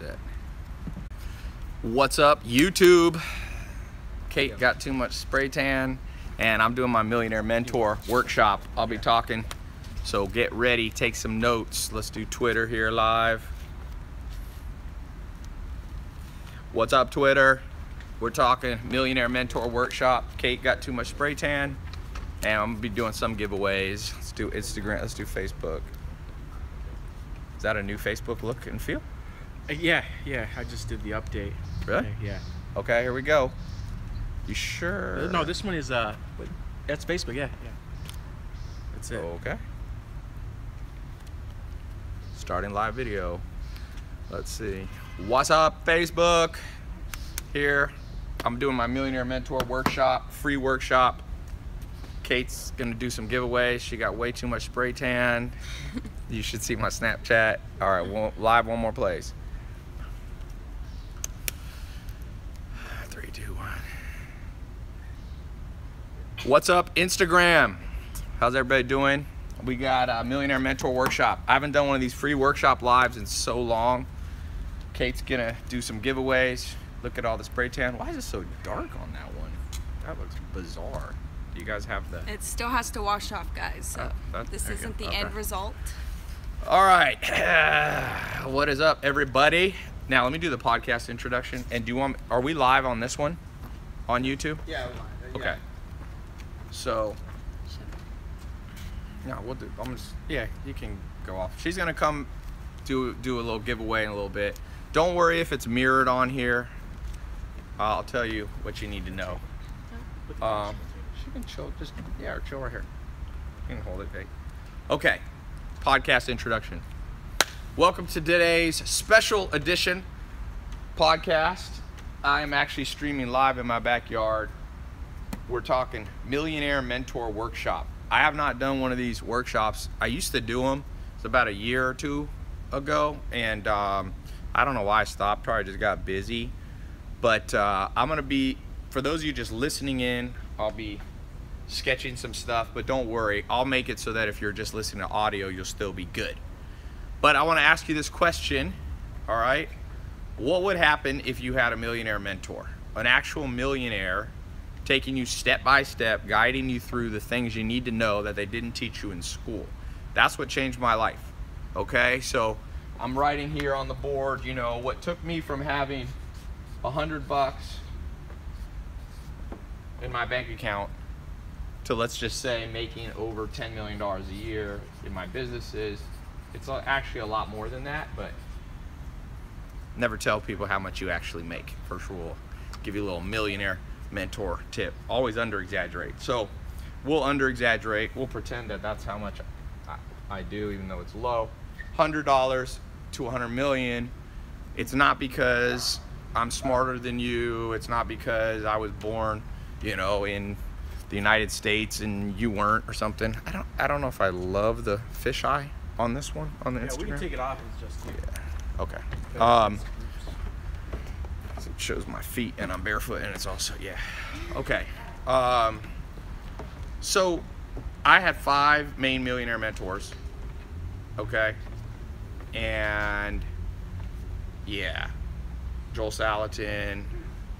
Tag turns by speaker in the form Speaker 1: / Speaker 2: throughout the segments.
Speaker 1: set. What's up, YouTube? Kate got too much spray tan, and I'm doing my Millionaire Mentor workshop. I'll be talking, so get ready, take some notes. Let's do Twitter here live. What's up, Twitter? We're talking Millionaire Mentor workshop. Kate got too much spray tan, and I'm gonna be doing some giveaways. Let's do Instagram, let's do Facebook. Is that a new Facebook look and feel?
Speaker 2: Uh, yeah, yeah. I just did the update.
Speaker 1: Really?
Speaker 2: Yeah.
Speaker 1: Okay, here we go. You sure?
Speaker 2: Uh, No, this one is uh, that's Facebook. Yeah, yeah. That's it.
Speaker 1: Okay. Starting live video. Let's see. What's up, Facebook? Here. I'm doing my Millionaire Mentor workshop, free workshop. Kate's gonna do some giveaways. She got way too much spray tan. you should see my Snapchat. All right, one, live one more place. Three, two, one. What's up, Instagram? How's everybody doing? We got a Millionaire Mentor Workshop. I haven't done one of these free workshop lives in so long. Kate's gonna do some giveaways. Look at all the spray tan. Why is it so dark on that one? That looks bizarre. Do you guys have the?
Speaker 3: It still has to wash off, guys. So
Speaker 1: Oh, that-
Speaker 3: this isn't the
Speaker 1: Okay.
Speaker 3: end result.
Speaker 1: All right. what is up, everybody? Now let me do the podcast introduction. And do you want? Are we live on this one? On YouTube?
Speaker 2: Yeah. We are.
Speaker 1: Uh, okay. So. No, we'll do. I'm just. Yeah, you can go off. She's gonna come do do a little giveaway in a little bit. Don't worry if it's mirrored on here. I'll tell you what you need to know. Um, she can chill. Just yeah, or chill right here. You can hold it, Kate. Okay. Podcast introduction. Welcome to today's special edition podcast. I am actually streaming live in my backyard. We're talking Millionaire Mentor Workshop. I have not done one of these workshops. I used to do them. It's about a year or two ago, and um, I don't know why I stopped. Probably just got busy. But uh, I'm gonna be, for those of you just listening in, I'll be sketching some stuff. But don't worry, I'll make it so that if you're just listening to audio, you'll still be good. But I want to ask you this question. All right, what would happen if you had a millionaire mentor, an actual millionaire? Taking you step by step, guiding you through the things you need to know that they didn't teach you in school. That's what changed my life. Okay, so I'm writing here on the board, you know, what took me from having a hundred bucks in my bank account to let's just say making over $10 million a year in my businesses. It's actually a lot more than that, but never tell people how much you actually make. First rule, give you a little millionaire mentor tip. Always under exaggerate. So we'll under exaggerate. We'll pretend that that's how much I, I do, even though it's low. Hundred dollars to a hundred million. It's not because I'm smarter than you. It's not because I was born, you know, in the United States and you weren't or something. I don't. I don't know if I love the fisheye on this one on the
Speaker 2: Yeah,
Speaker 1: Instagram.
Speaker 2: we can take it off. It's just.
Speaker 1: Okay. Um, shows my feet and I'm barefoot and it's also yeah. Okay. Um, so I had five main millionaire mentors. Okay. And yeah, Joel Salatin,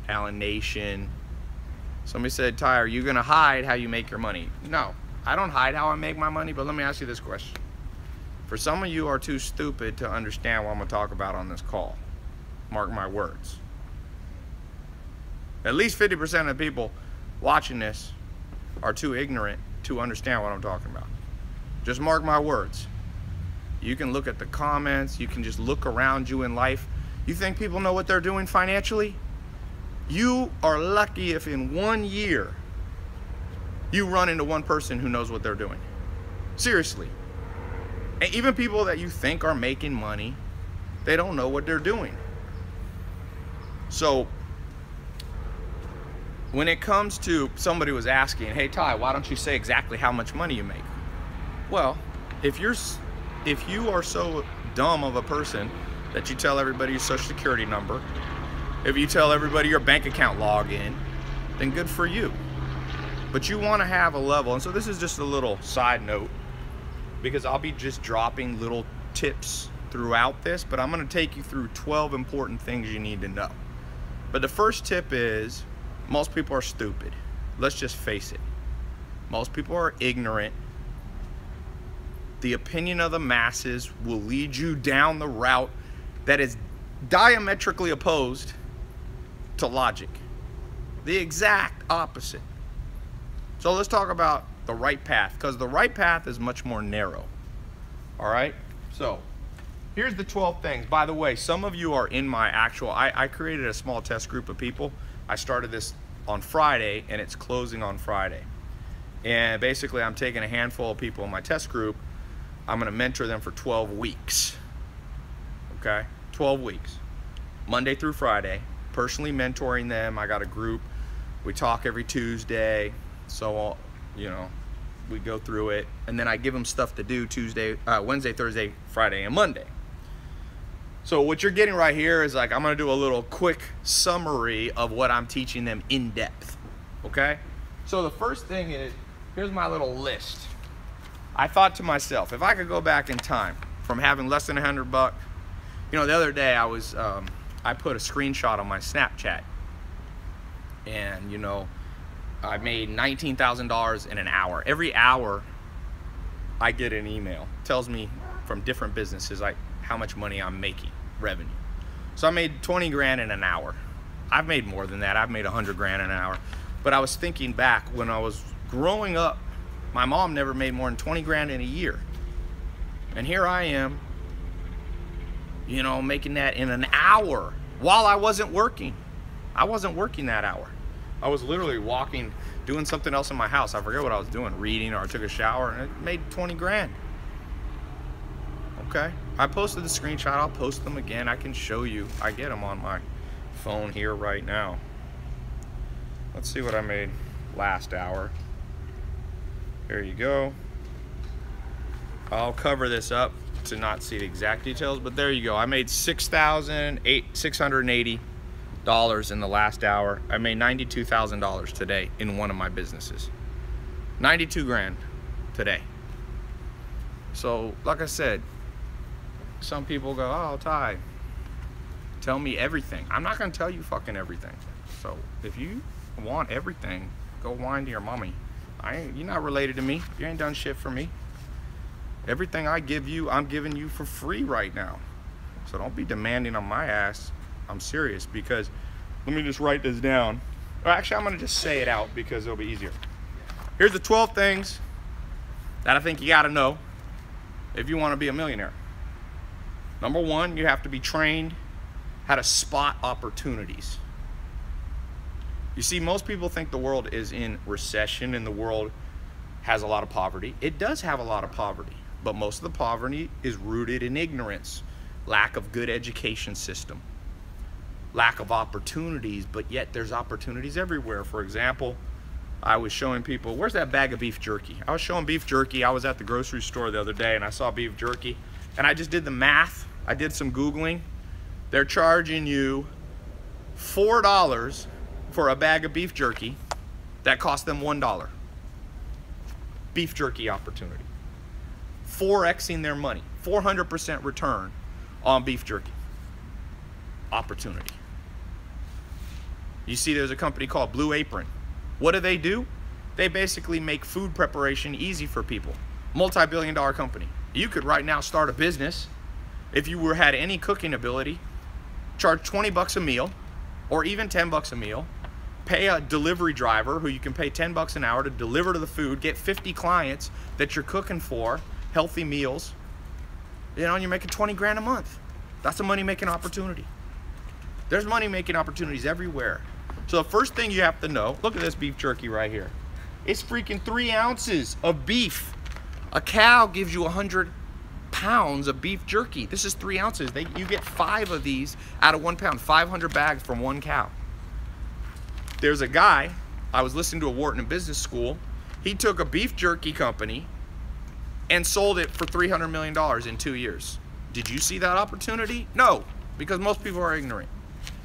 Speaker 1: Alan Nation. Somebody said, Tai, are you gonna hide how you make your money? No, I don't hide how I make my money. But let me ask you this question. For some of you are too stupid to understand what I'm gonna talk about on this call. Mark my words. At least 50% of the people watching this are too ignorant to understand what I'm talking about. Just mark my words. You can look at the comments, you can just look around you in life. You think people know what they're doing financially? You are lucky if in one year you run into one person who knows what they're doing. Seriously. And even people that you think are making money, they don't know what they're doing. So, when it comes to somebody was asking, "Hey Tai, why don't you say exactly how much money you make?" Well, if you're if you are so dumb of a person that you tell everybody your social security number, if you tell everybody your bank account login, then good for you. But you want to have a level, and so this is just a little side note because I'll be just dropping little tips throughout this, but I'm going to take you through 12 important things you need to know. But the first tip is most people are stupid. Let's just face it. Most people are ignorant. The opinion of the masses will lead you down the route that is diametrically opposed to logic. The exact opposite. So let's talk about the right path because the right path is much more narrow. All right? So here's the 12 things. By the way, some of you are in my actual, I, I created a small test group of people. I started this on Friday and it's closing on Friday. And basically, I'm taking a handful of people in my test group. I'm going to mentor them for 12 weeks. Okay? 12 weeks. Monday through Friday. Personally mentoring them. I got a group. We talk every Tuesday. So, you know, we go through it. And then I give them stuff to do Tuesday, uh, Wednesday, Thursday, Friday, and Monday. So what you're getting right here is like, I'm gonna do a little quick summary of what I'm teaching them in depth, okay? So the first thing is, here's my little list. I thought to myself, if I could go back in time from having less than a 100 bucks, you know, the other day I was, um, I put a screenshot on my Snapchat and, you know, I made $19,000 in an hour. Every hour I get an email, tells me from different businesses like how much money I'm making, revenue. So I made 20 grand in an hour. I've made more than that. I've made 100 grand in an hour. But I was thinking back when I was growing up, my mom never made more than 20 grand in a year. And here I am, you know, making that in an hour while I wasn't working. I wasn't working that hour. I was literally walking, doing something else in my house. I forget what I was doing, reading or I took a shower and it made 20 grand. Okay. I posted the screenshot. I'll post them again. I can show you. I get them on my phone here right now. Let's see what I made last hour. There you go. I'll cover this up to not see the exact details, but there you go. I made six thousand eight six hundred and eighty dollars in the last hour. I made ninety-two thousand dollars today in one of my businesses. Ninety-two grand today. So, like I said, some people go, "Oh, Tai, tell me everything." I'm not gonna tell you fucking everything. So, if you want everything, go whine to your mommy. I ain't, you're not related to me. You ain't done shit for me. Everything I give you, I'm giving you for free right now. So don't be demanding on my ass. I'm serious because let me just write this down. Or actually, I'm going to just say it out because it'll be easier. Here's the 12 things that I think you got to know if you want to be a millionaire. Number one, you have to be trained how to spot opportunities. You see, most people think the world is in recession and the world has a lot of poverty. It does have a lot of poverty, but most of the poverty is rooted in ignorance, lack of good education system, lack of opportunities, but yet there's opportunities everywhere. For example, I was showing people, where's that bag of beef jerky? I was showing beef jerky. I was at the grocery store the other day and I saw beef jerky and I just did the math. I did some Googling. They're charging you $4 for a bag of beef jerky that cost them $1. Beef jerky opportunity. 4xing their money. 400% return on beef jerky opportunity. You see, there's a company called Blue Apron. What do they do? They basically make food preparation easy for people. Multi billion dollar company. You could right now start a business if you were had any cooking ability, charge 20 bucks a meal or even 10 bucks a meal, pay a delivery driver who you can pay 10 bucks an hour to deliver to the food, get 50 clients that you're cooking for, healthy meals. You know, and you're making 20 grand a month. That's a money making opportunity. There's money making opportunities everywhere. So the first thing you have to know, look at this beef jerky right here. It's freaking three ounces of beef. A cow gives you 100 pounds of beef jerky. This is three ounces. They, you get five of these out of one pound, 500 bags from one cow. There's a guy, I was listening to a Wharton Business School. He took a beef jerky company and sold it for $300 million in two years. Did you see that opportunity? No, because most people are ignorant.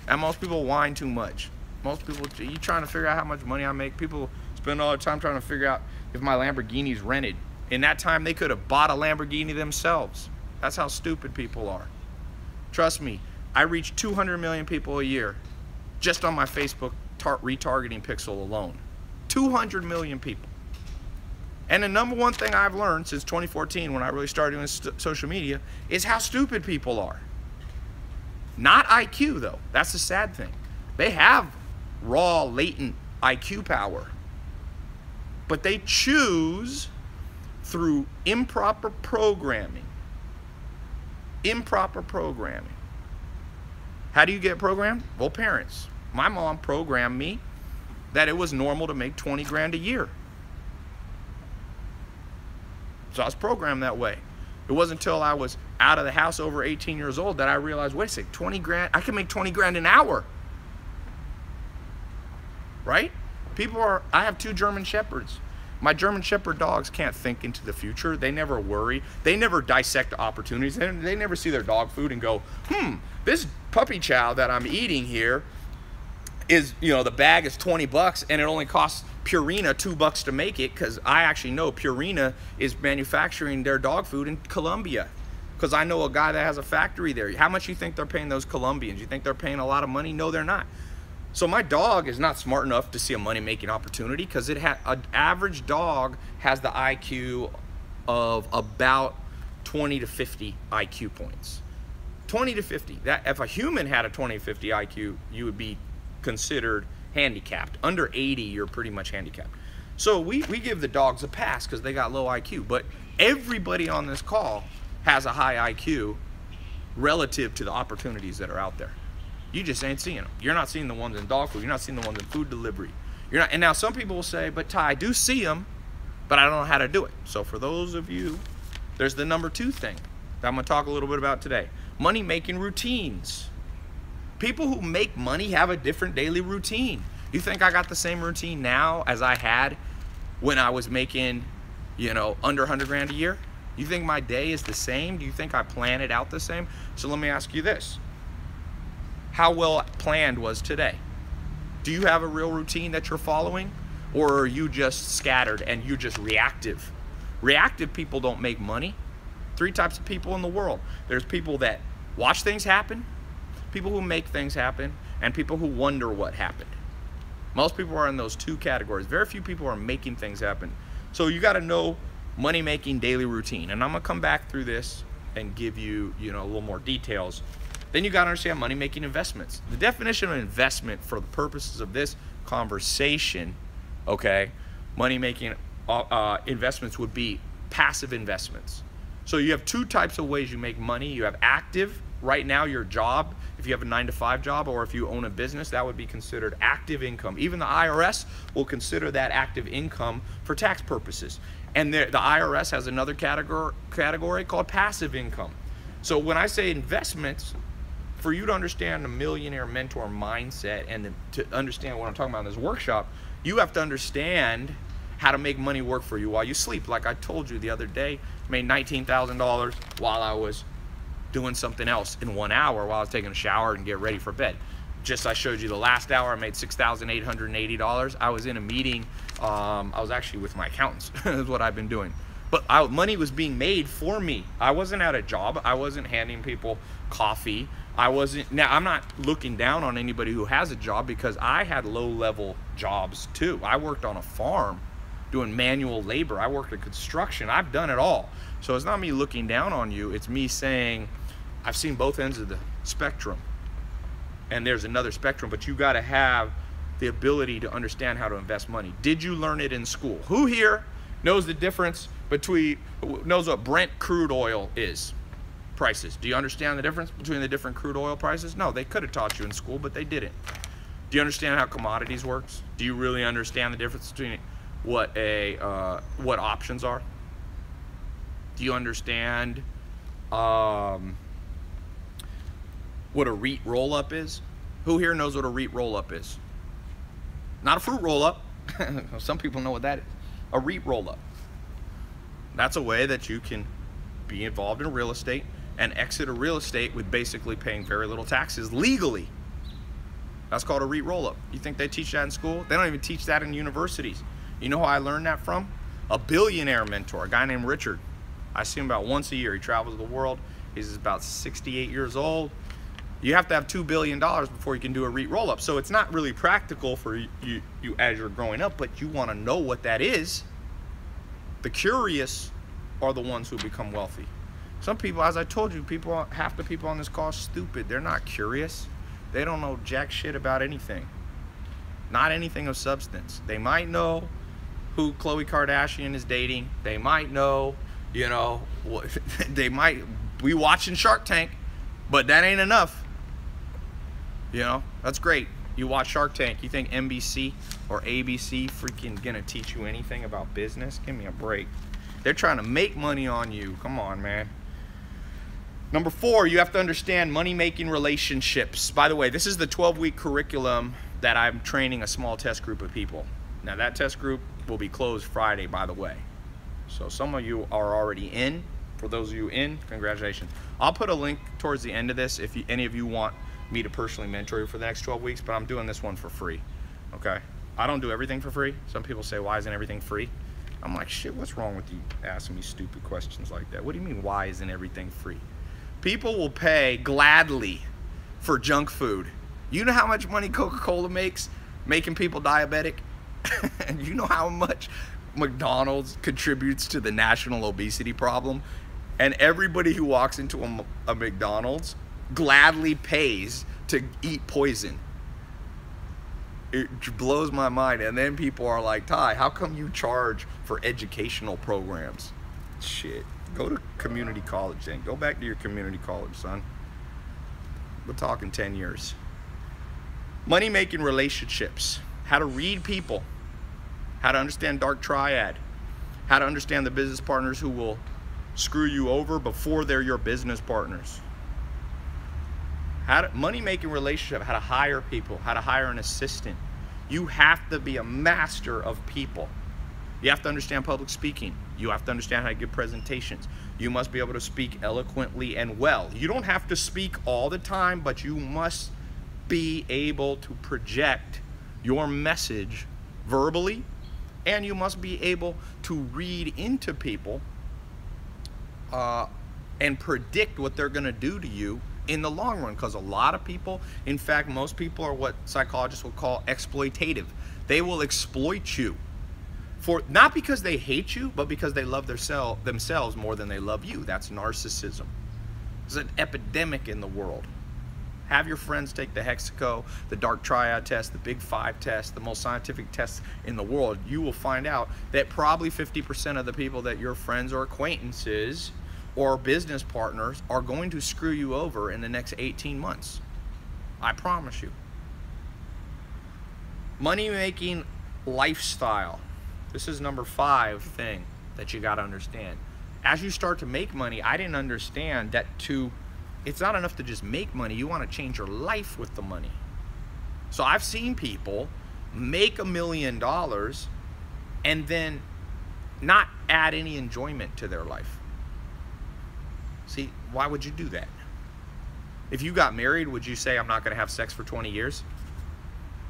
Speaker 1: And most people whine too much. Most people, you trying to figure out how much money I make. People spend all their time trying to figure out if my Lamborghini's rented. In that time, they could have bought a Lamborghini themselves. That's how stupid people are. Trust me, I reach 200 million people a year just on my Facebook tar- retargeting pixel alone. 200 million people. And the number one thing I've learned since 2014 when I really started doing social media is how stupid people are. Not IQ though. That's the sad thing. They have raw latent IQ power. But they choose through improper programming. Improper programming. How do you get programmed? Well, parents. My mom programmed me that it was normal to make 20 grand a year. So I was programmed that way. It wasn't until I was out of the house over 18 years old that I realized, wait a second, 20 grand, I can make 20 grand an hour. Right? People are, I have two German Shepherds. My German Shepherd dogs can't think into the future. They never worry. They never dissect opportunities. They, never see their dog food and go, hmm, this puppy chow that I'm eating here is, you know, the bag is 20 bucks and it only costs Purina two bucks to make it because I actually know Purina is manufacturing their dog food in Colombia because I know a guy that has a factory there. How much you think they're paying those Colombians? You think they're paying a lot of money? No, they're not. So my dog is not smart enough to see a money making opportunity because it had an average dog has the IQ of about 20 to 50 IQ points. 20 to 50. That if a human had a 20 to 50 IQ, you would be considered handicapped. Under 80, you're pretty much handicapped. So we, we give the dogs a pass because they got low IQ. But everybody on this call has a high IQ relative to the opportunities that are out there. You just ain't seeing them. You're not seeing the ones in dog food. You're not seeing the ones in food delivery. You're not. And now some people will say, "But Tai, I do see them, but I don't know how to do it." So for those of you, there's the number two thing that I'm gonna talk a little bit about today: money making routines. People who make money have a different daily routine. You think I got the same routine now as I had when I was making, you know, under 100 grand a year? You think my day is the same? Do you think I plan it out the same? So let me ask you this how well planned was today? Do you have a real routine that you're following? Or are you just scattered and you're just reactive? Reactive people don't make money. Three types of people in the world there's people that watch things happen, people who make things happen, and people who wonder what happened. Most people are in those two categories. Very few people are making things happen. So you got to know money making daily routine. And I'm to come back through this and give you, you know, a little more details then you got to understand money making investments. The definition of investment for the purposes of this conversation, okay, money making uh, uh, investments would be passive investments. So you have two types of ways you make money. You have active, right now, your job, if you have a nine to five job or if you own a business, that would be considered active income. Even the IRS will consider that active income for tax purposes. And the, the IRS has another category, category called passive income. So when I say investments, for you to understand the millionaire mentor mindset and to understand what I'm talking about in this workshop, you have to understand how to make money work for you while you sleep. Like I told you the other day, made $19,000 while I was doing something else in one hour while I was taking a shower and get ready for bed. Just I showed you the last hour, I made $6,880. I was in a meeting. Um, I was actually with my accountants. is what I've been doing. But I, money was being made for me. I wasn't at a job. I wasn't handing people coffee. I wasn't now I'm not looking down on anybody who has a job because I had low level jobs too. I worked on a farm doing manual labor. I worked in construction. I've done it all. So it's not me looking down on you. It's me saying I've seen both ends of the spectrum. And there's another spectrum, but you got to have the ability to understand how to invest money. Did you learn it in school? Who here knows the difference between knows what Brent crude oil is? Prices. Do you understand the difference between the different crude oil prices? No, they could have taught you in school, but they didn't. Do you understand how commodities works? Do you really understand the difference between what a uh, what options are? Do you understand um, what a REIT roll up is? Who here knows what a REIT roll up is? Not a fruit roll up. Some people know what that is. A REIT roll up. That's a way that you can be involved in real estate and exit a real estate with basically paying very little taxes legally. That's called a REIT roll-up. You think they teach that in school? They don't even teach that in universities. You know how I learned that from? A billionaire mentor, a guy named Richard. I see him about once a year. He travels the world. He's about 68 years old. You have to have $2 billion before you can do a REIT roll up. So it's not really practical for you, you, you as you're growing up, but you want to know what that is. The curious are the ones who become wealthy. Some people, as I told you, people, half the people on this call stupid. They're not curious. They don't know jack shit about anything. Not anything of substance. They might know who Khloe Kardashian is dating. They might know, you know, they might be watching Shark Tank, but that ain't enough. You know, that's great. You watch Shark Tank, you think NBC or ABC freaking gonna teach you anything about business? Give me a break. They're trying to make money on you. Come on, man. Number four, you have to understand money making relationships. By the way, this is the 12 week curriculum that I'm training a small test group of people. Now, that test group will be closed Friday, by the way. So, some of you are already in. For those of you in, congratulations. I'll put a link towards the end of this if you, any of you want me to personally mentor you for the next 12 weeks, but I'm doing this one for free. Okay? I don't do everything for free. Some people say, why isn't everything free? I'm like, shit, what's wrong with you asking me stupid questions like that? What do you mean, why isn't everything free? People will pay gladly for junk food. You know how much money Coca-Cola makes making people diabetic? and you know how much McDonald's contributes to the national obesity problem? And everybody who walks into a, a McDonald's gladly pays to eat poison. It blows my mind. And then people are like, Tai, how come you charge for educational programs? Shit. Go to community college then. Go back to your community college, son. We're talking 10 years. Money making relationships. How to read people. How to understand dark triad. How to understand the business partners who will screw you over before they're your business partners. How to, money making relationship, how to hire people, how to hire an assistant. You have to be a master of people. You have to understand public speaking. You have to understand how to give presentations. You must be able to speak eloquently and well. You don't have to speak all the time, but you must be able to project your message verbally, and you must be able to read into people uh, and predict what they're going to do to you in the long run. Because a lot of people, in fact, most people are what psychologists will call exploitative. They will exploit you for not because they hate you, but because they love their self, themselves more than they love you. That's narcissism. It's an epidemic in the world. Have your friends take the Hexaco, the Dark Triad test, the Big Five test, the most scientific tests in the world. You will find out that probably 50% of the people that your friends or acquaintances or business partners are going to screw you over in the next 18 months. I promise you. Money making lifestyle. This is number five thing that you got to understand. As you start to make money, I didn't understand that to, it's not enough to just make money. You want to change your life with the money. So I've seen people make a million dollars and then not add any enjoyment to their life. See, why would you do that? If you got married, would you say, I'm not going to have sex for 20 years?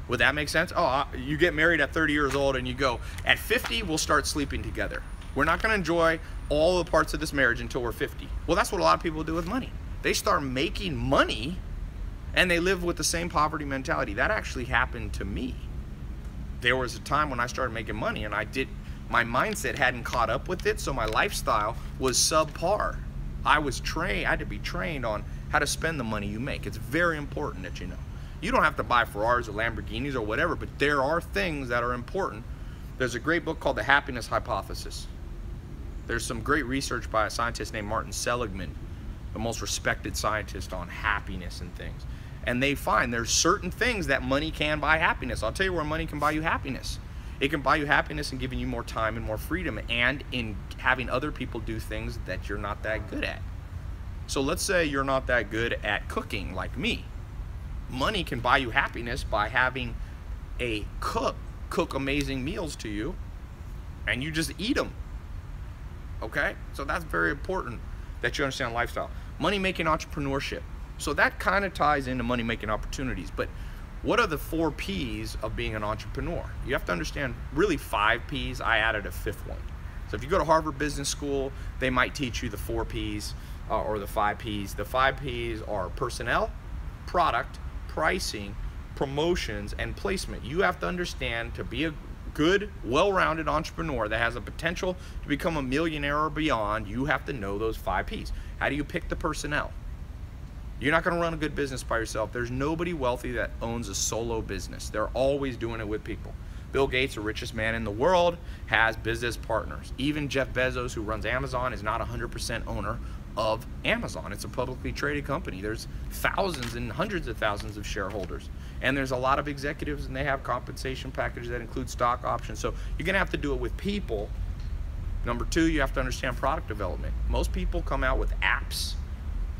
Speaker 1: Would that make sense? Oh, uh, you get married at 30 years old and you go, at 50, we'll start sleeping together. We're not going to enjoy all the parts of this marriage until we're 50. Well, that's what a lot of people do with money. They start making money and they live with the same poverty mentality. That actually happened to me. There was a time when I started making money and I did, my mindset hadn't caught up with it, so my lifestyle was subpar. I was trained, I had to be trained on how to spend the money you make. It's very important that you know. You don't have to buy Ferraris or Lamborghinis or whatever, but there are things that are important. There's a great book called The Happiness Hypothesis. There's some great research by a scientist named Martin Seligman, the most respected scientist on happiness and things. And they find there's certain things that money can buy happiness. I'll tell you where money can buy you happiness. It can buy you happiness in giving you more time and more freedom and in having other people do things that you're not that good at. So let's say you're not that good at cooking like me money can buy you happiness by having a cook cook amazing meals to you and you just eat them. Okay? So that's very important that you understand lifestyle. Money making entrepreneurship. So that kind of ties into money making opportunities. But what are the four P's of being an entrepreneur? You have to understand really five P's. I added a fifth one. So if you go to Harvard Business School, they might teach you the four P's uh, or the five P's. The five P's are personnel, product, pricing, promotions, and placement. You have to understand to be a good, well-rounded entrepreneur that has the potential to become a millionaire or beyond, you have to know those five P's. How do you pick the personnel? You're not going to run a good business by yourself. There's nobody wealthy that owns a solo business. They're always doing it with people. Bill Gates, the richest man in the world, has business partners. Even Jeff Bezos, who runs Amazon, is not 100% owner of Amazon. It's a publicly traded company. There's thousands and hundreds of thousands of shareholders. And there's a lot of executives and they have compensation packages that include stock options. So you're going to have to do it with people. Number two, you have to understand product development. Most people come out with apps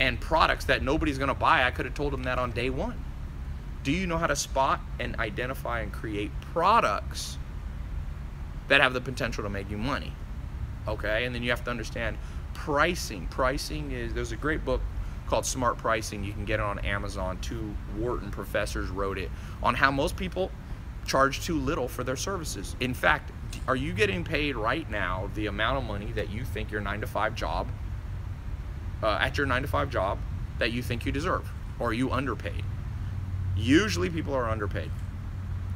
Speaker 1: and products that nobody's going to buy. I could have told them that on day one. Do you know how to spot and identify and create products that have the potential to make you money? Okay, and then you have to understand pricing. Pricing is, there's a great book called Smart Pricing. You can get it on Amazon. Two Wharton professors wrote it on how most people charge too little for their services. In fact, are you getting paid right now the amount of money that you think your nine to five job, uh, at your nine to five job, that you think you deserve? Or are you underpaid? Usually people are underpaid.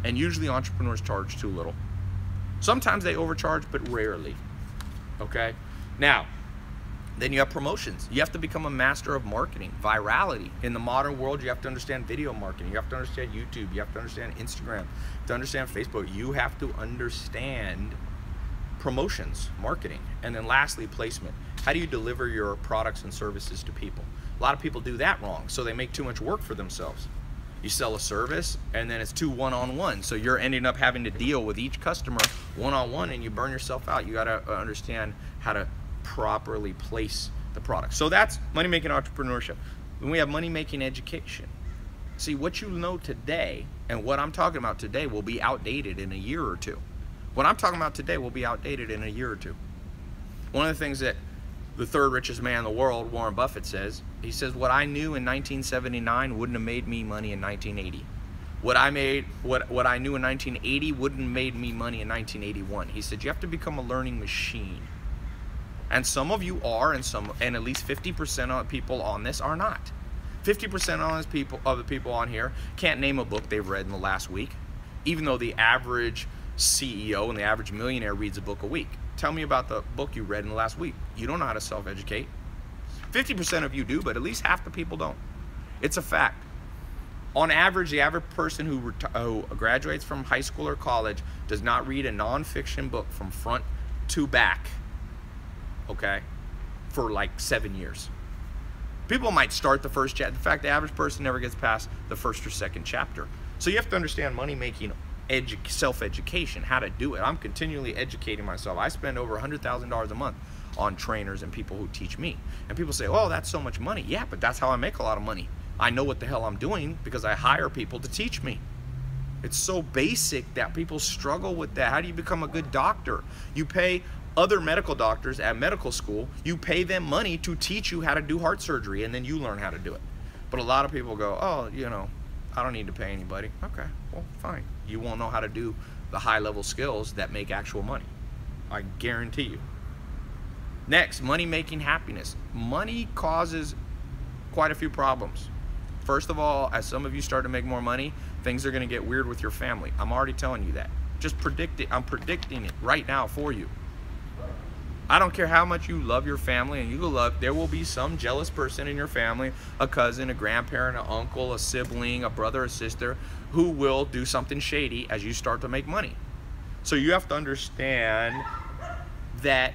Speaker 1: And usually entrepreneurs charge too little. Sometimes they overcharge, but rarely. Okay? Now, then you have promotions. You have to become a master of marketing, virality. In the modern world, you have to understand video marketing. You have to understand YouTube. You have to understand Instagram. To understand Facebook, you have to understand promotions, marketing. And then lastly, placement. How do you deliver your products and services to people? A lot of people do that wrong, so they make too much work for themselves you sell a service and then it's two one-on-one so you're ending up having to deal with each customer one-on-one and you burn yourself out you got to uh, understand how to properly place the product so that's money making entrepreneurship then we have money making education see what you know today and what i'm talking about today will be outdated in a year or two what i'm talking about today will be outdated in a year or two one of the things that the third richest man in the world, Warren Buffett says, he says, what I knew in 1979 wouldn't have made me money in 1980. What I made, what, what I knew in 1980 wouldn't have made me money in 1981. He said, you have to become a learning machine. And some of you are, and some, and at least 50% of people on this are not. 50% of the people of the people on here can't name a book they've read in the last week, even though the average CEO and the average millionaire reads a book a week. Tell me about the book you read in the last week. You don't know how to self educate. 50% of you do, but at least half the people don't. It's a fact. On average, the average person who, who graduates from high school or college does not read a nonfiction book from front to back, okay, for like seven years. People might start the first chapter. In fact, the average person never gets past the first or second chapter. So you have to understand money making edu- self-education, how to do it. I'm continually educating myself. I spend over $100,000 a month on trainers and people who teach me. And people say, oh, that's so much money. Yeah, but that's how I make a lot of money. I know what the hell I'm doing because I hire people to teach me. It's so basic that people struggle with that. How do you become a good doctor? You pay other medical doctors at medical school, you pay them money to teach you how to do heart surgery, and then you learn how to do it. But a lot of people go, oh, you know, I don't need to pay anybody. Okay, well, fine. You won't know how to do the high level skills that make actual money. I guarantee you. Next, money making happiness. Money causes quite a few problems. First of all, as some of you start to make more money, things are going to get weird with your family. I'm already telling you that. Just predict it. I'm predicting it right now for you. I don't care how much you love your family and you love, there will be some jealous person in your family, a cousin, a grandparent, an uncle, a sibling, a brother, a sister, who will do something shady as you start to make money. So you have to understand that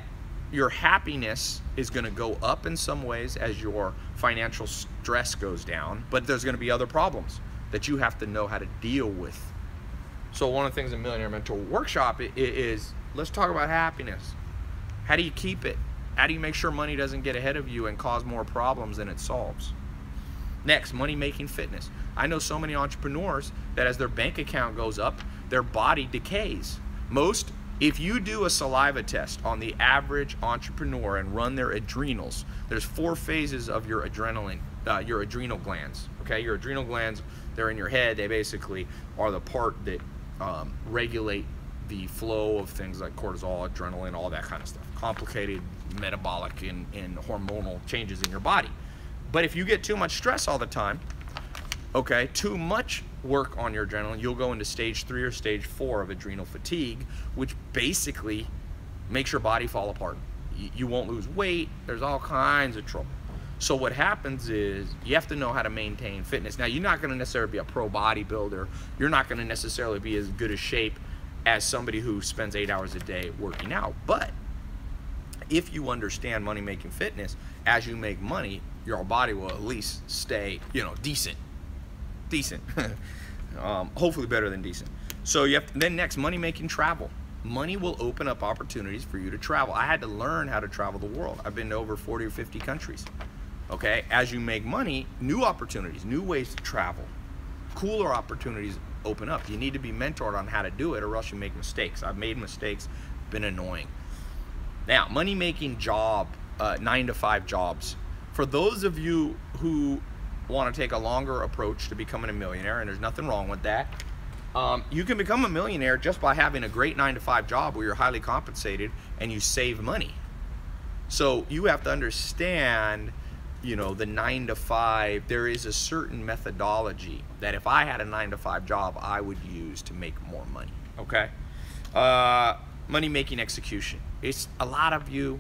Speaker 1: your happiness is going to go up in some ways as your financial stress goes down, but there's going to be other problems that you have to know how to deal with. So one of the things in Millionaire Mentor Workshop is let's talk about happiness. How do you keep it? How do you make sure money doesn't get ahead of you and cause more problems than it solves? Next, money making fitness. I know so many entrepreneurs that as their bank account goes up, their body decays. Most, if you do a saliva test on the average entrepreneur and run their adrenals, there's four phases of your adrenaline, uh, your adrenal glands. Okay, your adrenal glands, they're in your head. They basically are the part that um, regulate the flow of things like cortisol, adrenaline, all that kind of stuff. Complicated metabolic and, and hormonal changes in your body. But if you get too much stress all the time, okay, too much work on your adrenaline, you'll go into stage three or stage four of adrenal fatigue, which basically makes your body fall apart. You, won't lose weight. There's all kinds of trouble. So what happens is you have to know how to maintain fitness. Now you're not going to necessarily be a pro bodybuilder. You're not going to necessarily be as good a shape as somebody who spends eight hours a day working out. But if you understand money making fitness, as you make money, your body will at least stay, you know, decent. Decent. um, hopefully better than decent. So you have to, then next money making travel. Money will open up opportunities for you to travel. I had to learn how to travel the world. I've been to over 40 or 50 countries. Okay, as you make money, new opportunities, new ways to travel, cooler opportunities open up. You need to be mentored on how to do it or else you make mistakes. I've made mistakes, been annoying. Now, money making job, uh, nine to five jobs. For those of you who want to take a longer approach to becoming a millionaire, and there's nothing wrong with that, um, you can become a millionaire just by having a great nine to five job where you're highly compensated and you save money. So you have to understand, you know, the nine to five, there is a certain methodology that if I had a nine to five job, I would use to make more money. Okay? Uh, money making execution. It's a lot of you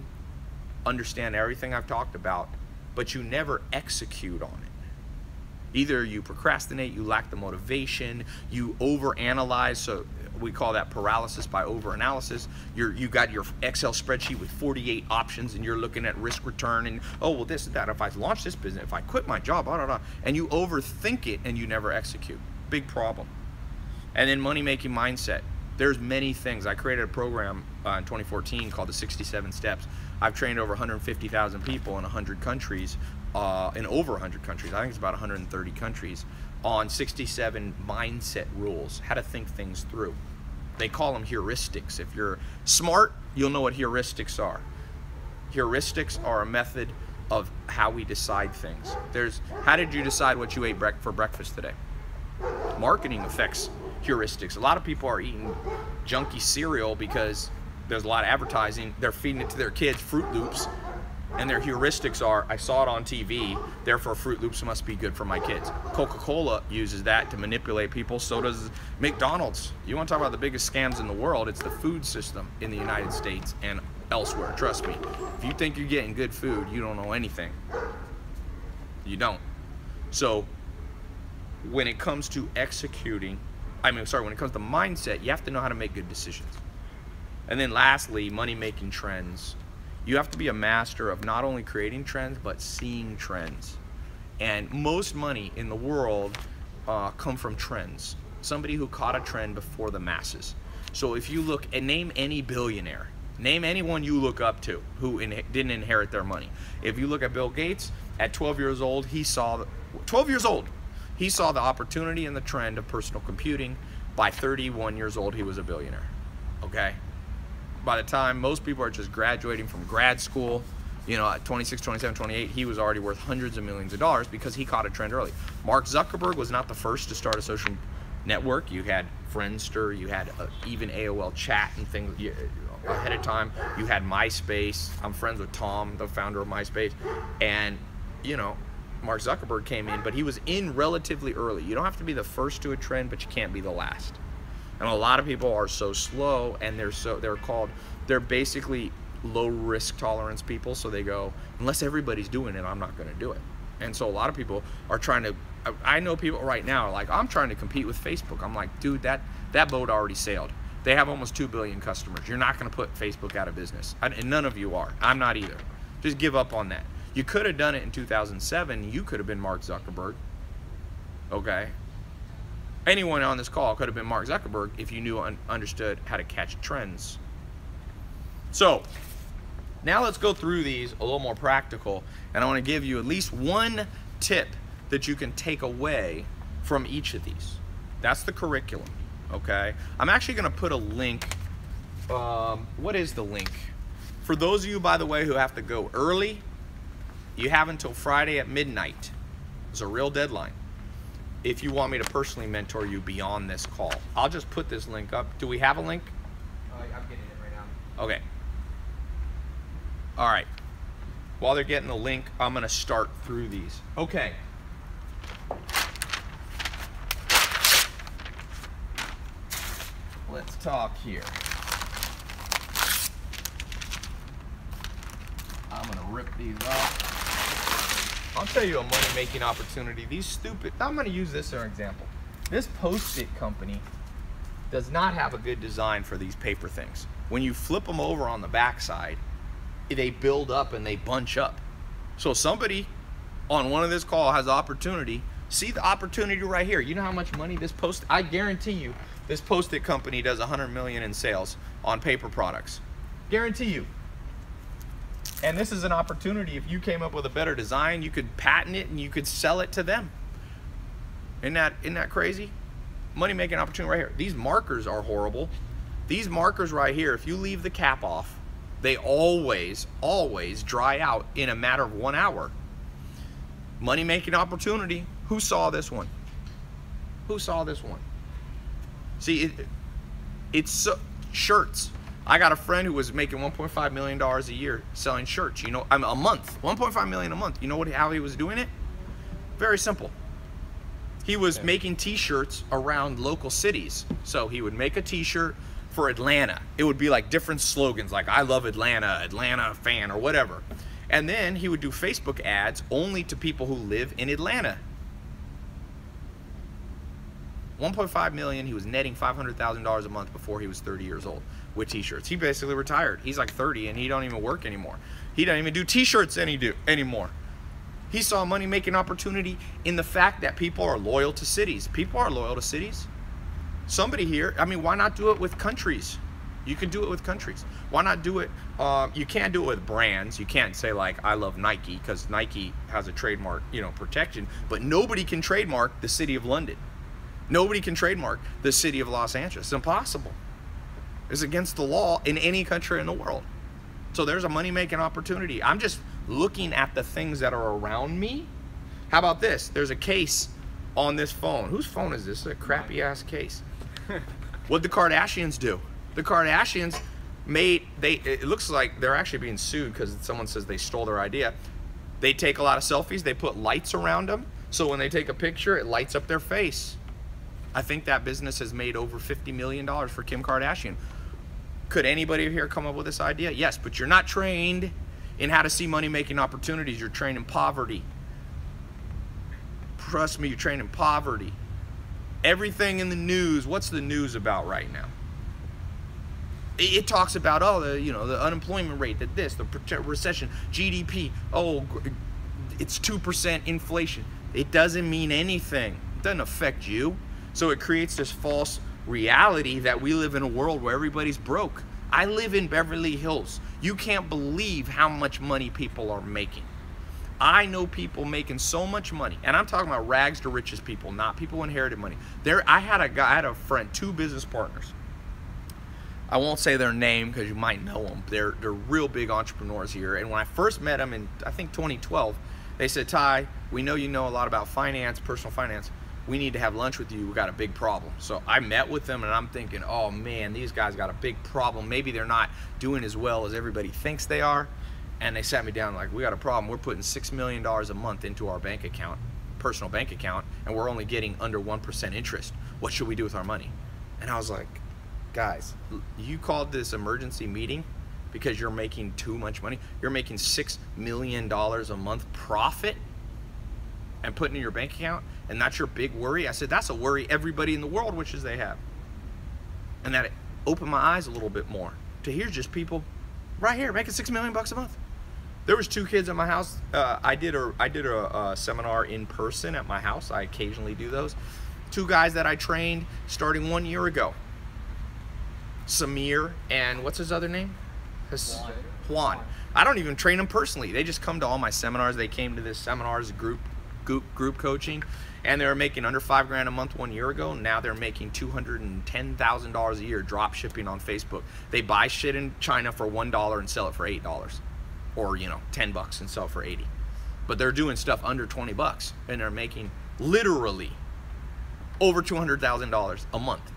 Speaker 1: understand everything I've talked about, but you never execute on it. Either you procrastinate, you lack the motivation, you overanalyze. So we call that paralysis by overanalysis. You're you got your Excel spreadsheet with 48 options, and you're looking at risk return and oh well this and that. If I launch this business, if I quit my job, blah, blah, blah, and you overthink it and you never execute. Big problem. And then money making mindset there's many things. I created a program uh, in 2014 called the 67 Steps. I've trained over 150,000 people in 100 countries, uh, in over 100 countries. I think it's about 130 countries on 67 mindset rules, how to think things through. They call them heuristics. If you're smart, you'll know what heuristics are. Heuristics are a method of how we decide things. There's how did you decide what you ate for breakfast today? Marketing affects heuristics. A lot of people are eating junky cereal because there's a lot of advertising. They're feeding it to their kids, Froot Loops, and their heuristics are, I saw it on TV, therefore Froot Loops must be good for my kids. Coca-Cola uses that to manipulate people, so does McDonald's. You want to talk about the biggest scams in the world, it's the food system in the United States and elsewhere, trust me. If you think you're getting good food, you don't know anything. You don't. So, when it comes to executing I mean, sorry, when it comes to mindset, you have to know how to make good decisions. And then lastly, money making trends. You have to be a master of not only creating trends, but seeing trends. And most money in the world uh, come from trends. Somebody who caught a trend before the masses. So if you look and name any billionaire, name anyone you look up to who in, didn't inherit their money. If you look at Bill Gates, at 12 years old, he saw, 12 years old, he saw the opportunity and the trend of personal computing. By 31 years old, he was a billionaire. Okay? By the time most people are just graduating from grad school, you know, at 26, 27, 28, he was already worth hundreds of millions of dollars because he caught a trend early. Mark Zuckerberg was not the first to start a social network. You had Friendster, you had uh, even AOL chat and things ahead of time. You had MySpace. I'm friends with Tom, the founder of MySpace. And, you know, Mark Zuckerberg came in, but he was in relatively early. You don't have to be the first to a trend, but you can't be the last. And a lot of people are so slow, and they're so they're called they're basically low risk tolerance people. So they go unless everybody's doing it, I'm not going to do it. And so a lot of people are trying to. I know people right now are like, I'm trying to compete with Facebook. I'm like, dude, that that boat already sailed. They have almost two billion customers. You're not going to put Facebook out of business, and none of you are. I'm not either. Just give up on that. You could have done it in 2007. You could have been Mark Zuckerberg. Okay. Anyone on this call could have been Mark Zuckerberg if you knew and understood how to catch trends. So, now let's go through these a little more practical, and I want to give you at least one tip that you can take away from each of these. That's the curriculum, okay? I'm actually going to put a link. Um, what is the link? For those of you, by the way, who have to go early, you have until Friday at midnight. It's a real deadline. If you want me to personally mentor you beyond this call, I'll just put this link up. Do we have a link?
Speaker 2: Uh, I'm getting it right now.
Speaker 1: Okay. All right. While they're getting the link, I'm going to start through these. Okay. Let's talk here. I'm going to rip these off. I'll tell you a money making opportunity. These stupid, I'm going to use this as an example. This post it company does not have a good design for these paper things. When you flip them over on the backside, they build up and they bunch up. So somebody on one of this call has opportunity. See the opportunity right here. You know how much money this post I guarantee you this post-it company does 100 million in sales on paper products. Guarantee you. And this is an opportunity if you came up with a better design, you could patent it and you could sell it to them. Isn't that isn't that crazy? Money making opportunity right here. These markers are horrible. These markers right here, if you leave the cap off, they always, always dry out in a matter of one hour. Money making opportunity. Who saw this one? Who saw this one? See, it, it's so, shirts. I got a friend who was making 1.5 million dollars a year selling shirts. You know, I'm a month, 1.5 million a month. You know what? How he was doing it? Very simple. He was making T-shirts around local cities. So he would make a T-shirt for Atlanta. It would be like different slogans, like "I love Atlanta," "Atlanta fan," or whatever. And then he would do Facebook ads only to people who live in Atlanta. 1.5 million. He was netting $500,000 a month before he was 30 years old with t-shirts. He basically retired. He's like 30 and he don't even work anymore. He doesn't even do t-shirts any do anymore. He saw money making opportunity in the fact that people are loyal to cities. People are loyal to cities. Somebody here, I mean, why not do it with countries? You can do it with countries. Why not do it? Uh, you can't do it with brands. You can't say like I love Nike because Nike has a trademark, you know, protection. But nobody can trademark the city of London. Nobody can trademark the city of Los Angeles. It's impossible. It's against the law in any country in the world. So there's a money making opportunity. I'm just looking at the things that are around me. How about this? There's a case on this phone. Whose phone is this? A crappy ass case. what the Kardashians do? The Kardashians made they it looks like they're actually being sued because someone says they stole their idea. They take a lot of selfies, they put lights around them, so when they take a picture, it lights up their face. I think that business has made over $50 million for Kim Kardashian. Could anybody here come up with this idea? Yes, but you're not trained in how to see money making opportunities. You're trained in poverty. Trust me, you're trained in poverty. Everything in the news, what's the news about right now? It, talks about, oh, the, you know, the unemployment rate, that this, the recession, GDP, oh, it's 2% inflation. It doesn't mean anything. It doesn't affect you. So it creates this false reality that we live in a world where everybody's broke. I live in Beverly Hills. You can't believe how much money people are making. I know people making so much money, and I'm talking about rags to riches people, not people inherited money. There, I had a guy, I had a friend, two business partners. I won't say their name because you might know them. They're they're real big entrepreneurs here. And when I first met them in I think 2012, they said, "Tai, we know you know a lot about finance, personal finance we need to have lunch with you. We got a big problem. So I met with them and I'm thinking, oh man, these guys got a big problem. Maybe they're not doing as well as everybody thinks they are. And they sat me down like, we got a problem. We're putting $6 million a month into our bank account, personal bank account, and we're only getting under 1% interest. What should we do with our money? And I was like, guys, you called this emergency meeting because you're making too much money. You're making $6 million a month profit and putting in your bank account and that's your big worry? I said, that's a worry everybody in the world wishes they have. And that opened my eyes a little bit more to hear just people right here making six million bucks a month. There was two kids at my house. Uh, I did a I did a, a seminar in person at my house. I occasionally do those. Two guys that I trained starting one year ago. Samir and what's his other name? His, Juan. Juan. I don't even train them personally. They just come to all my seminars. They came to this seminars group group, group coaching and they were making under five grand a month one year ago. Now they're making two hundred and ten thousand dollars a year drop shipping on Facebook. They buy shit in China for one dollar and sell it for eight dollars, or you know ten bucks and sell for eighty. But they're doing stuff under twenty bucks, and they're making literally over two hundred thousand dollars a month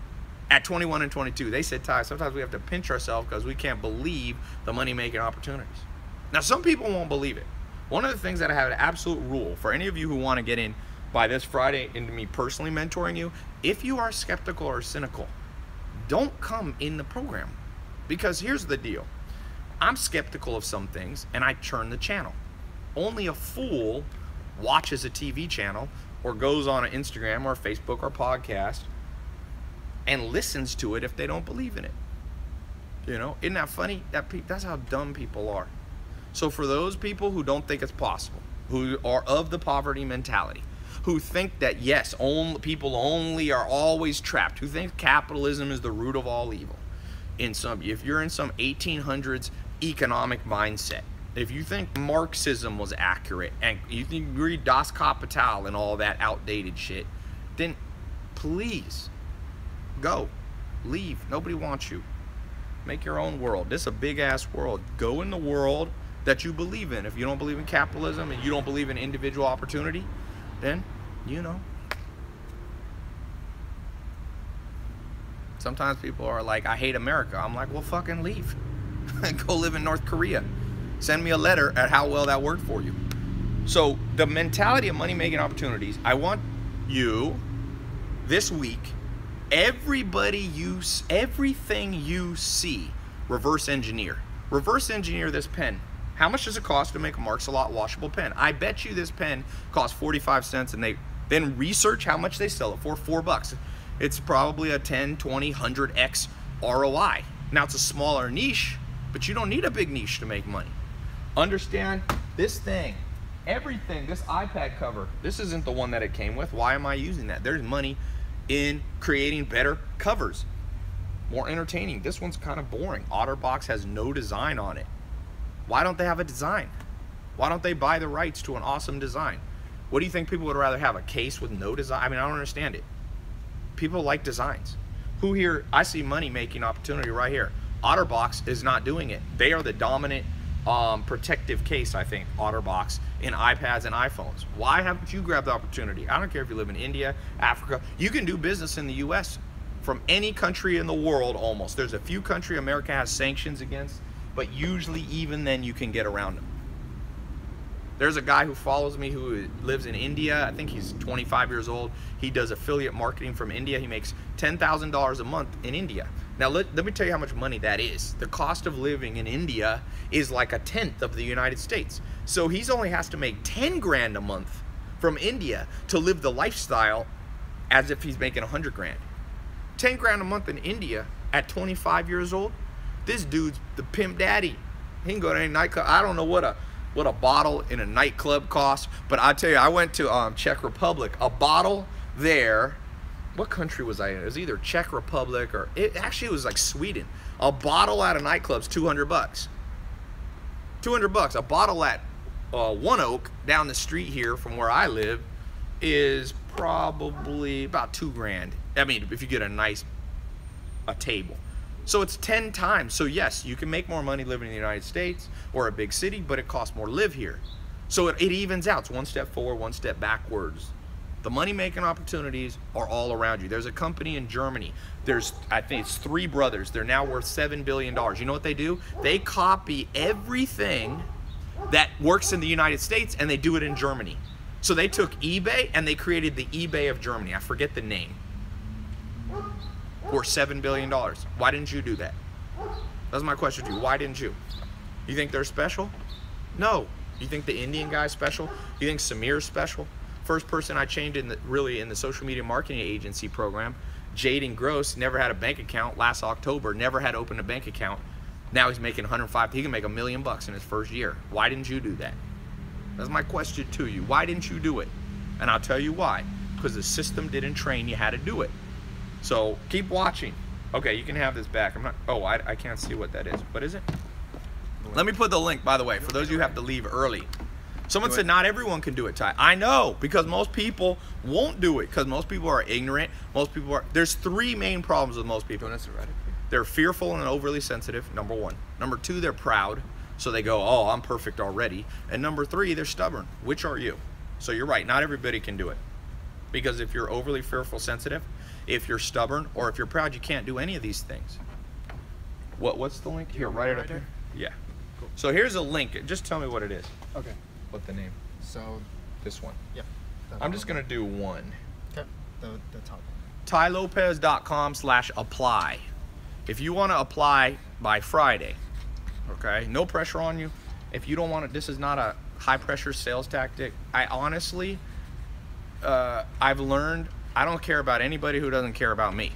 Speaker 1: at 21 and 22. They said, Tai, sometimes we have to pinch ourselves because we can't believe the money making opportunities. Now, some people won't believe it. One of the things that I have an absolute rule for any of you who want to get in by this Friday into me personally mentoring you, if you are skeptical or cynical, don't come in the program. Because here's the deal I'm skeptical of some things and I turn the channel. Only a fool watches a TV channel or goes on an Instagram or Facebook or podcast and listens to it if they don't believe in it. You know, isn't that funny? That that's how dumb people are. So for those people who don't think it's possible, who are of the poverty mentality, who think that yes, only people only are always trapped, who think capitalism is the root of all evil. In some if you're in some 1800s economic mindset, if you think Marxism was accurate and you think you read Das Kapital and all that outdated shit, then please go. Leave. Nobody wants you. Make your own world. This is a big ass world. Go in the world that you believe in. If you don't believe in capitalism and you don't believe in individual opportunity, then, you know. Sometimes people are like, I hate America. I'm like, well, fucking leave. Go live in North Korea. Send me a letter at how well that worked for you. So, the mentality of money making opportunities, I want you this week, everybody you, everything you see, reverse engineer. Reverse engineer this pen. How much does it cost to make a Marks a Lot washable pen? I bet you this pen costs 45 cents and they then research how much they sell it for, four bucks. It's probably a 10, 20, 100x ROI. Now it's a smaller niche, but you don't need a big niche to make money. Understand this thing, everything, this iPad cover, this isn't the one that it came with. Why am I using that? There's money in creating better covers, more entertaining. This one's kind of boring. OtterBox has no design on it. Why don't they have a design? Why don't they buy the rights to an awesome design? What do you think people would rather have a case with no design? I mean, I don't understand it. People like designs. Who here? I see money making opportunity right here. OtterBox is not doing it. They are the dominant um, protective case, I think, OtterBox in iPads and iPhones. Why haven't you grabbed the opportunity? I don't care if you live in India, Africa. You can do business in the U.S. from any country in the world almost. There's a few country America has sanctions against but usually even then you can get around them. There's a guy who follows me who lives in India. I think he's 25 years old. He does affiliate marketing from India. He makes $10,000 a month in India. Now, let, let me tell you how much money that is. The cost of living in India is like a tenth of the United States. So he's only has to make 10 grand a month from India to live the lifestyle as if he's making 100 grand. 10 grand a month in India at 25 years old this dude's the pimp daddy. He can go to any nightclub. I don't know what a what a bottle in a nightclub costs, but I tell you, I went to um, Czech Republic. A bottle there. What country was I in? It was either Czech Republic or it actually it was like Sweden. A bottle at a nightclub's 200 bucks. 200 bucks. A bottle at uh, One Oak down the street here from where I live is probably about two grand. I mean, if you get a nice a table. So it's 10 times. So yes, you can make more money living in the United States or a big city, but it costs more to live here. So it, it evens out. It's one step forward, one step backwards. The money making opportunities are all around you. There's a company in Germany. There's, I think it's three brothers. They're now worth $7 billion. You know what they do? They copy everything that works in the United States and they do it in Germany. So they took eBay and they created the eBay of Germany. I forget the name worth $7 billion. Why didn't you do that? That's my question to you. Why didn't you? You think they're special? No. You think the Indian guy's special? You think Samir's special? First person I changed in the, really in the social media marketing agency program, Jaden Gross, never had a bank account last October, never had opened a bank account. Now he's making 105. He can make a million bucks in his first year. Why didn't you do that? That's my question to you. Why didn't you do it? And I'll tell you why. Because the system didn't train you how to do it. So keep watching. Okay, you can have this back. I'm not. Oh, I, I can't see what that is. What is it? Let me put the link, by the way, for those of you who have to leave early. Someone said not everyone can do it, Tai. I know, because most people won't do it, because most people are ignorant. Most people are. There's three main problems with most people. They're fearful and overly sensitive, number one. Number two, they're proud. So they go, oh, I'm perfect already. And number three, they're stubborn. Which are you? So you're right, not everybody can do it. Because if you're overly fearful, sensitive, if you're stubborn, or if you're proud, you can't do any of these things. What What's the link here? Right, right there. Yeah.
Speaker 4: Cool.
Speaker 1: So here's a link. Just tell me what it is.
Speaker 4: Okay.
Speaker 1: What the name?
Speaker 4: So,
Speaker 1: This one.
Speaker 4: Yeah.
Speaker 1: I'm just gonna do one.
Speaker 4: Okay. The the top.
Speaker 1: tailopez.com slash apply. If you want to apply by Friday, okay, no pressure on you. If you don't want to, this is not a high pressure sales tactic. I honestly, uh, I've learned I don't care about anybody who doesn't care about me.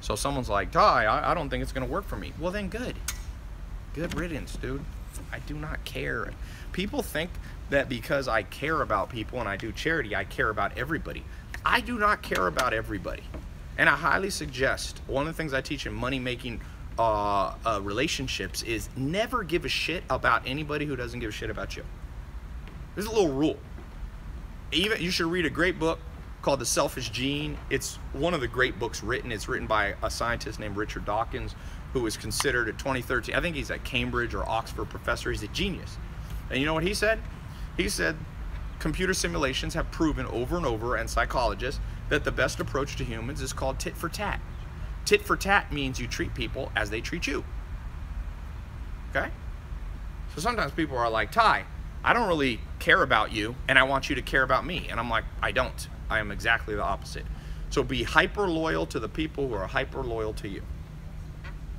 Speaker 1: So someone's like, Tai, I, I don't think it's going to work for me. Well, then good. Good riddance, dude. I do not care. People think that because I care about people and I do charity, I care about everybody. I do not care about everybody. And I highly suggest one of the things I teach in money making uh, uh, relationships is never give a shit about anybody who doesn't give a shit about you. There's a little rule. Even you should read a great book called The Selfish Gene. It's one of the great books written. It's written by a scientist named Richard Dawkins, who was considered a 2013. I think he's a Cambridge or Oxford professor. He's a genius. And you know what he said? He said computer simulations have proven over and over, and psychologists, that the best approach to humans is called tit for tat. Tit for tat means you treat people as they treat you. Okay? So sometimes people are like, Tai, I don't really care about you, and I want you to care about me. And I'm like, I don't. I am exactly the opposite. So be hyper loyal to the people who are hyper loyal to you.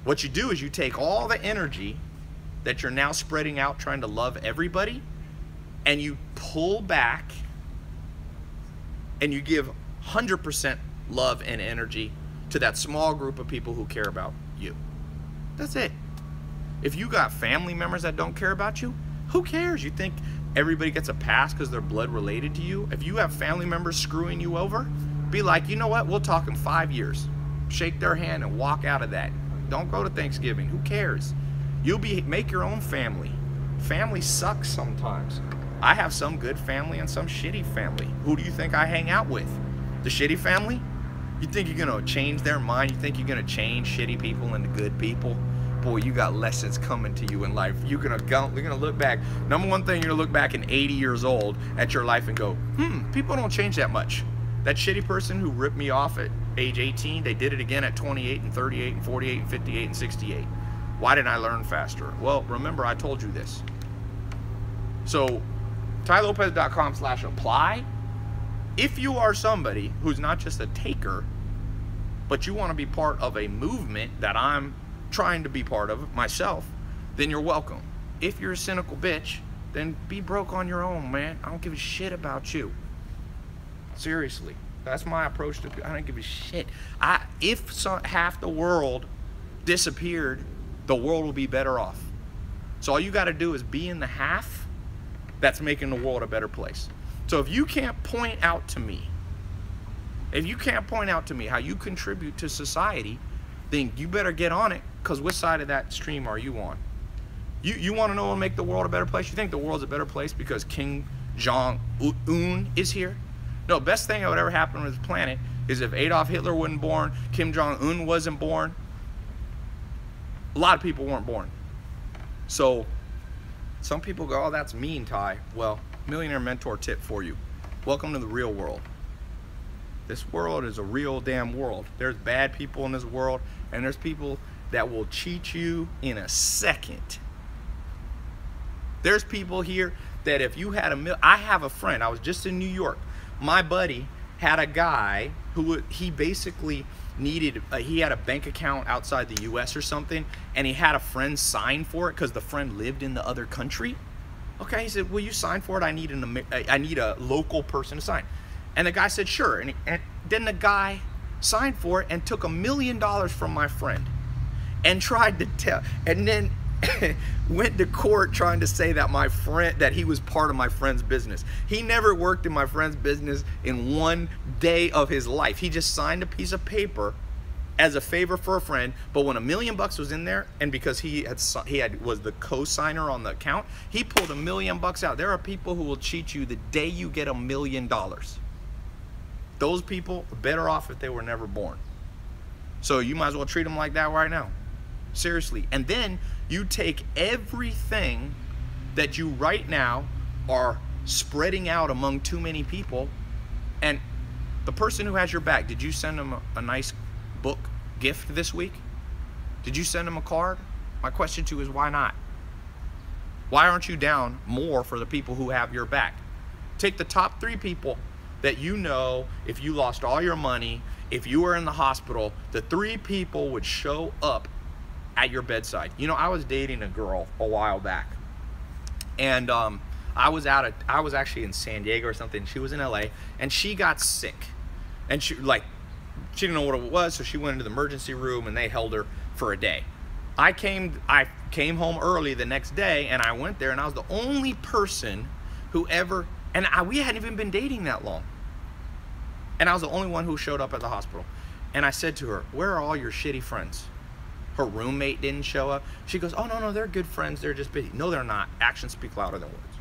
Speaker 1: What you do is you take all the energy that you're now spreading out trying to love everybody, and you pull back and you give 100% love and energy to that small group of people who care about you. That's it. If you got family members that don't care about you, who cares? You think everybody gets a pass because they're blood related to you? If you have family members screwing you over, be like, you know what? We'll talk in five years. Shake their hand and walk out of that. Don't go to Thanksgiving. Who cares? You'll be make your own family. Family sucks sometimes. I have some good family and some shitty family. Who do you think I hang out with? The shitty family? You think you're gonna change their mind? You think you're gonna change shitty people into good people? Boy, you got lessons coming to you in life. You're gonna go, you're gonna look back. Number one thing, you're gonna look back in 80 years old at your life and go, hmm, people don't change that much. That shitty person who ripped me off at age 18, they did it again at 28 and 38 and 48 and 58 and 68. Why didn't I learn faster? Well, remember I told you this. So, tailopez.com slash apply. If you are somebody who's not just a taker, but you want to be part of a movement that I'm trying to be part of it myself, then you're welcome. If you're a cynical bitch, then be broke on your own, man. I don't give a shit about you. Seriously. That's my approach to I don't give a shit. I if some, half the world disappeared, the world will be better off. So all you got to do is be in the half that's making the world a better place. So if you can't point out to me, if you can't point out to me how you contribute to society, then you better get on it because which side of that stream are you on? You, you want to know and make the world a better place? You think the world's a better place because Kim Jong-un is here? No, best thing that would ever happen with this planet is if Adolf Hitler wasn't born, Kim Jong-un wasn't born, a lot of people weren't born. So some people go, oh, that's mean, Tai. Well, millionaire mentor tip for you. Welcome to the real world. This world is a real damn world. There's bad people in this world, and there's people that will cheat you in a second. There's people here that if you had a mil, I have a friend. I was just in New York. My buddy had a guy who he basically needed. Uh, he had a bank account outside the U.S. or something, and he had a friend sign for it because the friend lived in the other country. Okay, he said, "Will you sign for it? I need an I need a local person to sign." And the guy said, "Sure." And, he, and then the guy signed for it and took a million dollars from my friend, and tried to tell, and then went to court trying to say that my friend that he was part of my friend's business. He never worked in my friend's business in one day of his life. He just signed a piece of paper as a favor for a friend, but when a million bucks was in there and because he had he had was the co-signer on the account, he pulled a million bucks out. There are people who will cheat you the day you get a million dollars. Those people are better off if they were never born. So you might as well treat them like that right now. Seriously. And then you take everything that you right now are spreading out among too many people and the person who has your back, did you send them a, a nice book gift this week? Did you send them a card? My question to you is why not? Why aren't you down more for the people who have your back? Take the top three people that you know if you lost all your money, if you were in the hospital, the three people would show up at your bedside. You know, I was dating a girl a while back, and um, I was out of, I was actually in San Diego or something. She was in LA, and she got sick, and she like, she didn't know what it was, so she went into the emergency room, and they held her for a day. I came, I came home early the next day, and I went there, and I was the only person who ever, and I, we hadn't even been dating that long, and I was the only one who showed up at the hospital. And I said to her, "Where are all your shitty friends?" Her roommate didn't show up. She goes, "Oh no, no, they're good friends. They're just busy." No, they're not. Actions speak louder than words.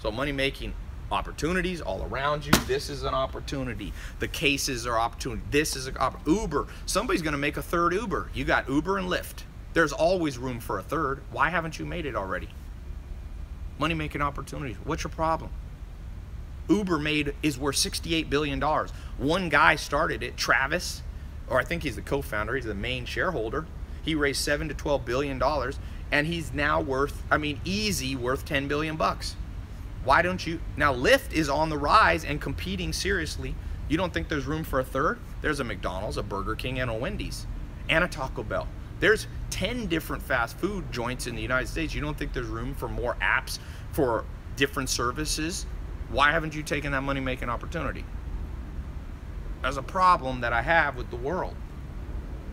Speaker 1: So money making opportunities all around you. This is an opportunity. The cases are opportunity. This is an op- Uber. Somebody's going to make a third Uber. You got Uber and Lyft. There's always room for a third. Why haven't you made it already? Money making opportunities. What's your problem? Uber made is worth 68 billion dollars. One guy started it, Travis or I think he's the co-founder, he's the main shareholder. He raised 7 to 12 billion dollars and he's now worth I mean easy worth 10 billion bucks. Why don't you Now Lyft is on the rise and competing seriously. You don't think there's room for a third? There's a McDonald's, a Burger King and a Wendy's and a Taco Bell. There's 10 different fast food joints in the United States. You don't think there's room for more apps for different services? Why haven't you taken that money making opportunity? As a problem that I have with the world.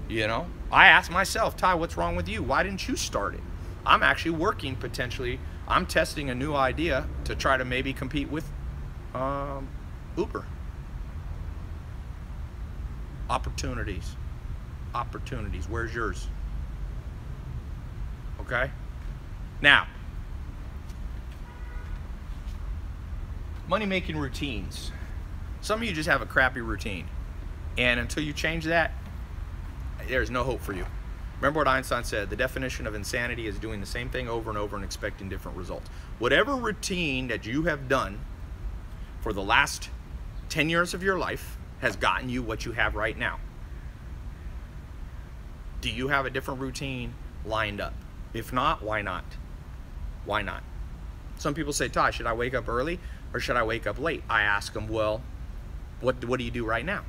Speaker 1: You know, I ask myself, Tai, what's wrong with you? Why didn't you start it? I'm actually working potentially. I'm testing a new idea to try to maybe compete with um, Uber. Opportunities. Opportunities. Where's yours? Okay? Now, money making routines. Some of you just have a crappy routine. And until you change that, there's no hope for you. Remember what Einstein said the definition of insanity is doing the same thing over and over and expecting different results. Whatever routine that you have done for the last 10 years of your life has gotten you what you have right now. Do you have a different routine lined up? If not, why not? Why not? Some people say, Tai, should I wake up early or should I wake up late? I ask them, well, what, what do you do right now?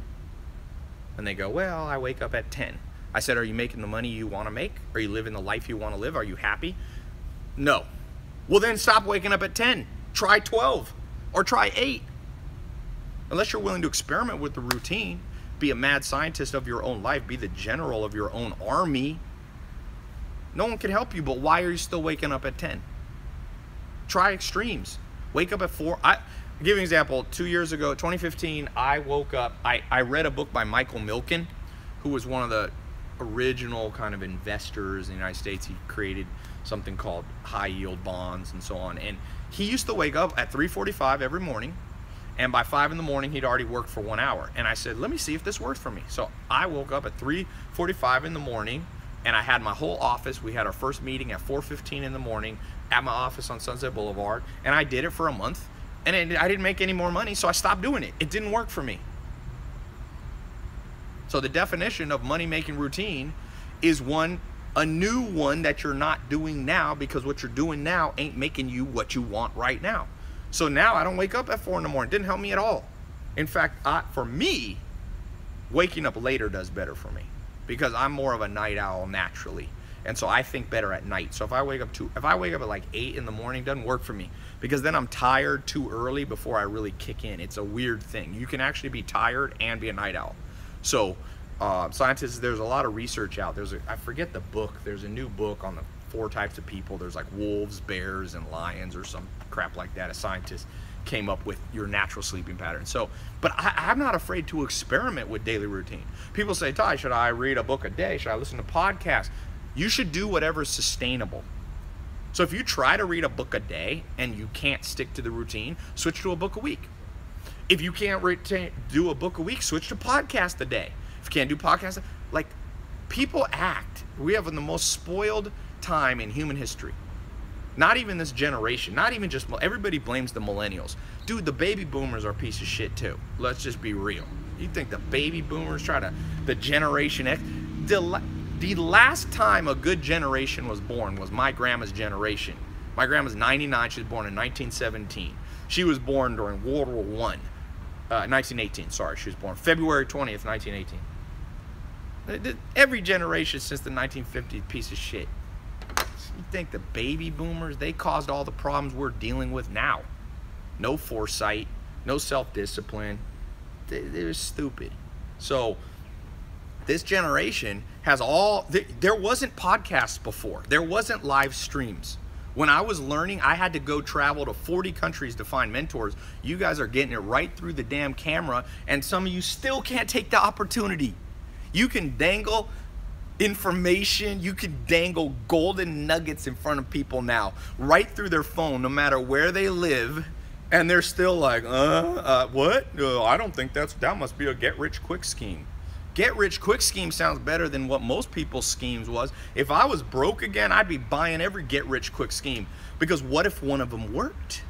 Speaker 1: And they go, well, I wake up at 10. I said, are you making the money you want to make? Are you living the life you want to live? Are you happy? No. Well, then stop waking up at 10. Try 12 or try 8. Unless you're willing to experiment with the routine, be a mad scientist of your own life, be the general of your own army. No one can help you, but why are you still waking up at 10? Try extremes. Wake up at 4. I I'll give you an example. Two years ago, 2015, I woke up, I, I read a book by Michael Milken, who was one of the original kind of investors in the United States. He created something called high yield bonds and so on. And he used to wake up at 3:45 every morning, and by five in the morning he'd already worked for one hour. And I said, let me see if this works for me. So I woke up at 3:45 in the morning, and I had my whole office. We had our first meeting at 4:15 in the morning at my office on Sunset Boulevard, and I did it for a month and I didn't make any more money, so I stopped doing it. It didn't work for me. So the definition of money making routine is one a new one that you're not doing now because what you're doing now ain't making you what you want right now. So now I don't wake up at four in the morning. It didn't help me at all. In fact, I, for me, waking up later does better for me because I'm more of a night owl naturally and so I think better at night. So if I wake up too, if I wake up at like eight in the morning, doesn't work for me because then I'm tired too early before I really kick in. It's a weird thing. You can actually be tired and be a night owl. So uh, scientists, there's a lot of research out. There's a, I forget the book. There's a new book on the four types of people. There's like wolves, bears, and lions, or some crap like that. A scientist came up with your natural sleeping pattern. So, but I, am not afraid to experiment with daily routine. People say, Tai, should I read a book a day? Should I listen to podcasts? You should do whatever's sustainable. So if you try to read a book a day and you can't stick to the routine, switch to a book a week. If you can't retain, do a book a week, switch to podcast a day. If you can't do podcast, like people act. We have the most spoiled time in human history. Not even this generation, not even just everybody blames the millennials. Dude, the baby boomers are a piece of shit too. Let's just be real. You think the baby boomers try to the generation X the last time a good generation was born was my grandma's generation. My grandma's 99. She was born in 1917. She was born during World War One, uh, 1918. Sorry, she was born February 20th, 1918. Uh, Every generation since the 1950s, piece of shit. You think the baby boomers, they caused all the problems we're dealing with now. No foresight, no self discipline. They, they're stupid. So, this generation has all, there, wasn't podcasts before, there wasn't live streams. When I was learning, I had to go travel to 40 countries to find mentors. You guys are getting it right through the damn camera, and some of you still can't take the opportunity. You can dangle information, you can dangle golden nuggets in front of people now, right through their phone, no matter where they live, and they're still like, uh, uh what? Uh, I don't think that's, that must be a get rich quick scheme. Get rich quick scheme sounds better than what most people's schemes was. If I was broke again, I'd be buying every get rich quick scheme. Because what if one of them worked?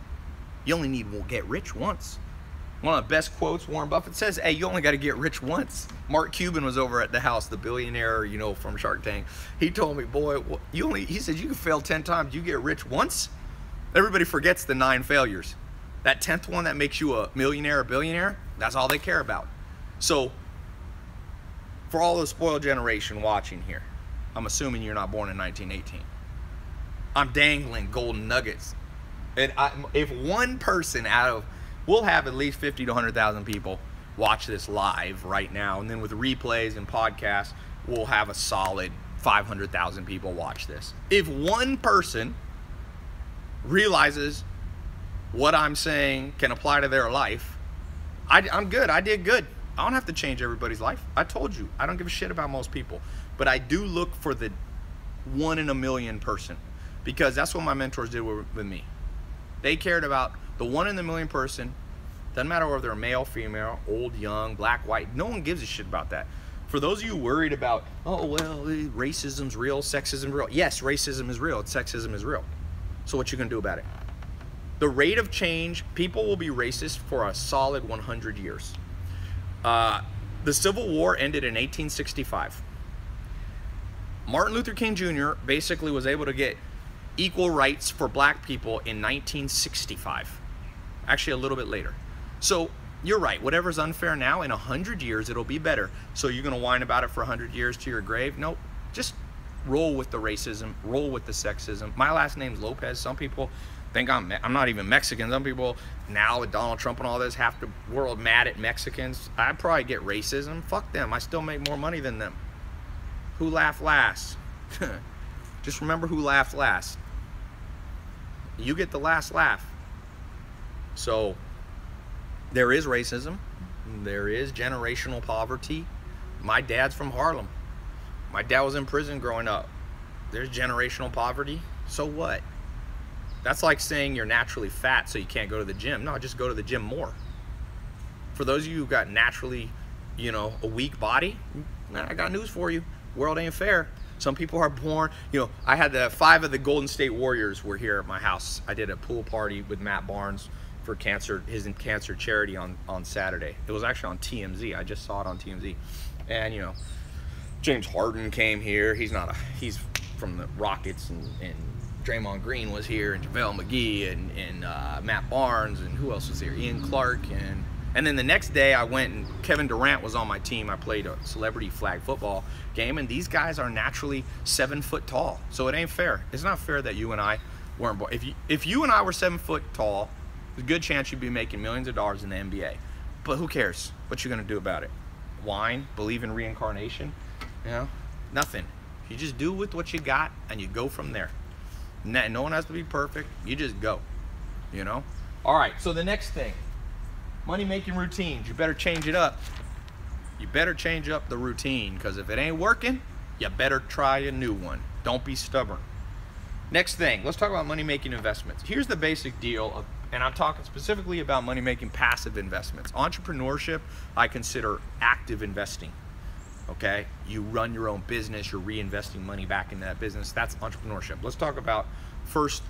Speaker 1: You only need to get rich once. One of the best quotes Warren Buffett says, hey, you only got to get rich once. Mark Cuban was over at the house, the billionaire, you know, from Shark Tank. He told me, boy, you only, he said, you can fail 10 times, you get rich once. Everybody forgets the nine failures. That 10th one that makes you a millionaire or billionaire, that's all they care about. So for all the spoiled generation watching here, I'm assuming you're not born in 1918. I'm dangling golden nuggets. And I, if one person out of, we'll have at least 50 to 100,000 people watch this live right now. And then with replays and podcasts, we'll have a solid 500,000 people watch this. If one person realizes what I'm saying can apply to their life, I, I'm good. I did good. I don't have to change everybody's life. I told you, I don't give a shit about most people. But I do look for the one in a million person because that's what my mentors did with, me. They cared about the one in a million person. Doesn't matter whether they're male, female, old, young, black, white. No one gives a shit about that. For those of you worried about, oh, well, eh, racism's real, sexism real. Yes, racism is real, sexism is real. So what you gonna do about it? The rate of change, people will be racist for a solid 100 years. Uh, the Civil War ended in 1865. Martin Luther King Jr. basically was able to get equal rights for black people in 1965. Actually, a little bit later. So you're right. Whatever's unfair now, in 100 years, it'll be better. So you're going to whine about it for 100 years to your grave? Nope. Just roll with the racism, roll with the sexism. My last name's Lopez. Some people think I'm I'm not even Mexican. Some people now with Donald Trump and all this, half the world mad at Mexicans. I probably get racism. Fuck them. I still make more money than them. Who laughed last? Just remember who laughed last. You get the last laugh. So there is racism. There is generational poverty. My dad's from Harlem. My dad was in prison growing up. There's generational poverty. So what? That's like saying you're naturally fat so you can't go to the gym. No, just go to the gym more. For those of you who got naturally, you know, a weak body, I got news for you. World ain't fair. Some people are born, you know, I had the five of the Golden State Warriors were here at my house. I did a pool party with Matt Barnes for cancer, his cancer charity on, on Saturday. It was actually on TMZ. I just saw it on TMZ. And, you know, James Harden came here. He's not a, he's from the Rockets and, and Draymond Green was here, and JaVale McGee, and, and uh, Matt Barnes, and who else was here? Ian Clark, and and then the next day I went and Kevin Durant was on my team. I played a celebrity flag football game, and these guys are naturally seven foot tall, so it ain't fair. It's not fair that you and I weren't born. If you if you and I were seven foot tall, there's a good chance you'd be making millions of dollars in the NBA. But who cares? What you gonna do about it? Whine? Believe in reincarnation? You know, nothing. You just do with what you got, and you go from there. No one has to be perfect. You just go. You know? All right, so the next thing money making routines. You better change it up. You better change up the routine because if it ain't working, you better try a new one. Don't be stubborn. Next thing, let's talk about money making investments. Here's the basic deal, of, and I'm talking specifically about money making passive investments. Entrepreneurship, I consider active investing okay you run your own business you're reinvesting money back into that business that's entrepreneurship let's talk about first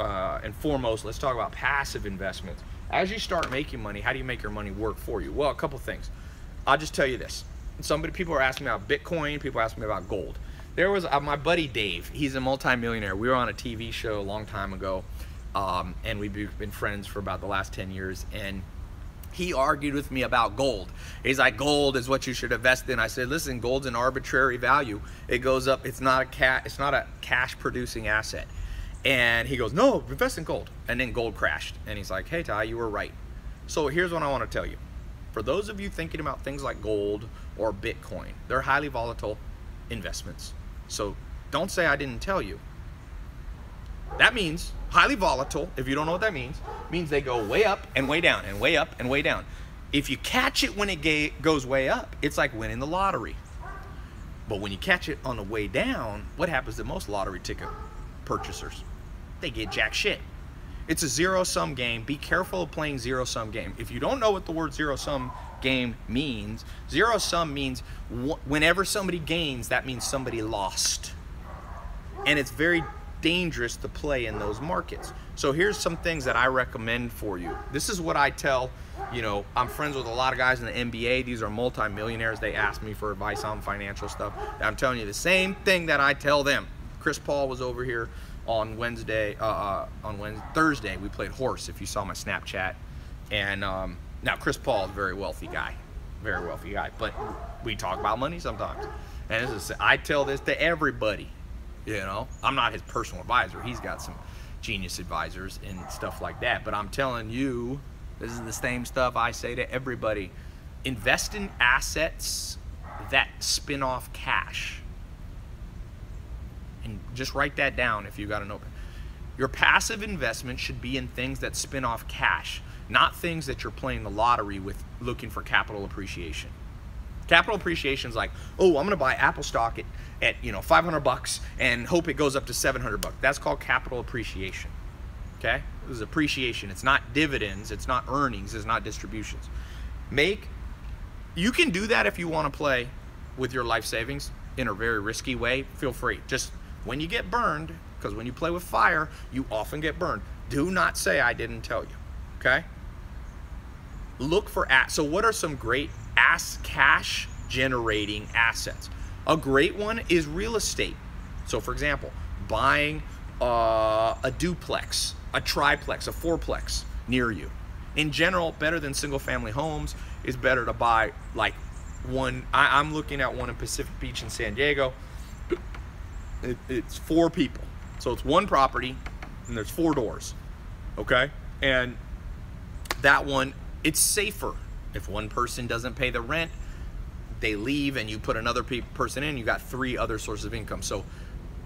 Speaker 1: uh, and foremost let's talk about passive investments as you start making money how do you make your money work for you well a couple things i'll just tell you this somebody people are asking me about Bitcoin. People asking me about gold. There was uh, my buddy Dave. He's a multimillionaire. We were on a TV show a long time ago, um, and we've been friends for about the last ten years. And he argued with me about gold. He's like, gold is what you should invest in. I said, listen, gold's an arbitrary value. It goes up. It's not a cat. It's not a cash producing asset. And he goes, no, invest in gold. And then gold crashed. And he's like, hey Tai, you were right. So here's what I want to tell you. For those of you thinking about things like gold or Bitcoin, they're highly volatile investments. So don't say I didn't tell you. That means highly volatile, if you don't know what that means, means they go way up and way down and way up and way down. If you catch it when it goes way up, it's like winning the lottery. But when you catch it on the way down, what happens to most lottery ticket purchasers? They get jack shit. It's a zero sum game. Be careful of playing zero sum game. If you don't know what the word zero sum game means, zero sum means whenever somebody gains, that means somebody lost. And it's very dangerous to play in those markets. So here's some things that I recommend for you. This is what I tell, you know, I'm friends with a lot of guys in the NBA. These are multimillionaires. They ask me for advice on financial stuff. I'm telling you the same thing that I tell them. Chris Paul was over here on Wednesday, uh, uh, on Wednesday, Thursday, we played horse. If you saw my Snapchat, and um, now Chris Paul is a very wealthy guy, very wealthy guy. But we talk about money sometimes, and this is I tell this to everybody. You know, I'm not his personal advisor. He's got some genius advisors and stuff like that. But I'm telling you, this is the same stuff I say to everybody. Invest in assets that spin off cash and just write that down if you got an open. Your passive investment should be in things that spin off cash, not things that you're playing the lottery with looking for capital appreciation. Capital appreciation is like, oh, I'm going to buy Apple stock at, at you know 500 bucks and hope it goes up to 700 bucks. That's called capital appreciation. Okay, this is appreciation. It's not dividends. It's not earnings. It's not distributions. Make you can do that if you want to play with your life savings in a very risky way. Feel free. Just when you get burned, because when you play with fire, you often get burned. Do not say I didn't tell you. Okay? Look for at so what are some great ass cash generating assets? A great one is real estate. So for example, buying uh, a duplex, a triplex, a fourplex near you. In general, better than single family homes is better to buy like one. I, I'm looking at one in Pacific Beach in San Diego it, it's four people. So it's one property and there's four doors. Okay? And that one, it's safer. If one person doesn't pay the rent, they leave and you put another pe- person in, you got three other sources of income. So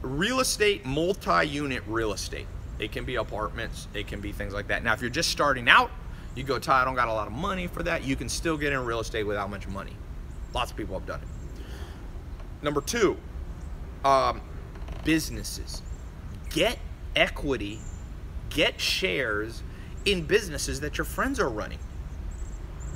Speaker 1: real estate, multi-unit real estate. It can be apartments, it can be things like that. Now, if you're just starting out, you go, Tai, I don't got a lot of money for that. You can still get in real estate without much money. Lots of people have done it. Number two, um, businesses. Get equity, get shares in businesses that your friends are running.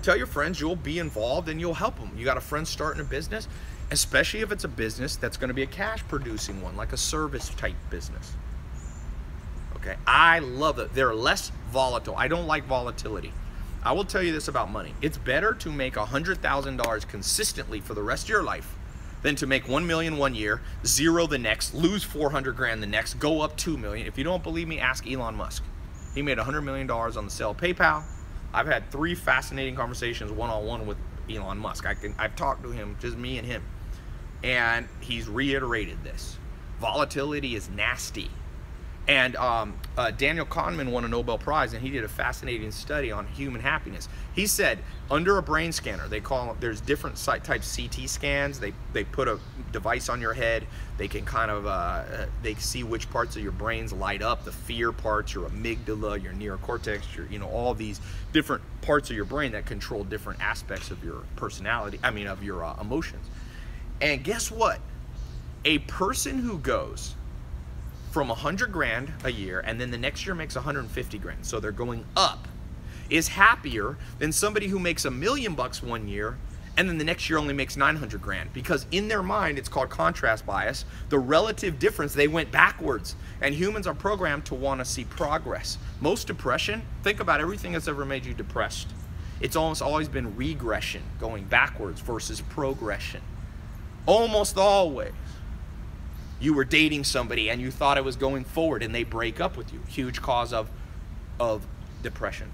Speaker 1: Tell your friends you'll be involved and you'll help them. You got a friend starting a business, especially if it's a business that's going to be a cash producing one, like a service type business. Okay, I love it. They're less volatile. I don't like volatility. I will tell you this about money. It's better to make $100,000 consistently for the rest of your life than to make 1 million one year, zero the next, lose 400 grand the next, go up 2 million. If you don't believe me, ask Elon Musk. He made 100 million dollars on the sale of PayPal. I've had three fascinating conversations one-on-one with Elon Musk. I can I've talked to him, just me and him. And he's reiterated this. Volatility is nasty. And um, uh, Daniel Kahneman won a Nobel Prize, and he did a fascinating study on human happiness. He said under a brain scanner, they call there's different types CT scans. They they put a device on your head. They can kind of uh, uh, they see which parts of your brains light up, the fear parts, your amygdala, your neocortex, your you know all these different parts of your brain that control different aspects of your personality. I mean of your uh, emotions. And guess what? A person who goes from 100 grand a year and then the next year makes 150 grand, so they're going up, is happier than somebody who makes a million bucks one year and then the next year only makes 900 grand. Because in their mind it's called contrast bias. The relative difference they went backwards. And humans are programmed to want to see progress. Most depression think about everything that's ever made you depressed. It's almost always been regression, going backwards versus progression. Almost always. You were dating somebody and you thought it was going forward and they break up with you. Huge cause of, of depression.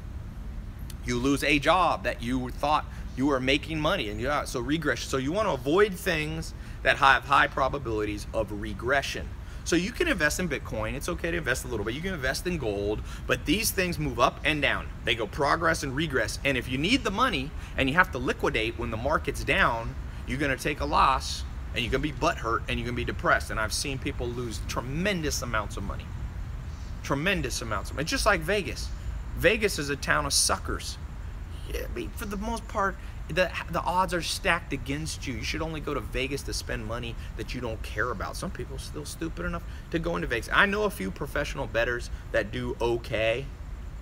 Speaker 1: You lose a job that you thought you were making money and yeah, so regression. So you want to avoid things that have high probabilities of regression. So you can invest in Bitcoin. It's okay to invest a little bit. You can invest in gold, but these things move up and down. They go progress and regress. And if you need the money and you have to liquidate when the market's down, you're going to take a loss and you're going to be butthurt and you're going to be depressed. And I've seen people lose tremendous amounts of money. Tremendous amounts of money. Just like Vegas. Vegas is a town of suckers. I mean, for the most part, the, the odds are stacked against you. You should only go to Vegas to spend money that you don't care about. Some people are still stupid enough to go into Vegas. I know a few professional bettors that do okay.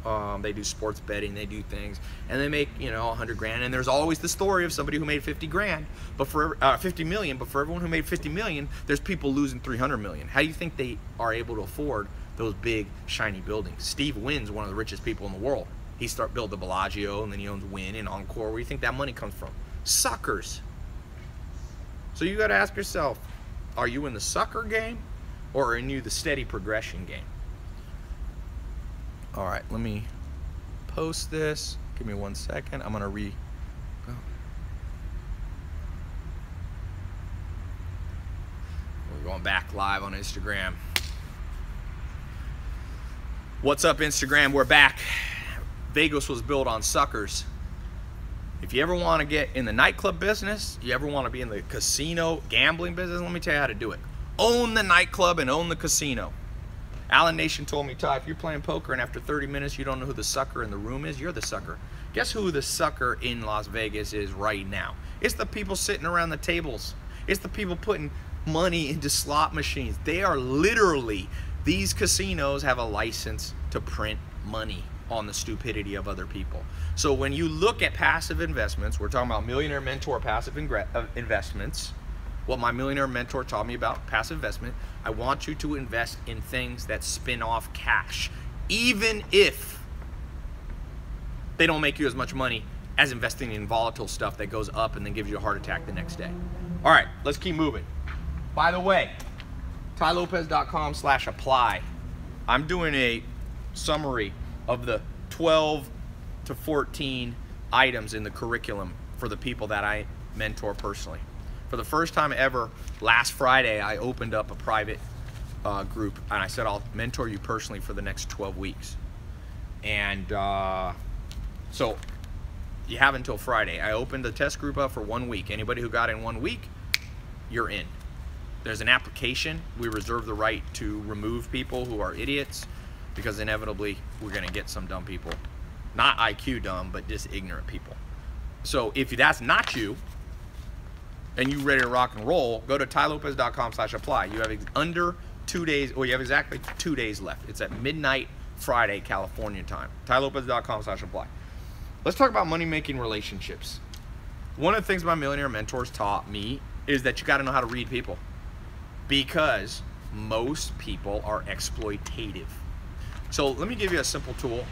Speaker 1: Um, they do sports betting, they do things, and they make you know 100 grand. And there's always the story of somebody who made 50 grand, but for uh, 50 million. But for everyone who made 50 million, there's people losing 300 million. How do you think they are able to afford those big shiny buildings? Steve Wynn's one of the richest people in the world. He start build the Bellagio, and then he owns Wynn and Encore. Where do you think that money comes from? Suckers. So you got to ask yourself, are you in the sucker game, or are you the steady progression game? All right, let me post this. Give me one second. I'm gonna re. Oh. We're going back live on Instagram. What's up, Instagram? We're back. Vegas was built on suckers. If you ever want to get in the nightclub business, you ever want to be in the casino gambling business, let me tell you how to do it. Own the nightclub and own the casino. Allan Nation told me, Tai, if you're playing poker and after 30 minutes you don't know who the sucker in the room is, you're the sucker. Guess who the sucker in Las Vegas is right now? It's the people sitting around the tables. It's the people putting money into slot machines. They are literally, these casinos have a license to print money on the stupidity of other people. So when you look at passive investments, we're talking about millionaire mentor passive uh, investments. What my millionaire mentor taught me about passive investment, I want you to invest in things that spin off cash, even if they don't make you as much money as investing in volatile stuff that goes up and then gives you a heart attack the next day. All right, let's keep moving. By the way, tailopez.com slash apply. I'm doing a summary of the 12 to 14 items in the curriculum for the people that I mentor personally. For the first time ever, last Friday, I opened up a private uh, group and I said, I'll mentor you personally for the next 12 weeks. And uh, so you have until Friday. I opened the test group up for one week. Anybody who got in one week, you're in. There's an application. We reserve the right to remove people who are idiots because inevitably we're going to get some dumb people. Not IQ dumb, but just ignorant people. So if that's not you, and you ready to rock and roll, go to tailopez.com slash apply. You have under two days, well, you have exactly two days left. It's at midnight Friday, California time. tailopez.com slash apply. Let's talk about money-making relationships. One of the things my millionaire mentors taught me is that you got to know how to read people because most people are exploitative. So let me give you a simple tool.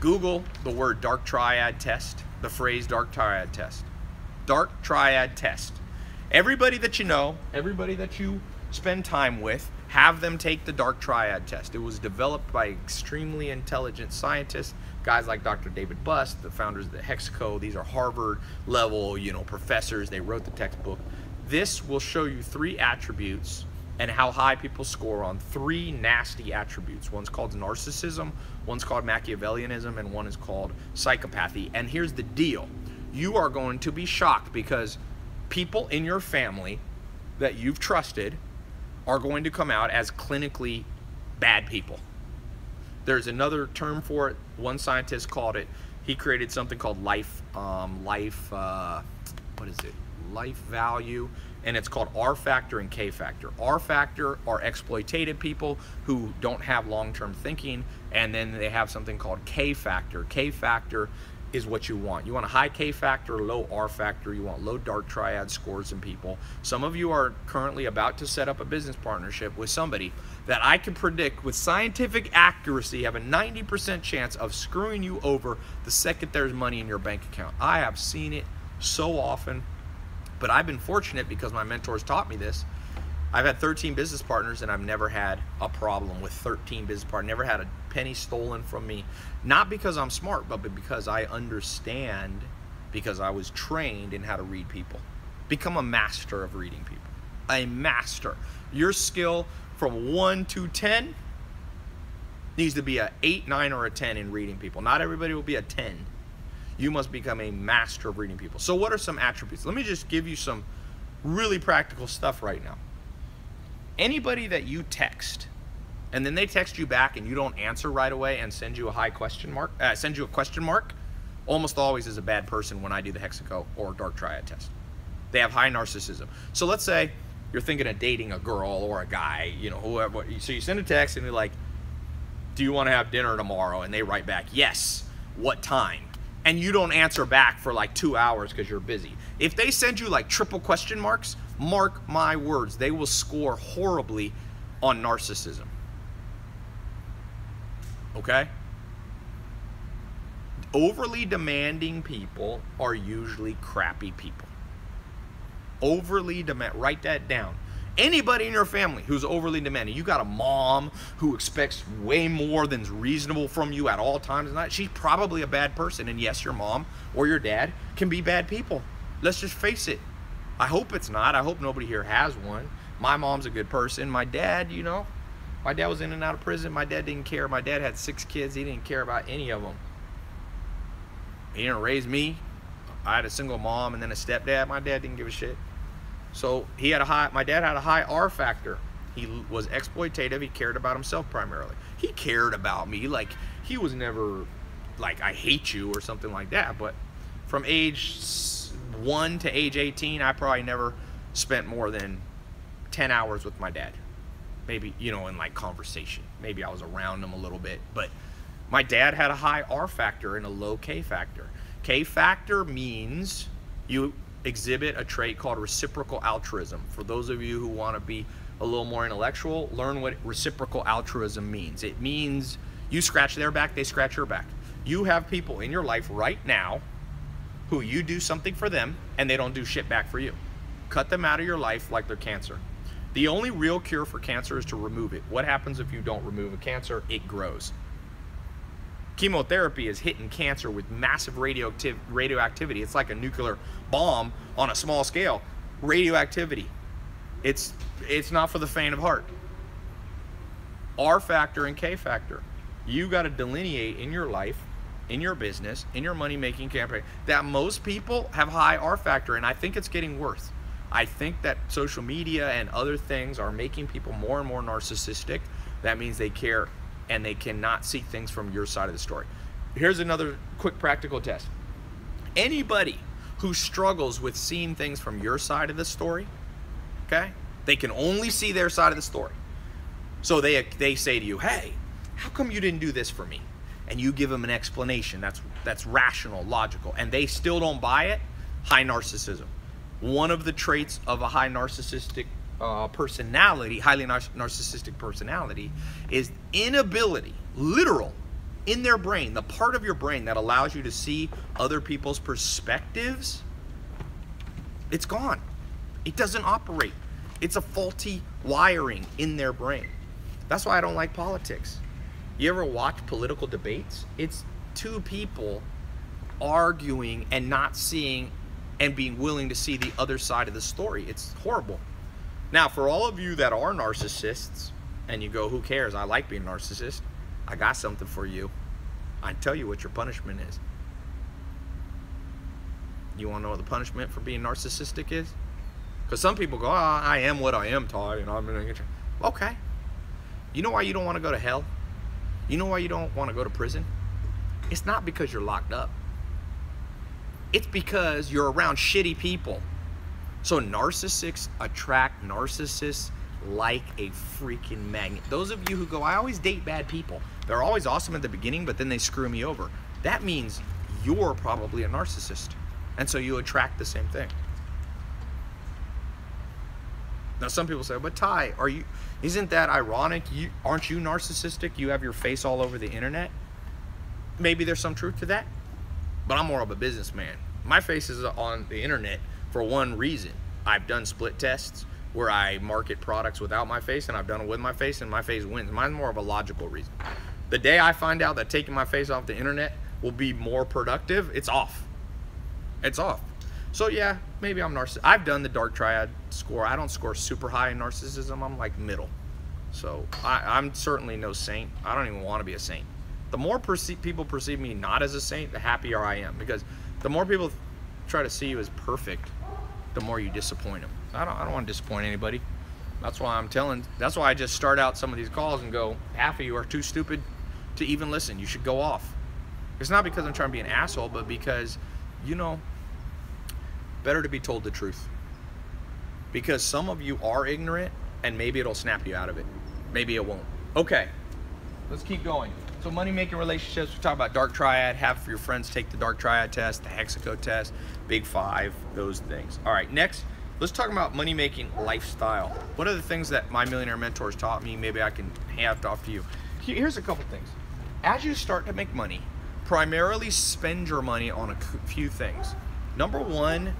Speaker 1: Google the word dark triad test, the phrase dark triad test. Dark triad test. Everybody that you know, everybody that you spend time with, have them take the dark triad test. It was developed by extremely intelligent scientists, guys like Dr. David Buss, the founders of the Hexaco. These are Harvard level, you know, professors. They wrote the textbook. This will show you three attributes and how high people score on three nasty attributes. One's called narcissism, one's called Machiavellianism, and one is called psychopathy. And here's the deal you are going to be shocked because people in your family that you've trusted are going to come out as clinically bad people. There's another term for it. One scientist called it, he created something called life, um, life, uh, what is it? Life value and it's called R factor and K factor. R factor are exploitative people who don't have long-term thinking, and then they have something called K factor. K factor is what you want. You want a high K factor, low R factor. You want low dark triad scores in people. Some of you are currently about to set up a business partnership with somebody that I can predict with scientific accuracy have a 90% chance of screwing you over the second there's money in your bank account. I have seen it so often, but I've been fortunate because my mentors taught me this. I've had 13 business partners and I've never had a problem with 13 business partners. Never had a penny stolen from me. Not because I'm smart, but because I understand, because I was trained in how to read people. Become a master of reading people. A master. Your skill from 1 to 10 needs to be a 8, 9, or a 10 in reading people. Not everybody will be a 10. You must become a master of reading people. So, what are some attributes? Let me just give you some really practical stuff right now anybody that you text and then they text you back and you don't answer right away and send you a high question mark, uh, send you a question mark, almost always is a bad person when I do the Hexaco or Dark Triad test. They have high narcissism. So let's say you're thinking of dating a girl or a guy, you know, whoever. So you send a text and you're like, "Do you want to have dinner tomorrow?" And they write back, "Yes." What time? And you don't answer back for like two hours because you're busy. If they send you like triple question marks, mark my words, they will score horribly on narcissism. Okay? Overly demanding people are usually crappy people. Overly demand, write that down. Anybody in your family who's overly demanding, you got a mom who expects way more than's reasonable from you at all times. And she's probably a bad person. And yes, your mom or your dad can be bad people. Let's just face it. I hope it's not. I hope nobody here has one. My mom's a good person. My dad, you know, my dad was in and out of prison. My dad didn't care. My dad had six kids. He didn't care about any of them. He didn't raise me. I had a single mom and then a stepdad. My dad didn't give a shit. So he had a high. My dad had a high R factor. He was exploitative. He cared about himself primarily. He cared about me. Like he was never like I hate you or something like that. But from age one to age 18, I probably never spent more than 10 hours with my dad. Maybe, you know, in like conversation. Maybe I was around him a little bit. But my dad had a high R factor and a low K factor. K factor means you exhibit a trait called reciprocal altruism. For those of you who want to be a little more intellectual, learn what reciprocal altruism means. It means you scratch their back, they scratch your back. You have people in your life right now who you do something for them and they don't do shit back for you. Cut them out of your life like they're cancer. The only real cure for cancer is to remove it. What happens if you don't remove a cancer? It grows. Chemotherapy is hitting cancer with massive radioactive radioactivity. It's like a nuclear bomb on a small scale. Radioactivity. It's it's not for the faint of heart. R factor and K factor. You got to delineate in your life in your business, in your money making campaign, that most people have high R factor, and I think it's getting worse. I think that social media and other things are making people more and more narcissistic. That means they care and they cannot see things from your side of the story. Here's another quick practical test. Anybody who struggles with seeing things from your side of the story, okay? They can only see their side of the story. So they they say to you, "Hey, how come you didn't do this for me?" and you give them an explanation that's that's rational, logical, and they still don't buy it, high narcissism. One of the traits of a high narcissistic uh, personality, highly nar- narcissistic personality, is inability, literal, in their brain, the part of your brain that allows you to see other people's perspectives. It's gone. It doesn't operate. It's a faulty wiring in their brain. That's why I don't like politics you ever watch political debates? It's two people arguing and not seeing and being willing to see the other side of the story. It's horrible. Now, for all of you that are narcissists, and you go, who cares? I like being a narcissist. I got something for you. I tell you what your punishment is. You want to know what the punishment for being narcissistic is? Because some people go, oh, I am what I am, Tai, and I'm going to get you. Okay. You know why you don't want to go to hell? You know why you don't want to go to prison? It's not because you're locked up. It's because you're around shitty people. So narcissists attract narcissists like a freaking magnet. Those of you who go, I always date bad people. They're always awesome at the beginning, but then they screw me over. That means you're probably a narcissist. And so you attract the same thing. Now some people say, "But Tai, are you isn't that ironic? You aren't you narcissistic? You have your face all over the internet?" Maybe there's some truth to that. But I'm more of a businessman. My face is on the internet for one reason. I've done split tests where I market products without my face and I've done it with my face and my face wins. Mine's more of a logical reason. The day I find out that taking my face off the internet will be more productive, it's off. It's off. So yeah, maybe I'm narcissistic. I've done the dark triad score. I don't score super high in narcissism. I'm like middle. So I, I'm certainly no saint. I don't even want to be a saint. The more perce- people perceive me not as a saint, the happier I am because the more people try to see you as perfect, the more you disappoint them. I don't, I don't want to disappoint anybody. That's why I'm telling. That's why I just start out some of these calls and go, half of you are too stupid to even listen. You should go off. It's not because I'm trying to be an asshole, but because, you know, better to be told the truth. Because some of you are ignorant and maybe it'll snap you out of it. Maybe it won't. Okay, let's keep going. So money making relationships, we talk about dark triad, have your friends take the dark triad test, the hexaco test, big five, those things. All right, next, let's talk about money making lifestyle. What are the things that my millionaire mentors taught me? Maybe I can hand off to you. Here's a couple things. As you start to make money, primarily spend your money on a few things. Number one,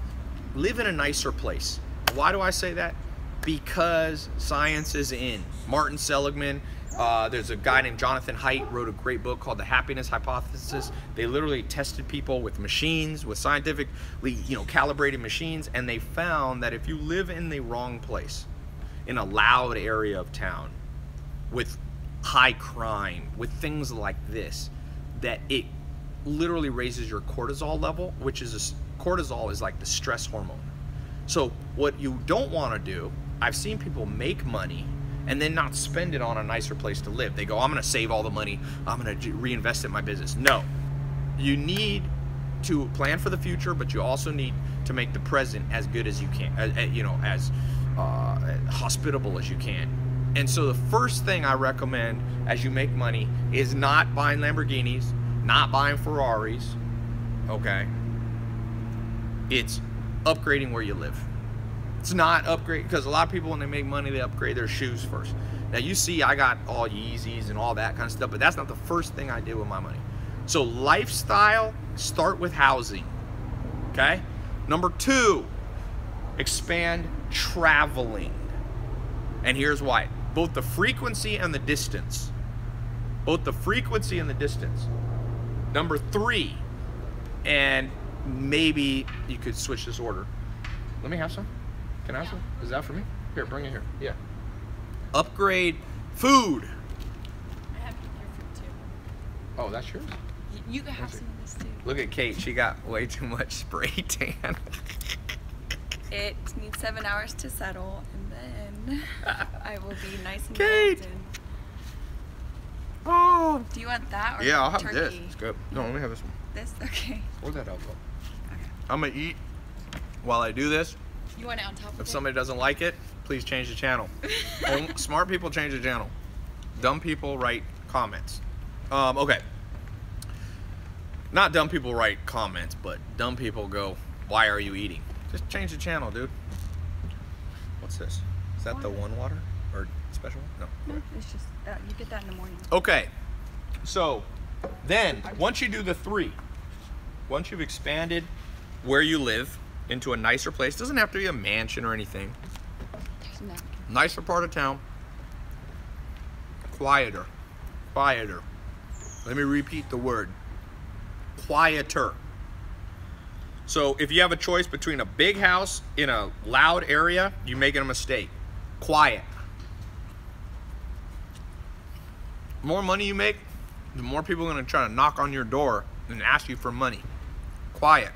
Speaker 1: live in a nicer place. Why do I say that? Because science is in. Martin Seligman, uh, there's a guy named Jonathan Haidt wrote a great book called The Happiness Hypothesis. They literally tested people with machines, with scientifically, you know, calibrated machines, and they found that if you live in the wrong place, in a loud area of town, with high crime, with things like this, that it literally raises your cortisol level, which is a, cortisol is like the stress hormone. So what you don't want to do, I've seen people make money and then not spend it on a nicer place to live. They go, I'm going to save all the money. I'm going to reinvest it in my business. No. You need to plan for the future, but you also need to make the present as good as you can, uh, you know, as uh, hospitable as you can. And so the first thing I recommend as you make money is not buying Lamborghinis, not buying Ferraris, okay? It's upgrading where you live. It's not upgrade because a lot of people when they make money they upgrade their shoes first. Now you see I got all Yeezys and all that kind of stuff, but that's not the first thing I did with my money. So lifestyle, start with housing. Okay? Number two, expand traveling. And here's why. Both the frequency and the distance. Both the frequency and the distance. Number three, and maybe you could switch this order. Let me have some. Can I have some? Is that for me? Here, bring it here. Yeah. Upgrade food.
Speaker 3: I have your food too.
Speaker 1: Oh, that's yours?
Speaker 3: You can have some of this too.
Speaker 1: Look at Kate. She got way too much spray tan.
Speaker 3: It needs seven hours to settle, and then I will be nice and
Speaker 1: Kate!
Speaker 3: golden.
Speaker 1: oh.
Speaker 3: Do you want that or
Speaker 1: Yeah, I'll have
Speaker 3: turkey?
Speaker 1: this. It's good. No, let me have this one.
Speaker 3: This? Okay.
Speaker 1: Where'd that elbow?
Speaker 3: Okay.
Speaker 1: I'm gonna eat while I do this.
Speaker 3: You want it on top of
Speaker 1: If
Speaker 3: it?
Speaker 1: somebody doesn't like it, please change the channel. Smart people change the channel. Dumb people write comments. Um, okay. Not dumb people write comments, but dumb people go, "Why are you eating?" Just change the channel, dude. What's this? Is that the one water or special? No.
Speaker 3: No, it's just uh, you get that in the morning.
Speaker 1: Okay. So then, once you do the three, once you've expanded where you live into a nicer place, doesn't have to be a mansion or anything,
Speaker 3: napkin.
Speaker 1: nicer part of town, quieter, quieter. Let me repeat the word quieter. So if you have a choice between a big house in a loud area, you're making a mistake. Quiet. The more money you make, the more people are going to try to knock on your door and ask you for money. Quiet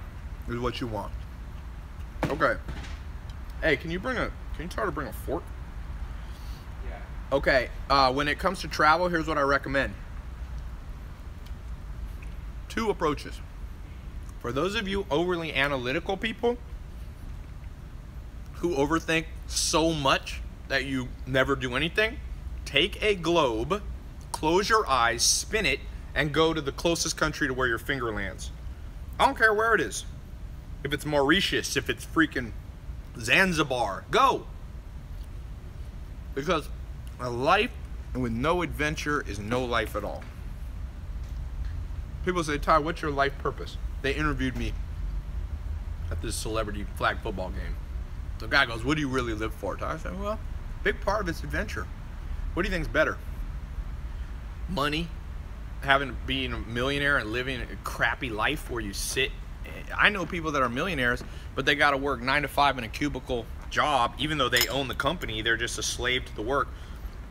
Speaker 1: is what you want. Okay. Hey, can you bring a can you try to bring a fork? Yeah. Okay. Uh, when it comes to travel, here's what I recommend. Two approaches. For those of you overly analytical people who overthink so much that you never do anything, take a globe, close your eyes, spin it, and go to the closest country to where your finger lands. I don't care where it is. If it's Mauritius, if it's freaking Zanzibar, go. Because a life with no adventure is no life at all. People say, Tai, what's your life purpose? They interviewed me at this celebrity flag football game. The guy goes, What do you really live for? Tai? I said, Well, big part of it's adventure. What do you think's better? Money, having being a millionaire and living a crappy life where you sit. I know people that are millionaires, but they got to work nine to five in a cubicle job, even though they own the company. They're just a slave to the work,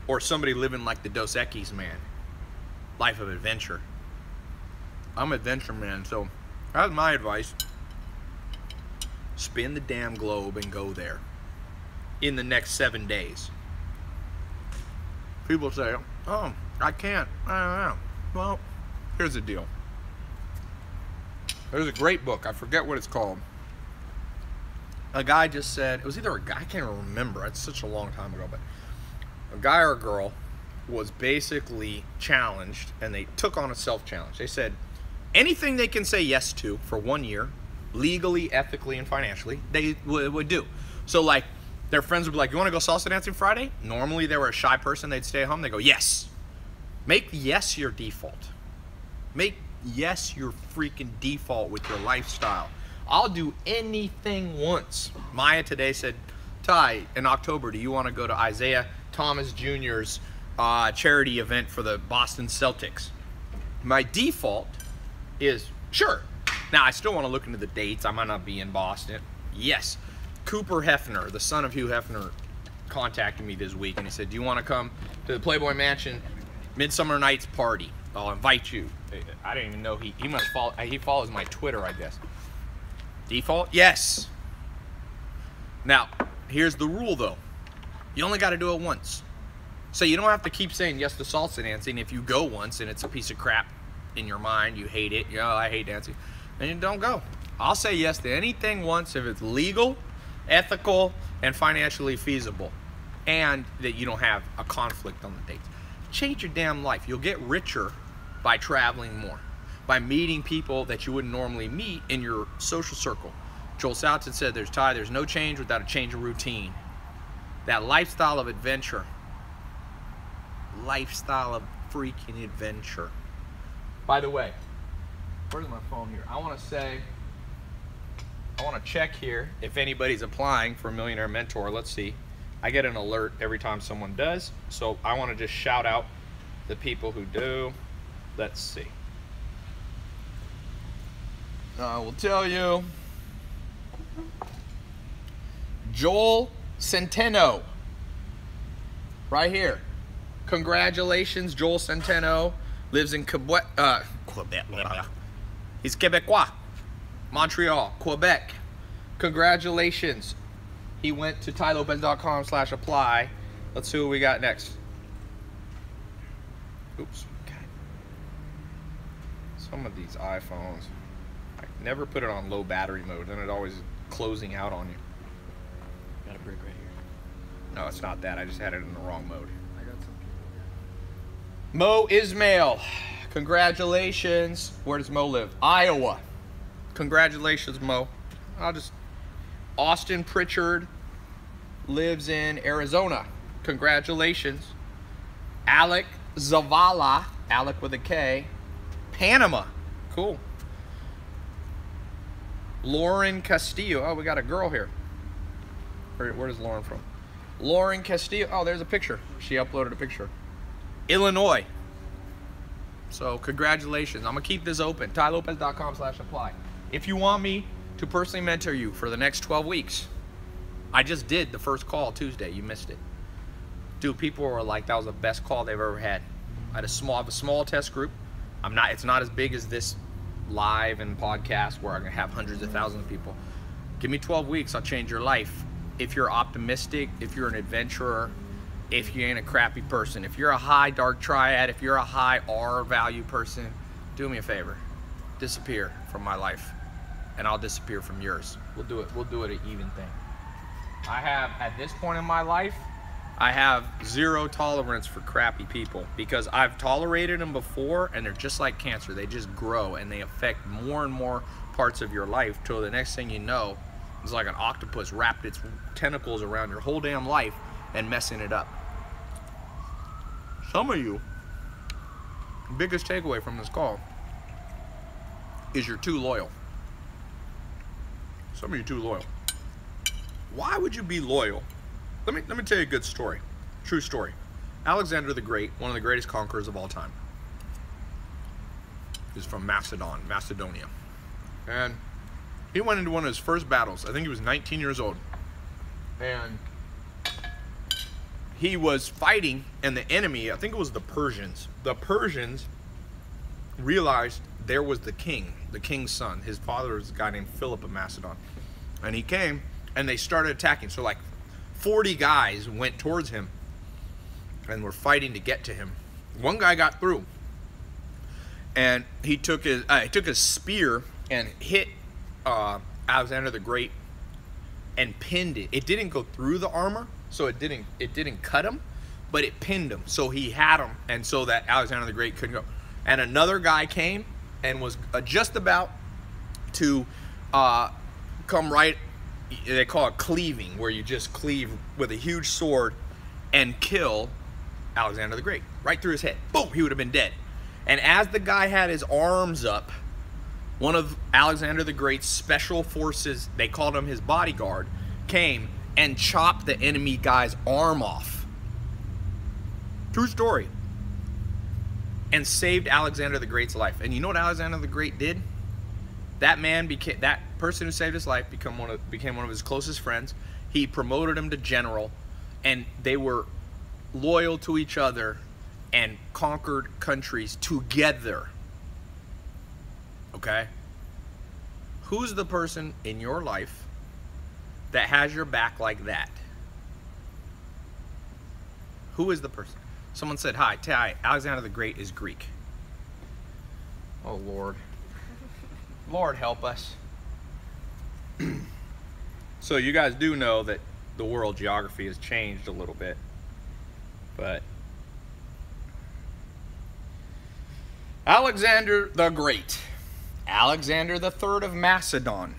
Speaker 1: or somebody living like the Dos Equis man, life of adventure. I'm adventure man, so that's my advice. Spin the damn globe and go there in the next seven days. People say, "Oh, I can't." I don't know. Well, here's the deal. There's a great book. I forget what it's called. A guy just said it was either a guy. I can't remember. It's such a long time ago, but a guy or a girl was basically challenged, and they took on a self challenge. They said anything they can say yes to for one year, legally, ethically, and financially, they would do. So like. Their friends would be like, "You want to go salsa dancing Friday?" Normally, they were a shy person; they'd stay home. They go, "Yes." Make yes your default. Make yes your freaking default with your lifestyle. I'll do anything once. Maya today said, Tai, in October, do you want to go to Isaiah Thomas Jr.'s uh, charity event for the Boston Celtics? My default is sure. Now, I still want to look into the dates. I might not be in Boston. Yes. Cooper Hefner, the son of Hugh Hefner, contacted me this week and he said, Do you want to come to the Playboy Mansion Midsummer Night's Party? I'll invite you. I didn't even know he, he must follow, he follows my Twitter, I guess. Default? Yes. Now, here's the rule though. You only got to do it once. So you don't have to keep saying yes to salsa dancing if you go once and it's a piece of crap in your mind, you hate it, you know, I hate dancing, then you don't go. I'll say yes to anything once if it's legal, ethical, and financially feasible, and that you don't have a conflict on the dates. Change your damn life. You'll get richer by traveling more, by meeting people that you wouldn't normally meet in your social circle. Joel Salatin said, There's Tai, there's no change without a change of routine. That lifestyle of adventure, lifestyle of freaking adventure. By the way, where's my phone here? I want to say, I want to check here if anybody's applying for Millionaire Mentor. Let's see. I get an alert every time someone does, so I want to just shout out the people who do. Let's see. I will tell you. Joel Centeno. Right here. Congratulations, Joel Centeno. Lives in Quebec. Uh, Quebec. He's Quebecois. Montreal, Quebec. Congratulations. He went to tailopez.com slash apply. Let's see what we got next. Oops. Some of these iPhones. I never put it on low battery mode, then it always closing out on you.
Speaker 2: Got a brick right here.
Speaker 1: No, it's not that. I just had it in the wrong mode.
Speaker 4: I got some people.
Speaker 1: Mo Ismail. Congratulations. Where does Mo live? Iowa. Congratulations, Mo. I'll just. Austin Pritchard lives in Arizona. Congratulations. Alek Zavala. Alek with a K. Panama. Cool. Lauren Castillo. Oh, we got a girl here. Where, where is Lauren from? Lauren Castillo. Oh, there's a picture. She uploaded a picture. Illinois. So congratulations. I'm gonna keep this open. TaiLopez.com slash apply. If you want me to personally mentor you for the next 12 weeks, I just did the first call Tuesday. You missed it. Dude, people were like, that was the best call they've ever had. I had a small, I have a small test group. I'm not. It's not as big as this live and podcast where I'm gonna have hundreds of thousands of people. Give me 12 weeks. I'll change your life. If you're optimistic, if you're an adventurer, if you ain't a crappy person, if you're a high dark triad, if you're a high R value person, do me a favor. Disappear from my life. And I'll disappear from yours. We'll do it. We'll do it an even thing. I have at this point in my life, I have zero tolerance for crappy people because I've tolerated them before and they're just like cancer. They just grow and they affect more and more parts of your life till the next thing you know, it's like an octopus wrapped its tentacles around your whole damn life and messing it up. Some of you, biggest takeaway from this call is you're too loyal. Some of you too loyal. Why would you be loyal? Let me let me tell you a good story. True story. Alexander the Great, one of the greatest conquerors of all time, is from Macedon, Macedonia. And he went into one of his first battles. I think he was 19 years old. And he was fighting, and the enemy, I think it was the Persians, the Persians realized there was the king, the king's son. His father was a guy named Philip of Macedon. And he came, and they started attacking. So, like, 40 guys went towards him and were fighting to get to him. One guy got through, and he took his uh, he took a spear and hit uh, Alexander the Great and pinned it. It didn't go through the armor, so it didn't it didn't cut him, but it pinned him. So he had him, and so that Alexander the Great couldn't go. And another guy came and was uh, just about to uh, come right. They call it cleaving, where you just cleave with a huge sword and kill Alexander the Great right through his head. Boom, he would have been dead. And as the guy had his arms up, one of Alexander the Great's special forces, they called him his bodyguard, came and chopped the enemy guy's arm off. True story. And saved Alexander the Great's life. And you know what Alexander the Great did? That man became that person who saved his life become one of became one of his closest friends. He promoted him to general and they were loyal to each other and conquered countries together. Okay? Who's the person in your life that has your back like that? Who is the person? Someone said, Hi, Tai, Alexander the Great is Greek. Oh, Lord. Lord, help us. so, you guys do know that the world geography has changed a little bit. But Alexander the Great, Alexander the Third of Macedon.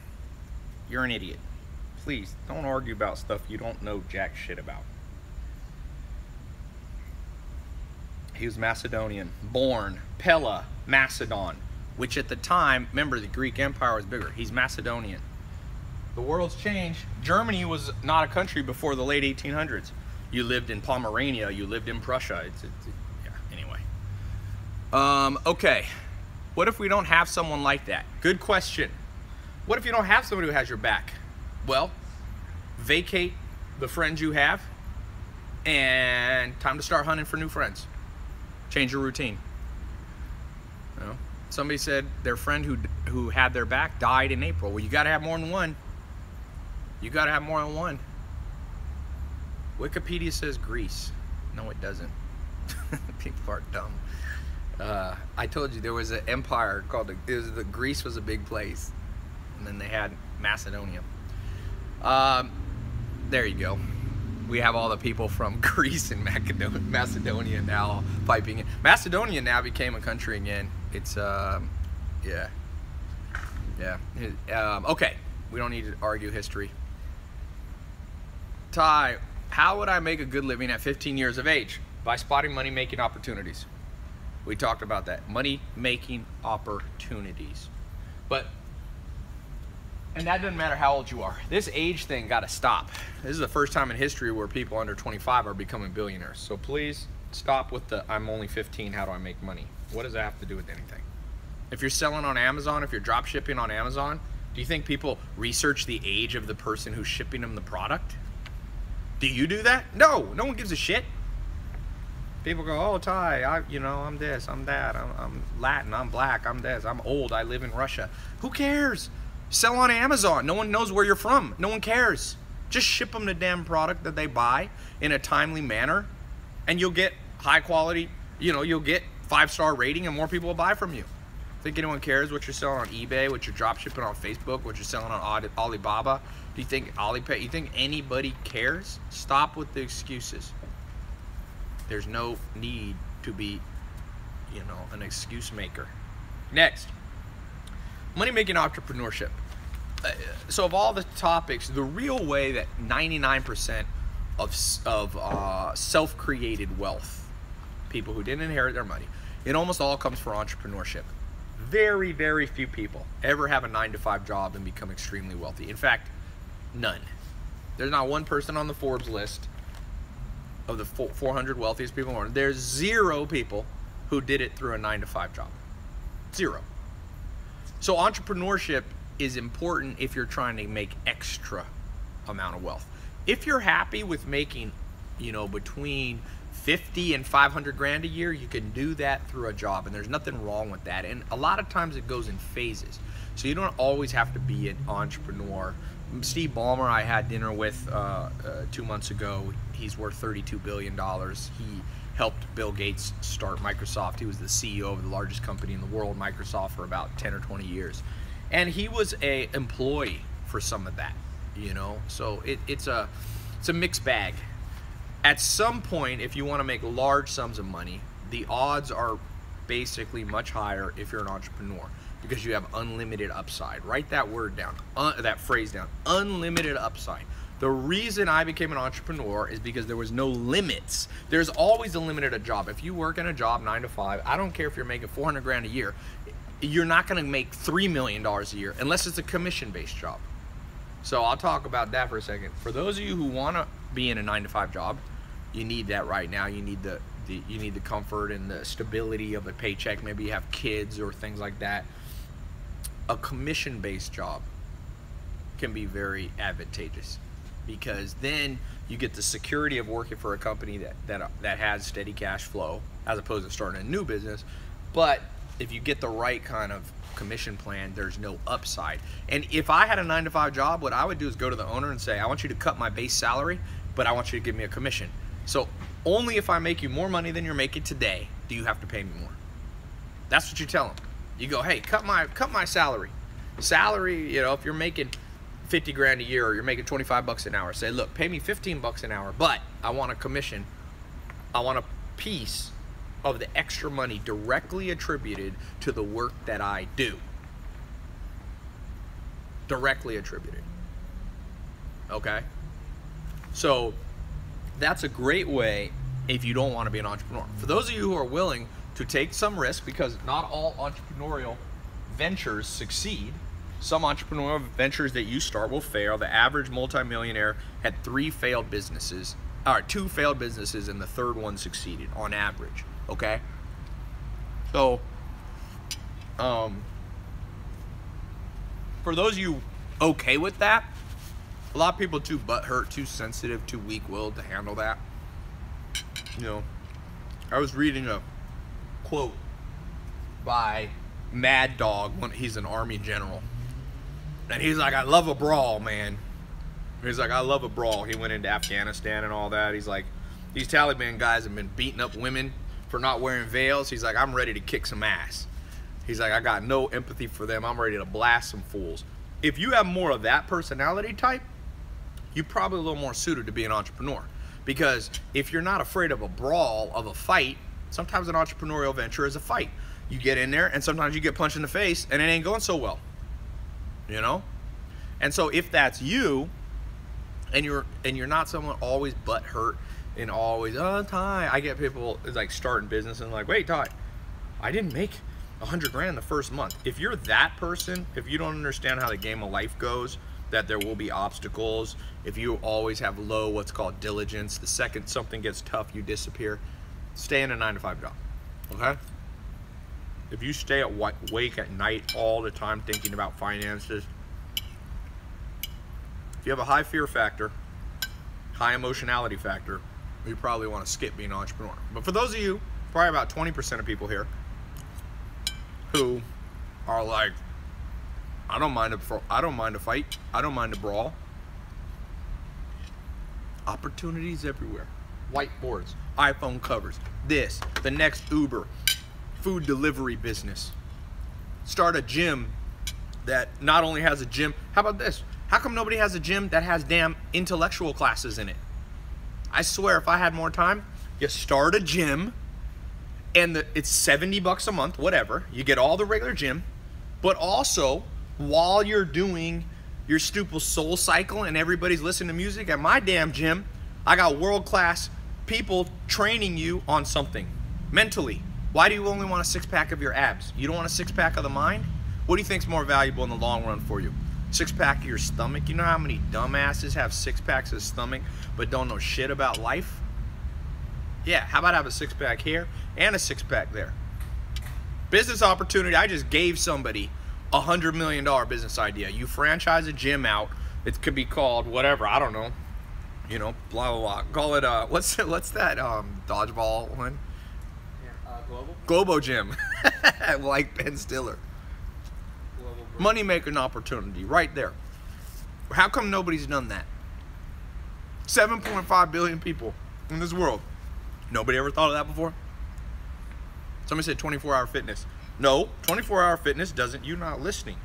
Speaker 1: You're an idiot. Please don't argue about stuff you don't know jack shit about. He was Macedonian, born Pella, Macedon, which at the time, remember the Greek Empire was bigger. He's Macedonian. The world's changed. Germany was not a country before the late 1800s. You lived in Pomerania. You lived in Prussia. It's, it's yeah. Anyway. Um, okay. What if we don't have someone like that? Good question. What if you don't have somebody who has your back? Well, vacate the friends you have, and time to start hunting for new friends. Change your routine. You know, somebody said their friend who who had their back died in April. Well, you got to have more than one. You got to have more than one. Wikipedia says Greece. No, it doesn't. People are dumb. Uh, I told you there was an empire called the, was the Greece was a big place, and then they had Macedonia. Um, there you go. We have all the people from Greece and Macedonia now piping in. Macedonia now became a country again. It's um, yeah, yeah. Um, okay, we don't need to argue history. Tai, how would I make a good living at 15 years of age? By spotting money making opportunities. We talked about that. Money making opportunities. But, and that doesn't matter how old you are. This age thing got to stop. This is the first time in history where people under 25 are becoming billionaires. So please stop with the I'm only 15, how do I make money? What does that have to do with anything? If you're selling on Amazon, if you're drop shipping on Amazon, do you think people research the age of the person who's shipping them the product? Do you do that? No, no one gives a shit. People go, oh, Tai, I, you know, I'm this, I'm that, I'm, I'm Latin, I'm black, I'm this, I'm old, I live in Russia. Who cares? Sell on Amazon. No one knows where you're from. No one cares. Just ship them the damn product that they buy in a timely manner, and you'll get high quality. You know, you'll get five star rating, and more people will buy from you. Think anyone cares what you're selling on eBay, what you're drop shipping on Facebook, what you're selling on Alibaba? Do you think Alipay? You think anybody cares? Stop with the excuses. There's no need to be, you know, an excuse maker. Next, money making entrepreneurship. Uh, so of all the topics, the real way that 99% of of uh, self-created wealth, people who didn't inherit their money, it almost all comes from entrepreneurship. Very, very few people ever have a nine to five job and become extremely wealthy. In fact, none. There's not one person on the Forbes list of the 400 wealthiest people in the world. There's zero people who did it through a nine to five job. Zero. So entrepreneurship is important if you're trying to make extra amount of wealth. If you're happy with making, you know, between 50 and 500 grand a year, you can do that through a job and there's nothing wrong with that. And a lot of times it goes in phases. So you don't always have to be an entrepreneur. Steve Ballmer, I had dinner with uh, uh, two months ago. He's worth $32 billion. He helped Bill Gates start Microsoft. He was the CEO of the largest company in the world, Microsoft, for about 10 or 20 years. And he was a employee for some of that, you know? So it, it's a it's a mixed bag. At some point, if you want to make large sums of money, the odds are basically much higher if you're an entrepreneur because you have unlimited upside. Write that word down, uh, that phrase down. Unlimited upside. The reason I became an entrepreneur is because there was no limits. There's always a limit at a job. If you work in a job nine to five, I don't care if you're making 400 grand a year, you're not going to make three million dollars a year unless it's a commission-based job. So I'll talk about that for a second. For those of you who want to be in a nine to five job, you need that right now. You need the, the you need the comfort and the stability of a paycheck. Maybe you have kids or things like that. A commission-based job can be very advantageous because then you get the security of working for a company that that that has steady cash flow as opposed to starting a new business. But if you get the right kind of commission plan, there's no upside. And if I had a 9 to 5 job, what I would do is go to the owner and say, "I want you to cut my base salary, but I want you to give me a commission." So, only if I make you more money than you're making today, do you have to pay me more. That's what you tell them. You go, "Hey, cut my cut my salary." Salary, you know, if you're making 50 grand a year or you're making 25 bucks an hour say look pay me 15 bucks an hour but i want a commission i want a piece of the extra money directly attributed to the work that i do directly attributed okay so that's a great way if you don't want to be an entrepreneur for those of you who are willing to take some risk because not all entrepreneurial ventures succeed some entrepreneurial ventures that you start will fail. The average multimillionaire had three failed businesses, or two failed businesses, and the third one succeeded on average. Okay. So, um, for those you okay with that, a lot of people too butthurt, too sensitive, too weak-willed to handle that. You know, I was reading a quote by Mad Dog. When he's an army general and he's like, I love a brawl, man. He's like, I love a brawl. He went into Afghanistan and all that. He's like, these Taliban guys have been beating up women for not wearing veils. He's like, I'm ready to kick some ass. He's like, I got no empathy for them. I'm ready to blast some fools. If you have more of that personality type, you're probably a little more suited to be an entrepreneur. Because if you're not afraid of a brawl, of a fight, sometimes an entrepreneurial venture is a fight. You get in there and sometimes you get punched in the face and it ain't going so well you know and so if that's you and you're and you're not someone always butt hurt and always oh tai. I get people like starting business and like wait tai i didn't make a hundred grand the first month. If you're that person if you don't understand how the game of life goes that there will be obstacles if you always have low what's called diligence the second something gets tough you disappear stay in a nine to five job okay? If you stay at wake at night all the time thinking about finances, if you have a high fear factor, high emotionality factor, you probably want to skip being an entrepreneur. But for those of you, probably about 20% of people here, who are like, I don't mind a, I don't mind a fight, I don't mind a brawl. Opportunities everywhere. Whiteboards, iPhone covers, this, the next Uber, food delivery business. Start a gym that not only has a gym, how about this? How come nobody has a gym that has damn intellectual classes in it? I swear if I had more time, you start a gym and the, it's 70 bucks a month, whatever. You get all the regular gym, but also while you're doing your stupid soul cycle and everybody's listening to music at my damn gym, I got world class people training you on something mentally. Why do you only want a six pack of your abs? You don't want a six pack of the mind? What do you think's more valuable in the long run for you? Six pack of your stomach? You know how many dumbasses have six packs of stomach but don't know shit about life? Yeah, how about I have a six pack here and a six pack there? Business opportunity, I just gave somebody a hundred million dollar business idea. You franchise a gym out, it could be called whatever, I don't know. You know, blah blah blah. Call it uh what's what's that um dodgeball one?
Speaker 2: Uh, global.
Speaker 1: Globo Gym. like Ben Stiller. Money making opportunity right there. How come nobody's done that? 7.5 billion people in this world. Nobody ever thought of that before? Somebody said 24 hour fitness. No, 24 hour fitness doesn't, you not listening.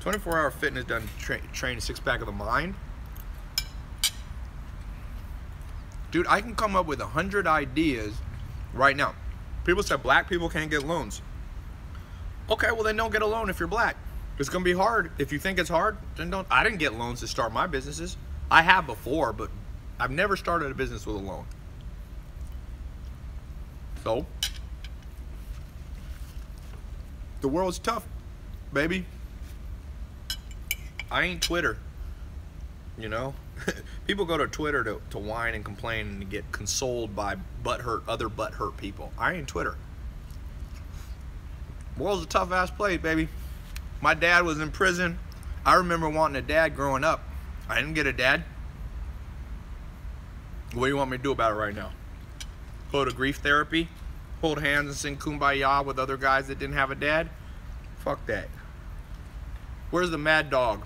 Speaker 1: 24 hour fitness doesn't tra- train a six pack of the mind. Dude, I can come up with a hundred ideas right now. People said black people can't get loans. Okay, well then don't get a loan if you're black. It's gonna be hard. If you think it's hard, then don't. I didn't get loans to start my businesses. I have before, but I've never started a business with a loan. So, the world's tough, baby. I ain't Twitter. You know? people go to Twitter to, to whine and complain and get consoled by butthurt, other butthurt people. I ain't Twitter. World's a tough ass place, baby. My dad was in prison. I remember wanting a dad growing up. I didn't get a dad. What do you want me to do about it right now? Go to grief therapy? Hold hands and sing kumbaya with other guys that didn't have a dad? Fuck that. Where's the mad dog?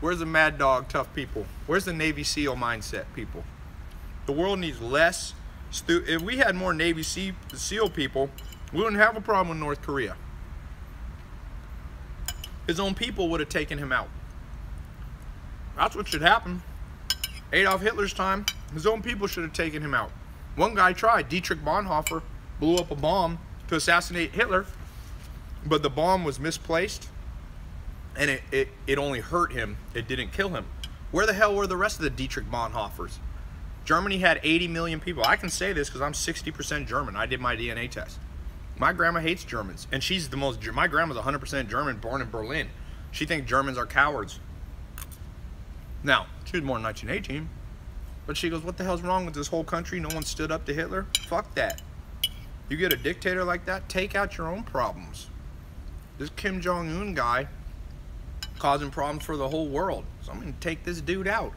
Speaker 1: Where's the mad dog tough people? Where's the Navy SEAL mindset people? The world needs less. If we had more Navy SEAL people, we wouldn't have a problem with North Korea. His own people would have taken him out. That's what should happen. Adolf Hitler's time, his own people should have taken him out. One guy tried. Dietrich Bonhoeffer blew up a bomb to assassinate Hitler, but the bomb was misplaced and it, it, it only hurt him. It didn't kill him. Where the hell were the rest of the Dietrich Bonhoeffers? Germany had 80 million people. I can say this because I'm 60% German. I did my DNA test. My grandma hates Germans, and she's the most. My grandma's 100% German, born in Berlin. She thinks Germans are cowards. Now, she was born in 1918, but she goes, "What the hell's wrong with this whole country? No one stood up to Hitler. Fuck that. You get a dictator like that, take out your own problems. This Kim Jong Un guy causing problems for the whole world. So I'm gonna take this dude out.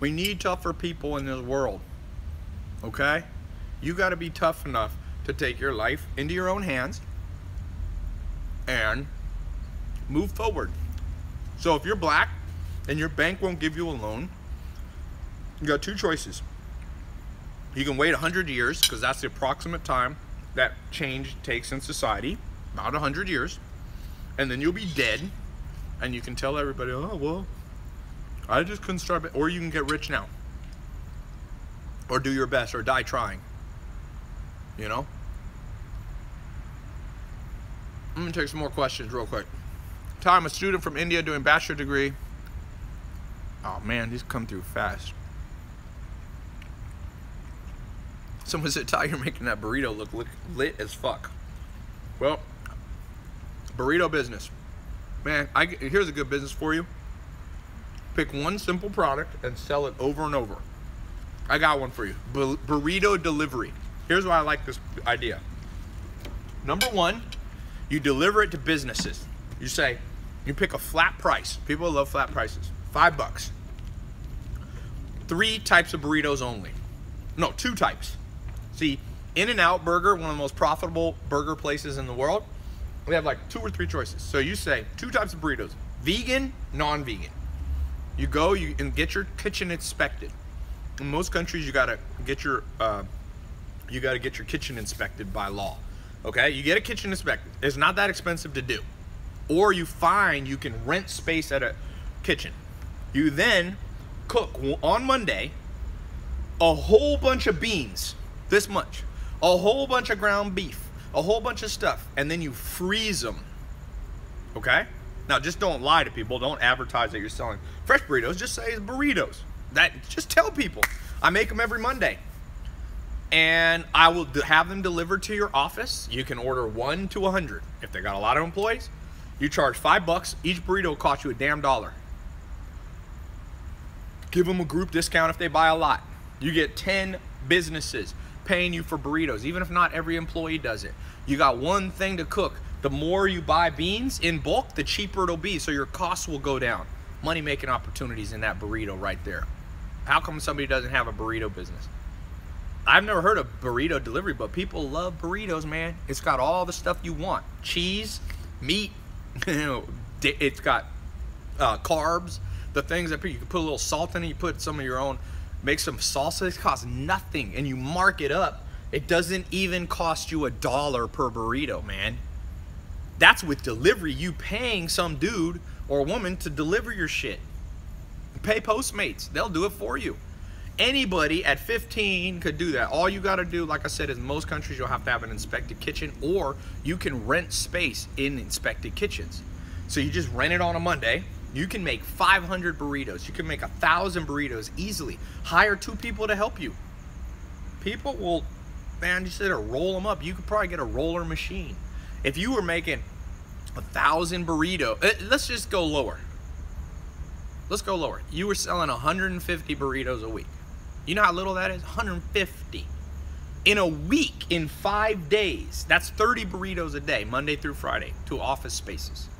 Speaker 1: We need tougher people in this world. Okay? You got to be tough enough to take your life into your own hands and move forward. So if you're black and your bank won't give you a loan, you got two choices. You can wait 100 years because that's the approximate time that change takes in society, about 100 years, and then you'll be dead and you can tell everybody, "Oh, well, I just couldn't start or you can get rich now. Or do your best or die trying. You know? I'm gonna take some more questions real quick. Tai, I'm a student from India doing bachelor degree. Oh man, these come through fast. Someone said, Tai, you're making that burrito look lit, lit as fuck. Well, burrito business. Man, I, here's a good business for you. Pick one simple product and sell it over and over. I got one for you. Bu- burrito delivery. Here's why I like this idea. Number one, you deliver it to businesses. You say, you pick a flat price. People love flat prices. Five bucks. Three types of burritos only. No, two types. See, In N Out Burger, one of the most profitable burger places in the world, we have like two or three choices. So you say two types of burritos vegan, non vegan. You go you and get your kitchen inspected. In most countries, you gotta get your uh, you gotta get your kitchen inspected by law. Okay, you get a kitchen inspected. It's not that expensive to do, or you find you can rent space at a kitchen. You then cook on Monday a whole bunch of beans, this much, a whole bunch of ground beef, a whole bunch of stuff, and then you freeze them. Okay? Now just don't lie to people. Don't advertise that you're selling fresh burritos. Just say it's burritos. That just tell people. I make them every Monday. And I will have them delivered to your office. You can order one to a hundred. If they got a lot of employees, you charge five bucks. Each burrito will cost you a damn dollar. Give them a group discount if they buy a lot. You get 10 businesses paying you for burritos, even if not every employee does it. You got one thing to cook. The more you buy beans in bulk, the cheaper it'll be, so your costs will go down. Money making opportunities in that burrito right there. How come somebody doesn't have a burrito business? I've never heard of burrito delivery, but people love burritos, man. It's got all the stuff you want cheese, meat, you know, it's got uh, carbs, the things that you can put a little salt in it, you put some of your own, make some salsa. It costs nothing, and you mark it up. It doesn't even cost you a dollar per burrito, man. That's with delivery. You paying some dude or woman to deliver your shit. Pay Postmates, they'll do it for you. Anybody at 15 could do that. All you got to do, like I said, is most countries you'll have to have an inspected kitchen, or you can rent space in inspected kitchens. So you just rent it on a Monday. You can make 500 burritos. You can make a thousand burritos easily. Hire two people to help you. People will, man, said to roll them up. You could probably get a roller machine. If you were making a thousand burrito, eh, let's just go lower. Let's go lower. You were selling 150 burritos a week. You know how little that is? 150. In a week, in five days, that's 30 burritos a day, Monday through Friday, to office spaces.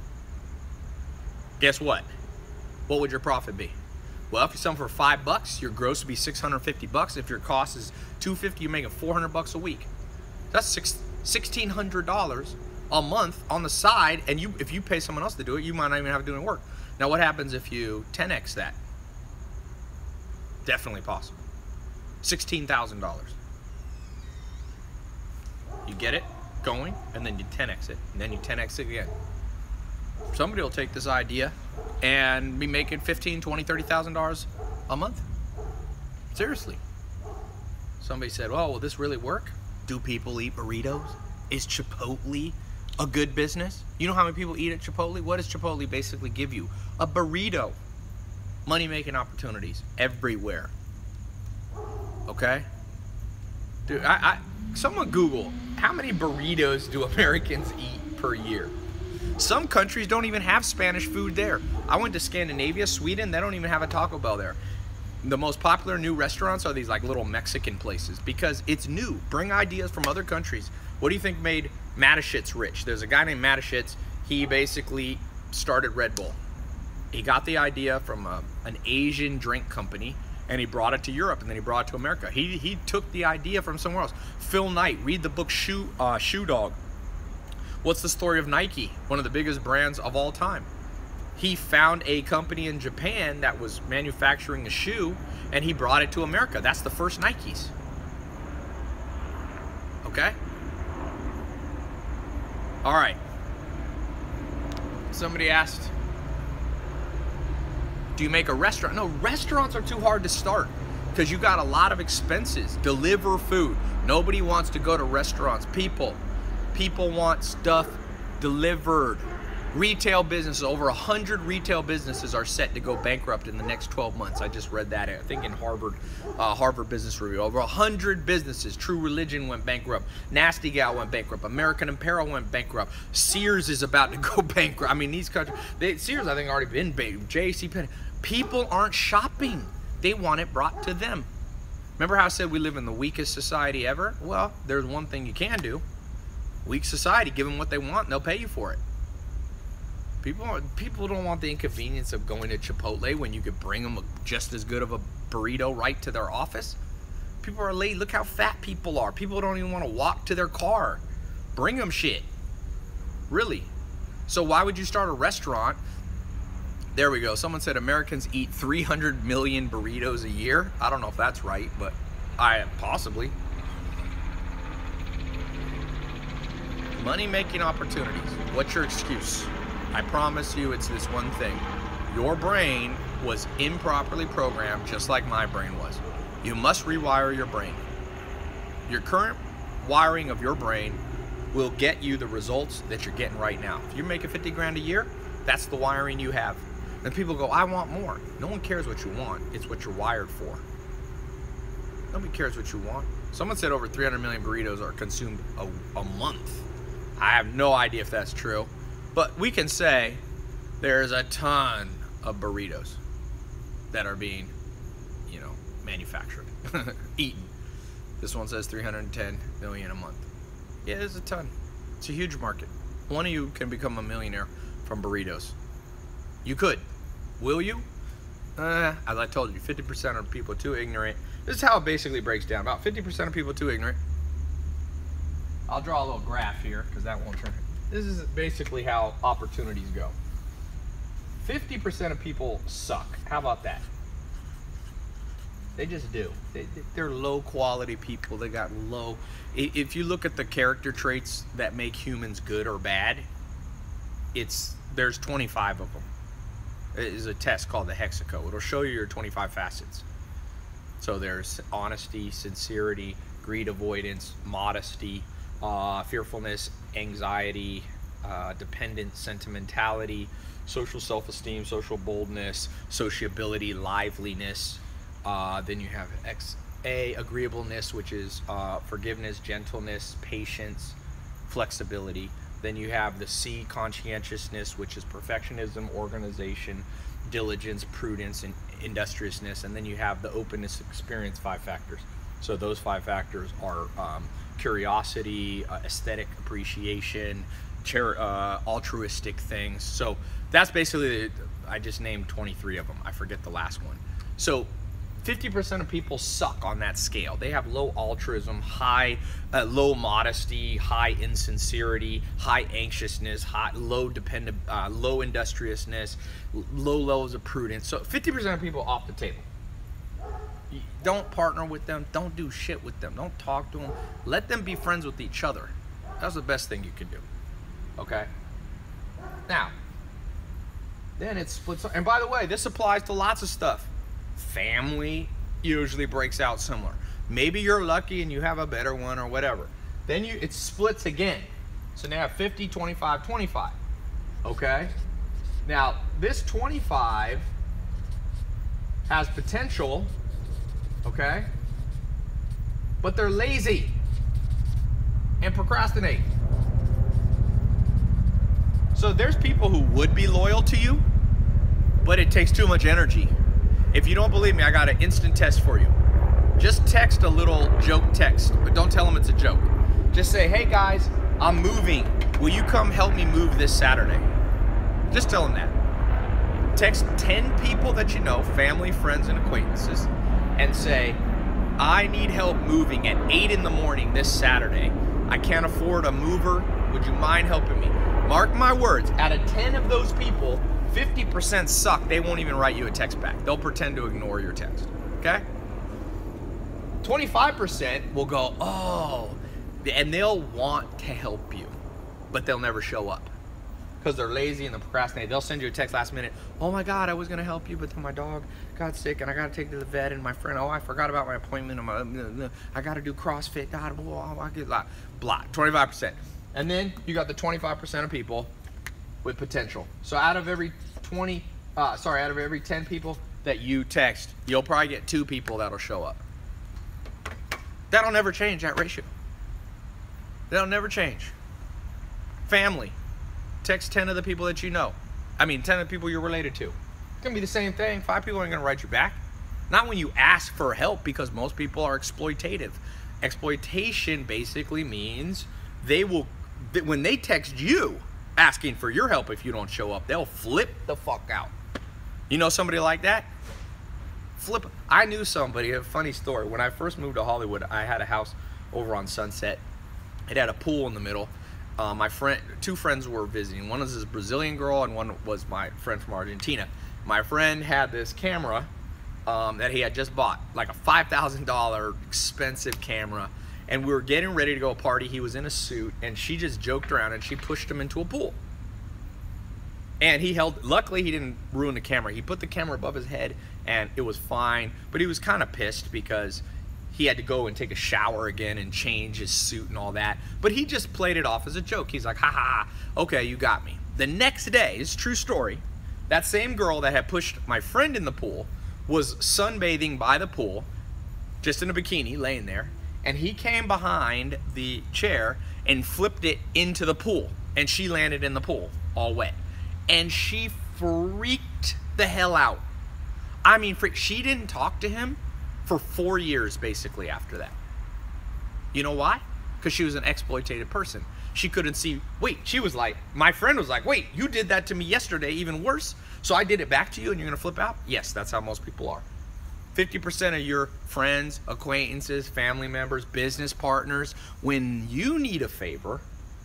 Speaker 1: Guess what? What would your profit be? Well, if you sell them for five bucks, your gross would be 650 bucks. If your cost is 250, you're making 400 bucks a week. That's six, $1,600 a month on the side, and you if you pay someone else to do it, you might not even have to do any work. Now, what happens if you 10x that? Definitely possible. $16,000. You get it going, and then you 10x it, and then you 10x it again. Somebody will take this idea and be making 15, 20, 30,000 dollars a month. Seriously. Somebody said, "Well, will this really work? Do people eat burritos? Is Chipotle a good business? You know how many people eat at Chipotle? What does Chipotle basically give you? A burrito. Money making opportunities everywhere. Okay? Dude, I, I someone Google how many burritos do Americans eat per year? Some countries don't even have Spanish food there. I went to Scandinavia, Sweden, they don't even have a Taco Bell there. The most popular new restaurants are these like little Mexican places because it's new. Bring ideas from other countries. What do you think made Mateschitz rich? There's a guy named Mateschitz. He basically started Red Bull. He got the idea from a, an Asian drink company and he brought it to Europe and then he brought it to America. He, he took the idea from somewhere else. Phil Knight, read the book Shoe, uh, Shoe Dog. What's the story of Nike? One of the biggest brands of all time. He found a company in Japan that was manufacturing a shoe and he brought it to America. That's the first Nikes. Okay? All right. Somebody asked, do you make a restaurant? No, restaurants are too hard to start because you got a lot of expenses. Deliver food. Nobody wants to go to restaurants. People, people want stuff delivered. Retail businesses, over a hundred retail businesses are set to go bankrupt in the next 12 months. I just read that, I think in Harvard, uh, Harvard Business Review. Over a hundred businesses. True Religion went bankrupt. Nasty Gal went bankrupt. American Apparel went bankrupt. Sears is about to go bankrupt. I mean, these countries, they, Sears I think already been bankrupt. J.C. Penney. People aren't shopping. They want it brought to them. Remember how I said we live in the weakest society ever? Well, there's one thing you can do. Weak society, give them what they want and they'll pay you for it. People, people don't want the inconvenience of going to Chipotle when you could bring them just as good of a burrito right to their office. People are late. Look how fat people are. People don't even want to walk to their car. Bring them shit. Really. So why would you start a restaurant? There we go. Someone said Americans eat 300 million burritos a year. I don't know if that's right, but I possibly. Money making opportunities. What's your excuse? I promise you it's this one thing. Your brain was improperly programmed just like my brain was. You must rewire your brain. Your current wiring of your brain will get you the results that you're getting right now. If you're making 50 grand a year, that's the wiring you have. And people go, I want more. No one cares what you want. It's what you're wired for. Nobody cares what you want. Someone said over 300 million burritos are consumed a, a month. I have no idea if that's true, but we can say there's a ton of burritos that are being, you know, manufactured, eaten. This one says 310 million a month. Yeah, there's a ton. It's a huge market. One of you can become a millionaire from burritos. You could. Will you? Uh, as I told you, 50% of people too ignorant. This is how it basically breaks down. About 50% of people too ignorant. I'll draw a little graph here because that won't turn. This is basically how opportunities go. 50% of people suck. How about that? They just do. They, they're low quality people. They got low. If you look at the character traits that make humans good or bad, it's there's 25 of them. Is a test called the Hexaco. It'll show you your 25 facets. So there's honesty, sincerity, greed avoidance, modesty, uh, fearfulness, anxiety, uh, dependent sentimentality, social self-esteem, social boldness, sociability, liveliness. Uh, then you have X A agreeableness, which is uh, forgiveness, gentleness, patience, flexibility. Then you have the C conscientiousness, which is perfectionism, organization, diligence, prudence, and industriousness. And then you have the openness experience five factors. So those five factors are um, curiosity, uh, aesthetic appreciation, uh, altruistic things. So that's basically, I just named 23 of them. I forget the last one. So 50% of people suck on that scale. They have low altruism, high, uh, low modesty, high insincerity, high anxiousness, high, low dependent, uh, low industriousness, low levels of prudence. So 50% of people off the table. Don't partner with them. Don't do shit with them. Don't talk to them. Let them be friends with each other. That's the best thing you can do. Okay? Now, then it splits. And by the way, this applies to lots of stuff. Family usually breaks out similar. Maybe you're lucky and you have a better one or whatever. Then you it splits again. So now 50, 25, 25. Okay? Now, this 25 has potential okay? But they're lazy and procrastinate. So there's people who would be loyal to you, but it takes too much energy. If you don't believe me, I got an instant test for you. Just text a little joke text, but don't tell them it's a joke. Just say, hey guys, I'm moving. Will you come help me move this Saturday? Just tell them that. Text 10 people that you know, family, friends, and acquaintances, and say, I need help moving at 8 in the morning this Saturday. I can't afford a mover. Would you mind helping me? Mark my words, out of 10 of those people, 50% suck. They won't even write you a text back. They'll pretend to ignore your text. Okay? 25% will go, oh, and they'll want to help you, but they'll never show up because they're lazy and they procrastinate. They'll send you a text last minute. Oh my God, I was gonna help you, but then my dog got sick and I gotta take to the vet. And my friend, oh, I forgot about my appointment. My, I gotta do CrossFit. God, blah, blah, blah, blah. 25%. And then you got the 25% of people with potential. So out of every 20, uh, sorry, out of every 10 people that you text, you'll probably get two people that'll show up. That'll never change that ratio. That'll never change. Family, text 10 of the people that you know. I mean, 10 of the people you're related to. It's gonna be the same thing. Five people aren't gonna write you back. Not when you ask for help because most people are exploitative. Exploitation basically means they will, when they text you asking for your help if you don't show up, they'll flip the fuck out. You know somebody like that? Flip. I knew somebody, a funny story. When I first moved to Hollywood, I had a house over on Sunset. It had a pool in the middle uh, my friend, two friends were visiting. One was this Brazilian girl, and one was my friend from Argentina. My friend had this camera um, that he had just bought, like a five thousand dollar expensive camera, and we were getting ready to go a party. He was in a suit, and she just joked around and she pushed him into a pool. And he held. Luckily, he didn't ruin the camera. He put the camera above his head, and it was fine. But he was kind of pissed because he had to go and take a shower again and change his suit and all that. But he just played it off as a joke. He's like, ha ha, okay, you got me. The next day, it's true story, that same girl that had pushed my friend in the pool was sunbathing by the pool, just in a bikini, laying there, and he came behind the chair and flipped it into the pool, and she landed in the pool, all wet. And she freaked the hell out. I mean, freak, she didn't talk to him for four years basically after that. You know why? Because she was an exploitative person. She couldn't see, wait, she was like, my friend was like, wait, you did that to me yesterday, even worse. So I did it back to you and you're gonna flip out? Yes, that's how most people are. 50% of your friends, acquaintances, family members, business partners, when you need a favor,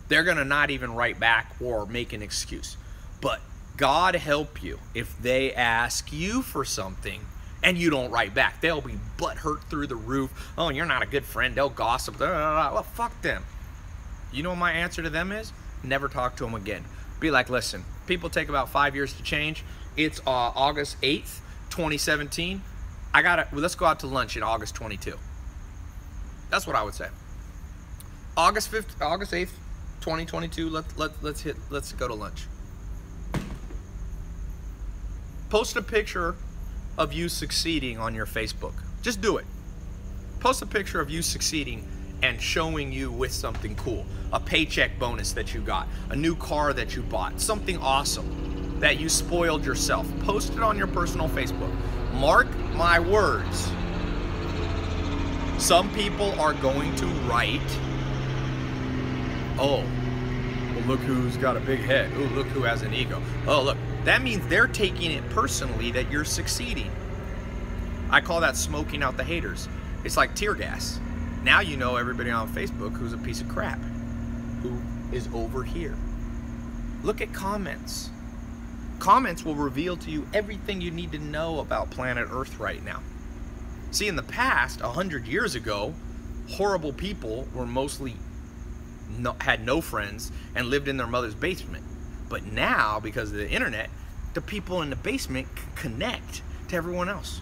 Speaker 1: they're gonna not even write back or make an excuse. But God help you if they ask you for something and you don't write back. They'll be butthurt through the roof. Oh, you're not a good friend. They'll gossip. Well, fuck them. You know what my answer to them is? Never talk to them again. Be like, listen, people take about five years to change. It's uh, August 8th, 2017. I gotta, well, let's go out to lunch in August 22. That's what I would say. August 5th, August 8th, 2022. Let, let, let's hit, let's go to lunch. Post a picture of you succeeding on your Facebook. Just do it. Post a picture of you succeeding and showing you with something cool. A paycheck bonus that you got, a new car that you bought, something awesome that you spoiled yourself. Post it on your personal Facebook. Mark my words. Some people are going to write, oh, well, look who's got a big head. Oh, look who has an ego. Oh, look, that means they're taking it personally that you're succeeding. I call that smoking out the haters. It's like tear gas. Now you know everybody on Facebook who's a piece of crap, who is over here. Look at comments. Comments will reveal to you everything you need to know about planet Earth right now. See, in the past, a hundred years ago, horrible people were mostly no, had no friends and lived in their mother's basement. But now, because of the internet, the people in the basement connect to everyone else.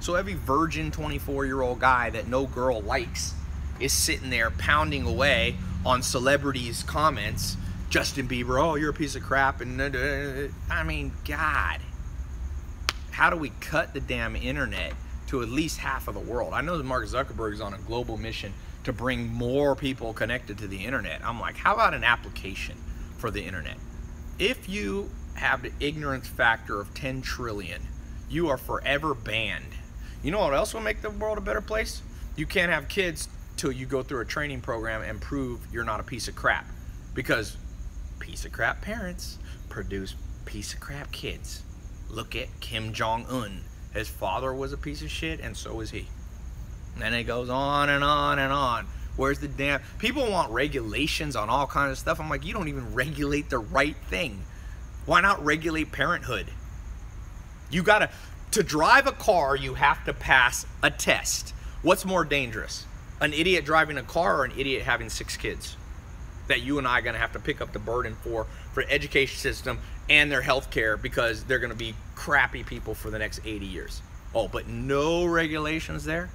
Speaker 1: So every virgin 24 year old guy that no girl likes is sitting there pounding away on celebrities' comments. Justin Bieber, oh, you're a piece of crap. And I mean, God, how do we cut the damn internet to at least half of the world? I know that Mark Zuckerberg is on a global mission to bring more people connected to the internet. I'm like, how about an application for the internet? If you have the ignorance factor of 10 trillion, you are forever banned. You know what else will make the world a better place? You can't have kids till you go through a training program and prove you're not a piece of crap. Because piece of crap parents produce piece of crap kids. Look at Kim Jong Un. His father was a piece of shit, and so is he. And it goes on and on and on. Where's the damn people want regulations on all kinds of stuff? I'm like, you don't even regulate the right thing. Why not regulate parenthood? You gotta to drive a car, you have to pass a test. What's more dangerous? An idiot driving a car or an idiot having six kids? That you and I are gonna have to pick up the burden for for education system and their health care because they're gonna be crappy people for the next 80 years. Oh, but no regulations there?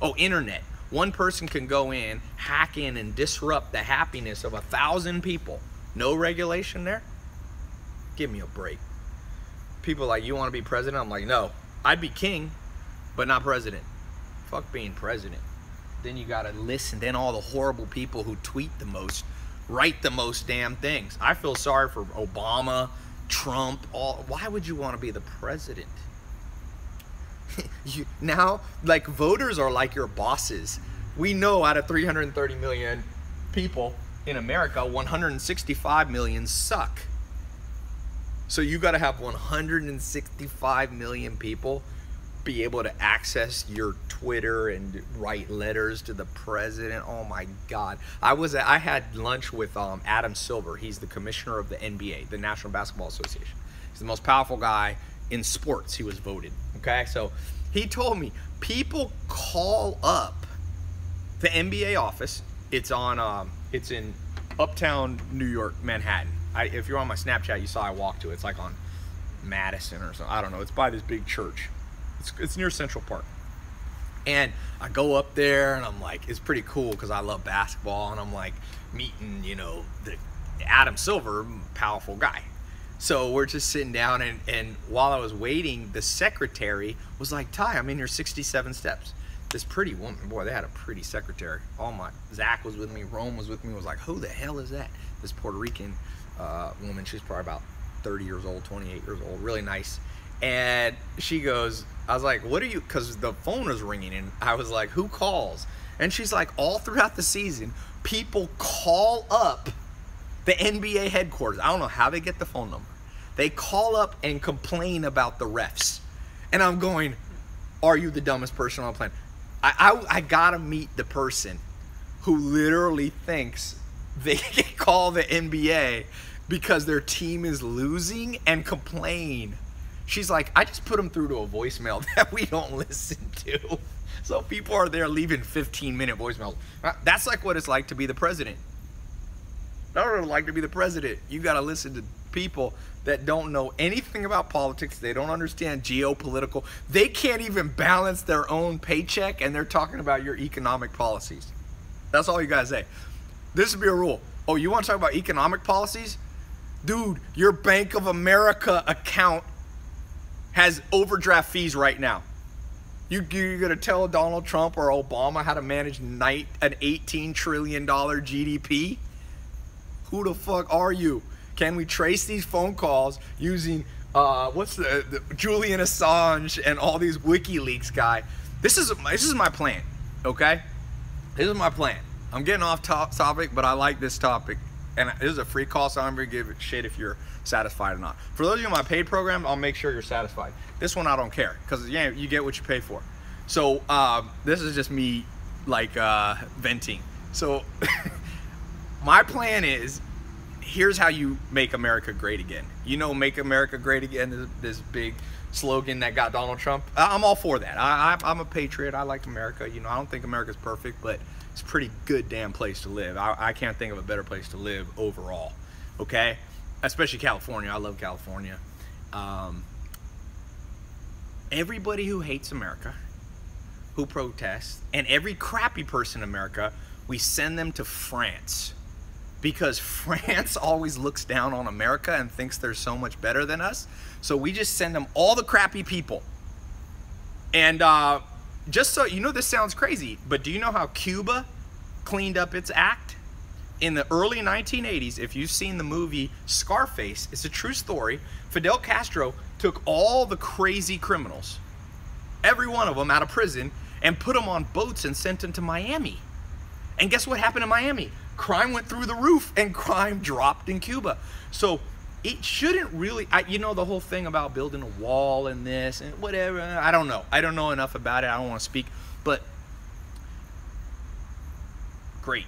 Speaker 1: Oh, internet. One person can go in, hack in, and disrupt the happiness of a thousand people. No regulation there? Give me a break. People like, you want to be president? I'm like, no. I'd be king, but not president. Fuck being president. Then you gotta listen. Then all the horrible people who tweet the most write the most damn things. I feel sorry for Obama, Trump. All. Why would you want to be the president? you, now, like voters are like your bosses. We know out of 330 million people in America, 165 million suck. So you got to have 165 million people be able to access your Twitter and write letters to the president. Oh my God! I was I had lunch with um, Adam Silver. He's the commissioner of the NBA, the National Basketball Association. He's the most powerful guy in sports. He was voted. Okay, so he told me people call up the NBA office. It's on. Um, it's in Uptown New York, Manhattan. I, if you're on my Snapchat, you saw I walked to it. It's like on Madison or something. I don't know. It's by this big church. It's, it's near Central Park. And I go up there and I'm like, it's pretty cool because I love basketball and I'm like meeting, you know, the Adam Silver, powerful guy. So we're just sitting down and, and while I was waiting, the secretary was like, Tai, I'm in your 67 steps. This pretty woman, boy, they had a pretty secretary. All my Zach was with me, Rome was with me. Was like, who the hell is that? This Puerto Rican uh, woman. She's probably about 30 years old, 28 years old, really nice. And she goes, I was like, what are you? Because the phone was ringing, and I was like, who calls? And she's like, all throughout the season, people call up the NBA headquarters. I don't know how they get the phone number. They call up and complain about the refs. And I'm going, are you the dumbest person on the planet? I, I, I gotta meet the person who literally thinks they can call the NBA because their team is losing and complain. She's like, I just put them through to a voicemail that we don't listen to. So people are there leaving 15 minute voicemails. Uh, That's like what it's like to be the president. I don't like to be the president. You got to listen to people that don't know anything about politics. They don't understand geopolitical. They can't even balance their own paycheck, and they're talking about your economic policies. That's all you guys say. This would be a rule. Oh, you want to talk about economic policies? Dude, your Bank of America account has overdraft fees right now. You, you're going to tell Donald Trump or Obama how to manage night, an $18 trillion GDP? Who the fuck are you? Can we trace these phone calls using uh, what's the, the Julian Assange and all these WikiLeaks guy? This is this is my plan. Okay, this is my plan. I'm getting off top topic, but I like this topic, and this is a free call, so I'm gonna give a shit if you're satisfied or not. For those of you in my paid program, I'll make sure you're satisfied. This one I don't care because yeah, you get what you pay for. So uh, this is just me like uh, venting. So my plan is here's how you make America great again. You know, make America great again, this, this big slogan that got Donald Trump. I'm all for that. I, I'm a patriot. I like America. You know, I don't think America's perfect, but it's a pretty good damn place to live. I, I can't think of a better place to live overall. Okay? Especially California. I love California. Um, everybody who hates America, who protests, and every crappy person in America, we send them to France because France always looks down on America and thinks they're so much better than us. So we just send them all the crappy people. And uh, just so you know, this sounds crazy, but do you know how Cuba cleaned up its act? In the early 1980s, if you've seen the movie Scarface, it's a true story. Fidel Castro took all the crazy criminals, every one of them out of prison, and put them on boats and sent them to Miami. And guess what happened in Miami? Crime went through the roof and crime dropped in Cuba. So it shouldn't really, I, you know, the whole thing about building a wall and this and whatever. I don't know. I don't know enough about it. I don't want to speak. But great.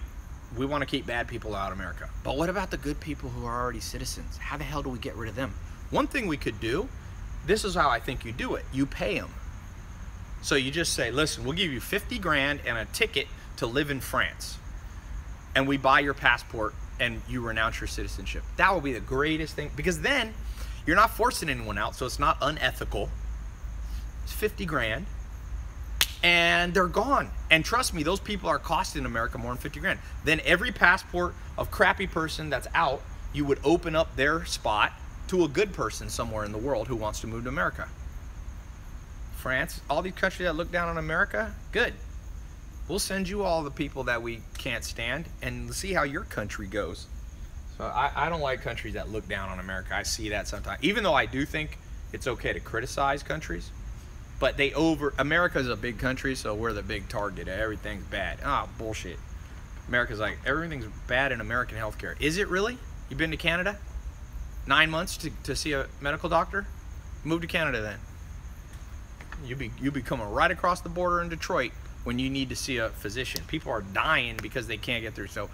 Speaker 1: We want to keep bad people out of America. But what about the good people who are already citizens? How the hell do we get rid of them? One thing we could do, this is how I think you do it you pay them. So you just say, listen, we'll give you 50 grand and a ticket to live in France. And we buy your passport and you renounce your citizenship. That will be the greatest thing because then you're not forcing anyone out, so it's not unethical. It's 50 grand and they're gone. And trust me, those people are costing America more than 50 grand. Then every passport of crappy person that's out, you would open up their spot to a good person somewhere in the world who wants to move to America. France, all these countries that look down on America, good. We'll send you all the people that we can't stand and see how your country goes. So I, I don't like countries that look down on America. I see that sometimes. Even though I do think it's okay to criticize countries, but they over America's a big country, so we're the big target. Everything's bad. Ah, bullshit. America's like everything's bad in American healthcare. Is it really? You've been to Canada? Nine months to, to see a medical doctor? Move to Canada then. You be you be coming right across the border in Detroit when you need to see a physician. People are dying because they can't get through. So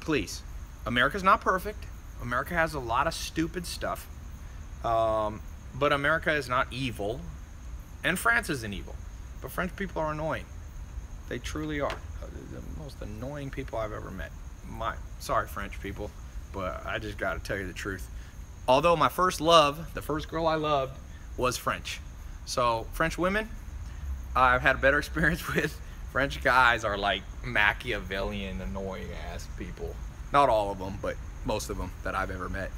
Speaker 1: please, America's not perfect. America has a lot of stupid stuff. Um, but America is not evil. And France isn't evil. But French people are annoying. They truly are. Uh, The most annoying people I've ever met. My sorry French people, but I just got to tell you the truth. Although my first love, the first girl I loved was French. So French women, I've had a better experience with French guys are like Machiavellian, annoying ass people. Not all of them, but most of them that I've ever met.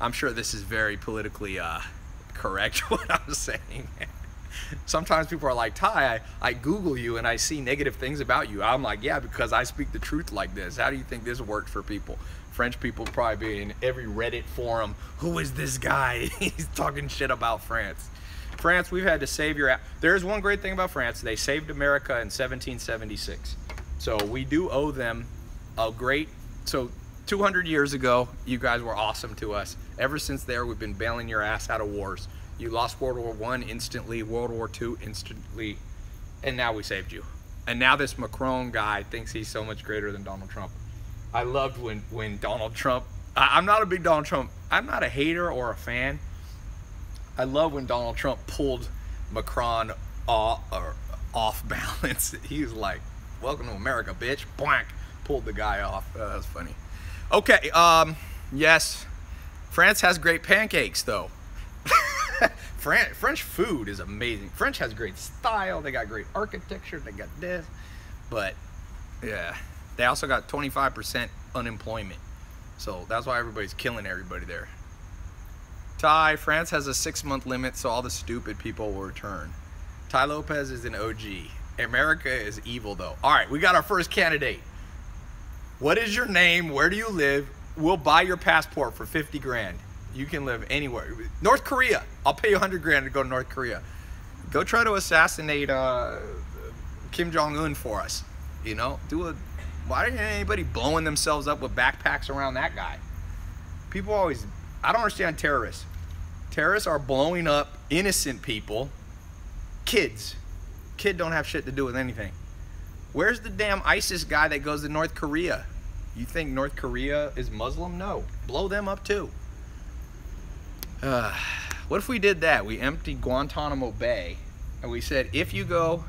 Speaker 1: I'm sure this is very politically uh, correct what I'm saying. Sometimes people are like, Tai, I, I Google you and I see negative things about you. I'm like, yeah, because I speak the truth like this. How do you think this works for people? French people probably be in every Reddit forum. Who is this guy? He's talking shit about France. France, we've had to save your. There's one great thing about France. They saved America in 1776. So we do owe them a great. So 200 years ago, you guys were awesome to us. Ever since there, we've been bailing your ass out of wars. You lost World War One instantly, World War Two instantly, and now we saved you. And now this Macron guy thinks he's so much greater than Donald Trump. I loved when when Donald Trump. I, I'm not a big Donald Trump. I'm not a hater or a fan. I love when Donald Trump pulled Macron off, off balance. He was like, "Welcome to America, bitch!" Blank, pulled the guy off. Was funny. Okay. Um. Yes, France has great pancakes, though. French, food is amazing. French has great style. They got great architecture. They got this, but yeah, they also got 25% unemployment. So that's why everybody's killing everybody there. Tai, France has a six month limit, so all the stupid people will return. Tai Lopez is an OG. America is evil, though. All right, we got our first candidate. What is your name? Where do you live? We'll buy your passport for 50 grand. You can live anywhere. North Korea. I'll pay you 100 grand to go to North Korea. Go try to assassinate uh, Kim Jong Un for us. You know, do a. Why isn't anybody blowing themselves up with backpacks around that guy? People always. I don't understand terrorists. Terrorists are blowing up innocent people, kids. Kid don't have shit to do with anything. Where's the damn ISIS guy that goes to North Korea? You think North Korea is Muslim? No. Blow them up too. Uh, what if we did that? We emptied Guantanamo Bay and we said, if you go,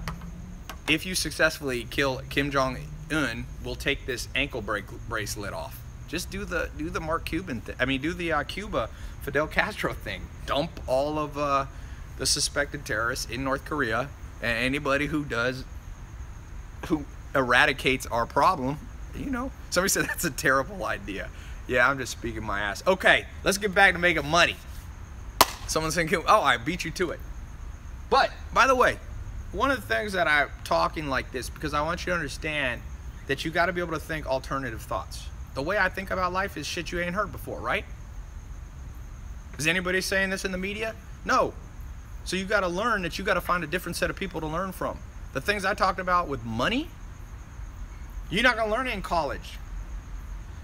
Speaker 1: if you successfully kill Kim Jong Un, we'll take this ankle break bracelet off. Just do the do the Mark Cuban thing. I mean, do the uh, Cuba Fidel Castro thing. Dump all of uh, the suspected terrorists in North Korea, and anybody who does, who eradicates our problem, you know. Somebody said that's a terrible idea. Yeah, I'm just speaking my ass. Okay, let's get back to making money. Someone's saying, oh, I beat you to it. But, by the way, one of the things that I'm talking like this because I want you to understand that you got to be able to think alternative thoughts. The way I think about life is shit you ain't heard before, right? Is anybody saying this in the media? No. So you got to learn that you got to find a different set of people to learn from. The things I talked about with money, you're not to learn it in college.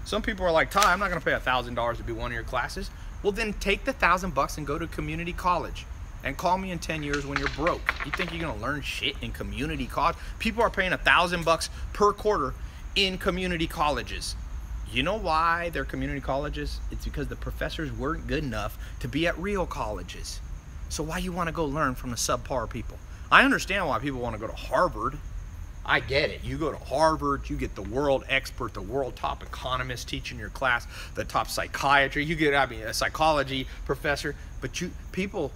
Speaker 1: Some people are like, Tai, I'm not to pay a $1,000 to be one of your classes. Well, then take the thousand bucks and go to community college and call me in 10 years when you're broke. You think you're gonna learn shit in community college? People are paying a thousand bucks per quarter in community colleges. You know why they're community colleges? It's because the professors weren't good enough to be at real colleges. So why you wanna go learn from the subpar people? I understand why people wanna go to Harvard I get it. You go to Harvard, you get the world expert, the world top economist teaching your class, the top psychiatry. You get, I mean, a psychology professor. But you people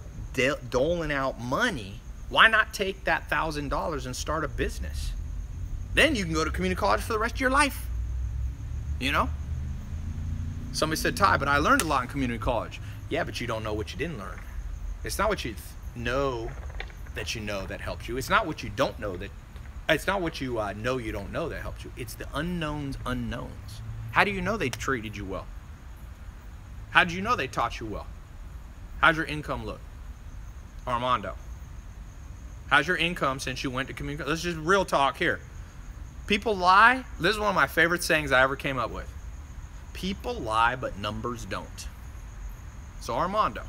Speaker 1: doling out money. Why not take that thousand dollars and start a business? Then you can go to community college for the rest of your life. You know. Somebody said, Tai, but I learned a lot in community college. Yeah, but you don't know what you didn't learn. It's not what you know that you know that helps you. It's not what you don't know that it's not what you uh, know you don't know that helps you. It's the unknowns unknowns. How do you know they treated you well? How do you know they taught you well? How's your income look? Armando. How's your income since you went to community? Let's just real talk here. People lie. This is one of my favorite sayings I ever came up with. People lie, but numbers don't. So Armando,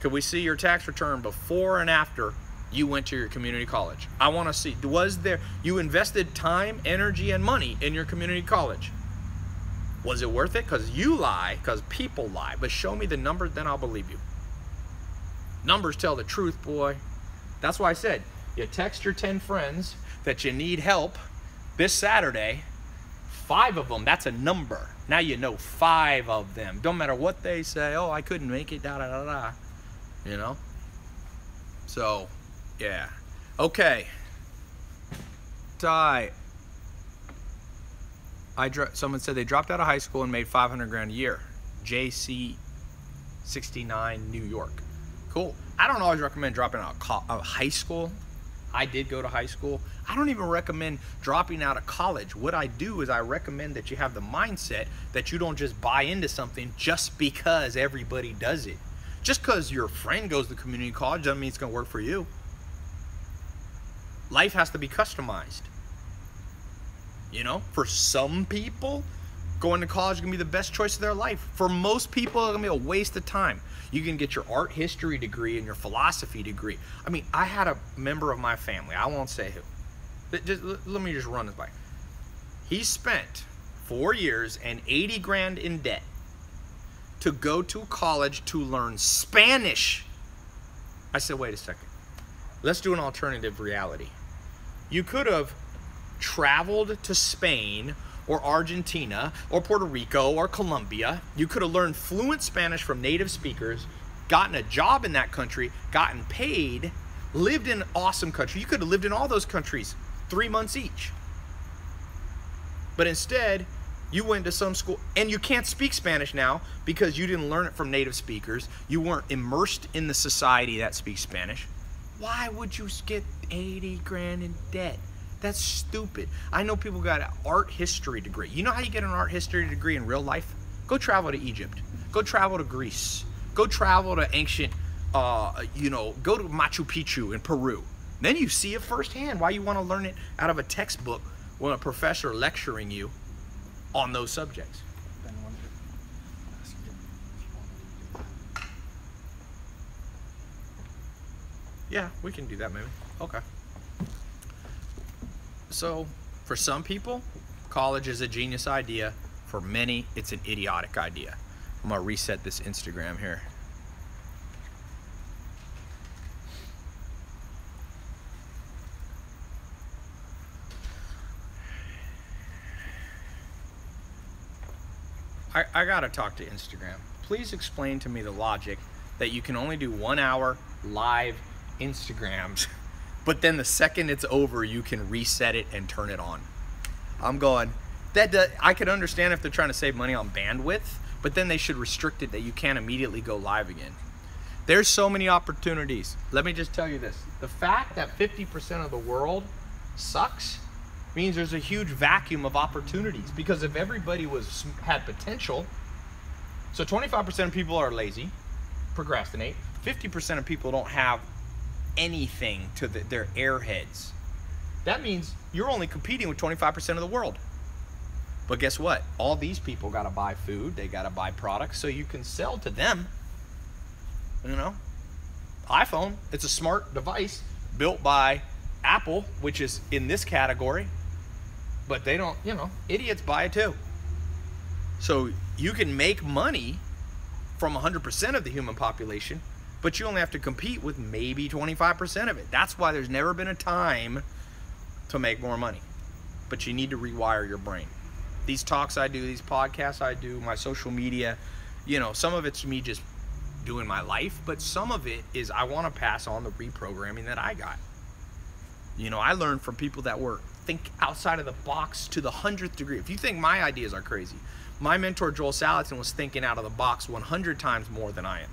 Speaker 1: could we see your tax return before and after you went to your community college. I want to see, was there, you invested time, energy, and money in your community college. Was it worth it? Because you lie, because people lie. But show me the numbers, then I'll believe you. Numbers tell the truth, boy. That's why I said, you text your 10 friends that you need help this Saturday. Five of them, that's a number. Now you know five of them. Don't matter what they say, oh, I couldn't make it, da da da da. You know? So, yeah. Okay. Uh, I dro- someone said they dropped out of high school and made 500 grand a year. JC 69 New York. Cool. I don't always recommend dropping out of high school. I did go to high school. I don't even recommend dropping out of college. What I do is I recommend that you have the mindset that you don't just buy into something just because everybody does it. Just because your friend goes to community college doesn't mean it's going to work for you. Life has to be customized. You know, for some people, going to college is going to be the best choice of their life. For most people, it's going to be a waste of time. You can get your art history degree and your philosophy degree. I mean, I had a member of my family, I won't say who. But Just, let me just run this by. He spent four years and 80 grand in debt to go to college to learn Spanish. I said, wait a second. Let's do an alternative reality. You could have traveled to Spain or Argentina or Puerto Rico or Colombia. You could have learned fluent Spanish from native speakers, gotten a job in that country, gotten paid, lived in awesome country. You could have lived in all those countries three months each. But instead, you went to some school and you can't speak Spanish now because you didn't learn it from native speakers. You weren't immersed in the society that speaks Spanish. Why would you get 80 grand in debt? That's stupid. I know people got an art history degree. You know how you get an art history degree in real life? Go travel to Egypt. Go travel to Greece. Go travel to ancient, uh, you know, go to Machu Picchu in Peru. Then you see it firsthand why you want to learn it out of a textbook when a professor lecturing you on those subjects.
Speaker 2: Ben wanted to ask you if you wanted to do that.
Speaker 1: Yeah, we can do that maybe. Okay. So, for some people, college is a genius idea. For many, it's an idiotic idea. I'm gonna reset this Instagram here. I, I gotta talk to Instagram. Please explain to me the logic that you can only do one hour live Instagrams, but then the second it's over, you can reset it and turn it on. I'm going. That, that I could understand if they're trying to save money on bandwidth, but then they should restrict it that you can't immediately go live again. There's so many opportunities. Let me just tell you this: the fact that 50% of the world sucks means there's a huge vacuum of opportunities. Because if everybody was had potential, so 25% of people are lazy, procrastinate. 50% of people don't have anything to the, their airheads. That means you're only competing with 25% of the world. But guess what? All these people got to buy food, they got to buy products so you can sell to them. You know? iPhone, it's a smart device built by Apple, which is in this category. But they don't, you know, idiots buy it too. So you can make money from 100% of the human population, but you only have to compete with maybe 25% of it. That's why there's never been a time to make more money. But you need to rewire your brain. These talks I do, these podcasts I do, my social media, you know, some of it's me just doing my life, but some of it is I want to pass on the reprogramming that I got. You know, I learned from people that were think outside of the box to the hundredth degree. If you think my ideas are crazy, my mentor Joel Salatin was thinking out of the box 100 times more than I am.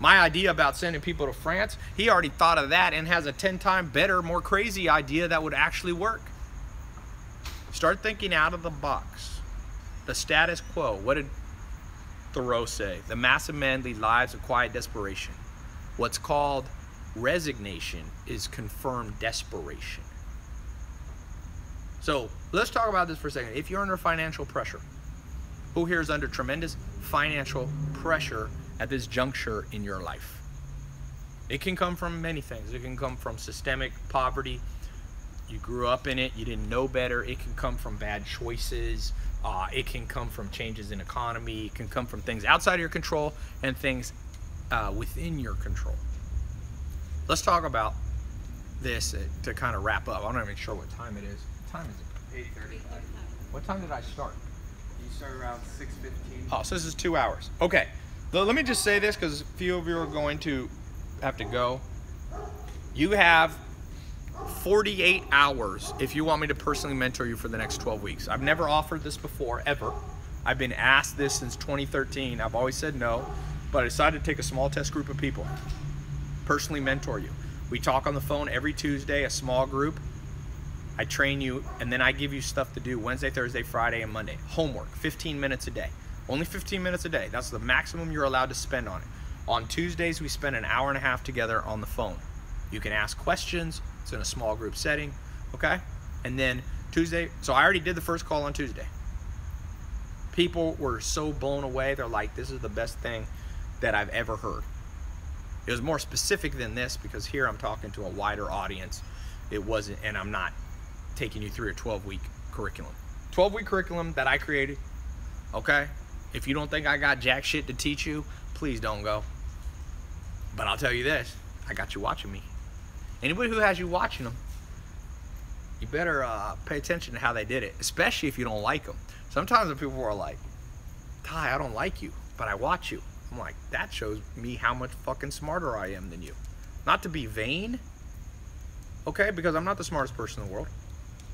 Speaker 1: My idea about sending people to France, he already thought of that and has a 10 time better, more crazy idea that would actually work. Start thinking out of the box. The status quo. What did Thoreau say? The mass of men lead lives of quiet desperation. What's called resignation is confirmed desperation. So let's talk about this for a second. If you're under financial pressure, who here is under tremendous financial pressure at this juncture in your life? It can come from many things. It can come from systemic poverty. You grew up in it, you didn't know better. It can come from bad choices. Uh, it can come from changes in economy. It can come from things outside of your control and things uh, within your control. Let's talk about this uh, to kind of wrap up. I'm not even sure what time it is. What time is it?
Speaker 4: 8:30.
Speaker 1: What time did I start?
Speaker 4: You start around 6:15.
Speaker 1: Oh, so this is two hours. Okay. L- Let me just say this because a few of you are going to have to go. You have 48 hours if you want me to personally mentor you for the next 12 weeks. I've never offered this before, ever. I've been asked this since 2013. I've always said no, but I decided to take a small test group of people, personally mentor you. We talk on the phone every Tuesday, a small group. I train you, and then I give you stuff to do Wednesday, Thursday, Friday, and Monday. Homework, 15 minutes a day. Only 15 minutes a day. That's the maximum you're allowed to spend on it. On Tuesdays, we spend an hour and a half together on the phone. You can ask questions. It's in a small group setting, okay? And then Tuesday, so I already did the first call on Tuesday. People were so blown away. They're like, this is the best thing that I've ever heard. It was more specific than this because here I'm talking to a wider audience. It wasn't, and I'm not taking you through a 12 week curriculum. 12 week curriculum that I created, okay? If you don't think I got jack shit to teach you, please don't go. But I'll tell you this I got you watching me. Anybody who has you watching them, you better uh, pay attention to how they did it, especially if you don't like them. Sometimes the people are like, Tai, I don't like you, but I watch you. I'm like, that shows me how much fucking smarter I am than you. Not to be vain, okay, because I'm not the smartest person in the world.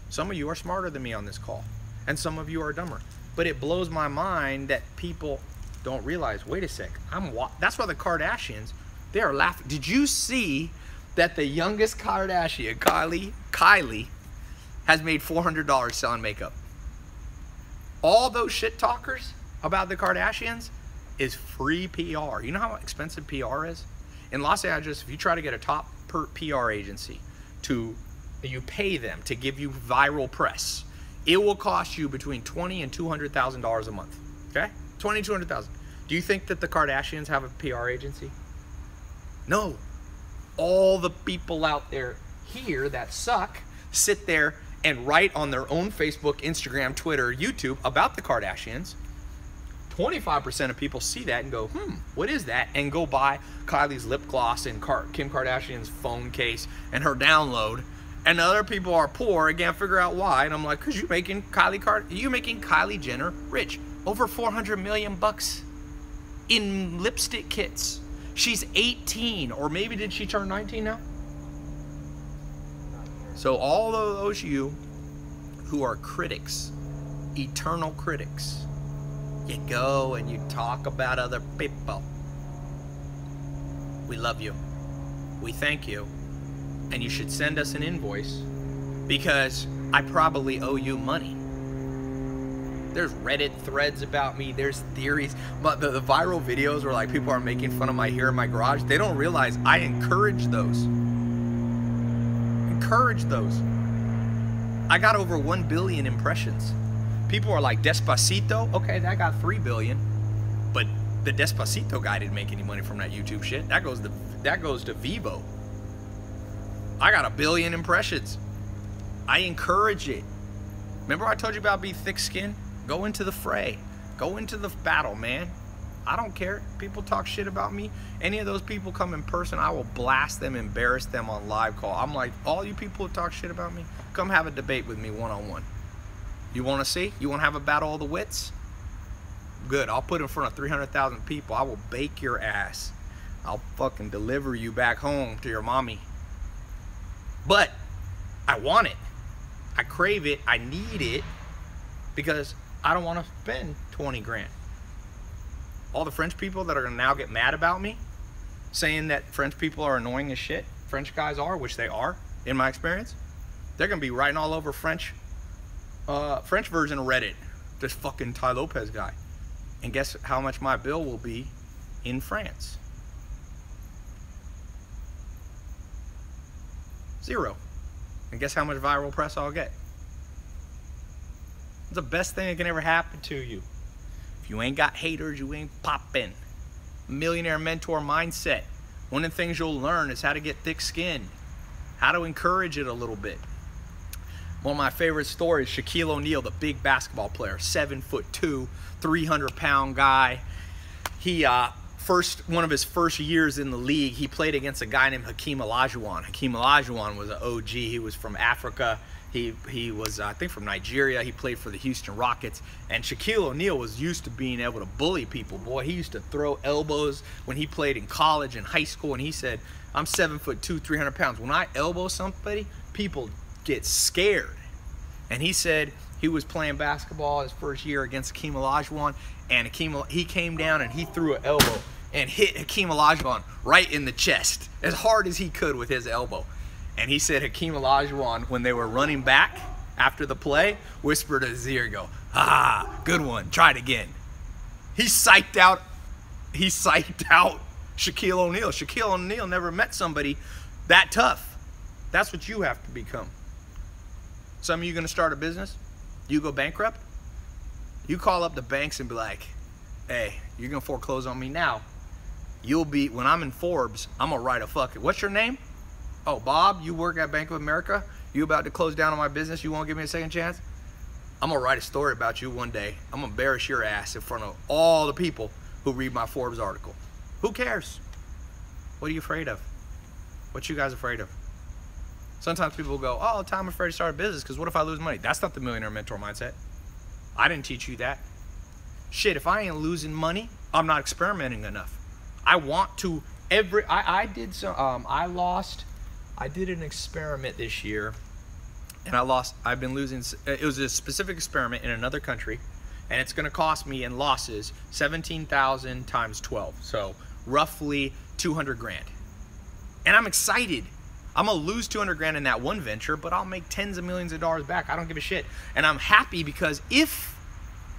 Speaker 1: Some of you are smarter than me on this call, and some of you are dumber. But it blows my mind that people don't realize. Wait a sec, I'm. That's why the Kardashians, they are laughing. Did you see that the youngest Kardashian, Kylie, Kylie, has made $400 selling makeup? All those shit talkers about the Kardashians is free PR. You know how expensive PR is? In Los Angeles, if you try to get a top PR agency to you pay them to give you viral press, it will cost you between twenty and two hundred thousand dollars a month. Okay, twenty two hundred thousand. Do you think that the Kardashians have a PR agency? No. All the people out there here that suck sit there and write on their own Facebook, Instagram, Twitter, YouTube about the Kardashians. 25% of people see that and go, hmm, what is that? And go buy Kylie's lip gloss and Kim Kardashian's phone case and her download. And other people are poor and can't figure out why. And I'm like, cause you making Kylie Card, you making Kylie Jenner rich, over 400 million bucks in lipstick kits. She's 18, or maybe did she turn 19 now? So all of those you who are critics, eternal critics, you go and you talk about other people. We love you. We thank you. And you should send us an invoice because I probably owe you money. There's Reddit threads about me. There's theories. But the, the viral videos where like people are making fun of my hair in my garage, they don't realize I encourage those. Encourage those. I got over 1 billion impressions. People are like, Despacito? Okay, that got 3 billion. But the Despacito guy didn't make any money from that YouTube shit. That goes to that goes to Vevo. I got a billion impressions. I encourage it. Remember I told you about be thick skinned? Go into the fray. Go into the battle, man. I don't care. People talk shit about me. Any of those people come in person, I will blast them, embarrass them on live call. I'm like, all you people who talk shit about me, come have a debate with me one on one. You want to see? You want to have a battle of the wits? Good. I'll put in front of 300,000 people. I will bake your ass. I'll fucking deliver you back home to your mommy. But I want it. I crave it. I need it because I don't want to spend 20 grand. All the French people that are going to now get mad about me saying that French people are annoying as shit, French guys are, which they are in my experience, they're going to be writing all over French uh, French version of Reddit. This fucking Tai Lopez guy. And guess how much my bill will be in France? Zero. And guess how much viral press I'll get? It's the best thing that can ever happen to you. If you ain't got haters, you ain't popping. Millionaire mentor mindset. One of the things you'll learn is how to get thick skin, how to encourage it a little bit. One of my favorite stories, Shaquille O'Neal, the big basketball player, seven foot two, 300 pound guy. He, uh, first, one of his first years in the league, he played against a guy named Hakeem Olajuwon. Hakeem Olajuwon was an OG. He was from Africa. He, he was, I think, from Nigeria. He played for the Houston Rockets. And Shaquille O'Neal was used to being able to bully people. Boy, he used to throw elbows when he played in college and high school. And he said, I'm seven foot two, 300 pounds. When I elbow somebody, people get scared. And he said he was playing basketball his first year against Hakeem Olajuwon, and Hakeem he came down and he threw an elbow and hit Hakeem Olajuwon right in the chest as hard as he could with his elbow. And he said Hakeem Olajuwon, when they were running back after the play, whispered to his "Go, ah, good one, try it again." He psyched out. He psyched out Shaquille O'Neal. Shaquille O'Neal never met somebody that tough. That's what you have to become. Some of you to start a business, you go bankrupt, you call up the banks and be like, hey, you're to foreclose on me now. You'll be, when I'm in Forbes, I'm to write a fucking, what's your name? Oh, Bob, you work at Bank of America? You about to close down on my business? You won't give me a second chance? I'm to write a story about you one day. I'm to embarrass your ass in front of all the people who read my Forbes article. Who cares? What are you afraid of? What you guys afraid of? Sometimes people go, oh, Tom, I'm afraid to start a business because what if I lose money? That's not the millionaire mentor mindset. I didn't teach you that. Shit, if I ain't losing money, I'm not experimenting enough. I want to every I, I did some um, I lost I did an experiment this year and I lost I've been losing it was a specific experiment in another country and it's going to cost me in losses 17,000 times 12. So roughly 200 grand. And I'm excited. I'm gonna lose 200 grand in that one venture, but I'll make tens of millions of dollars back. I don't give a shit. And I'm happy because if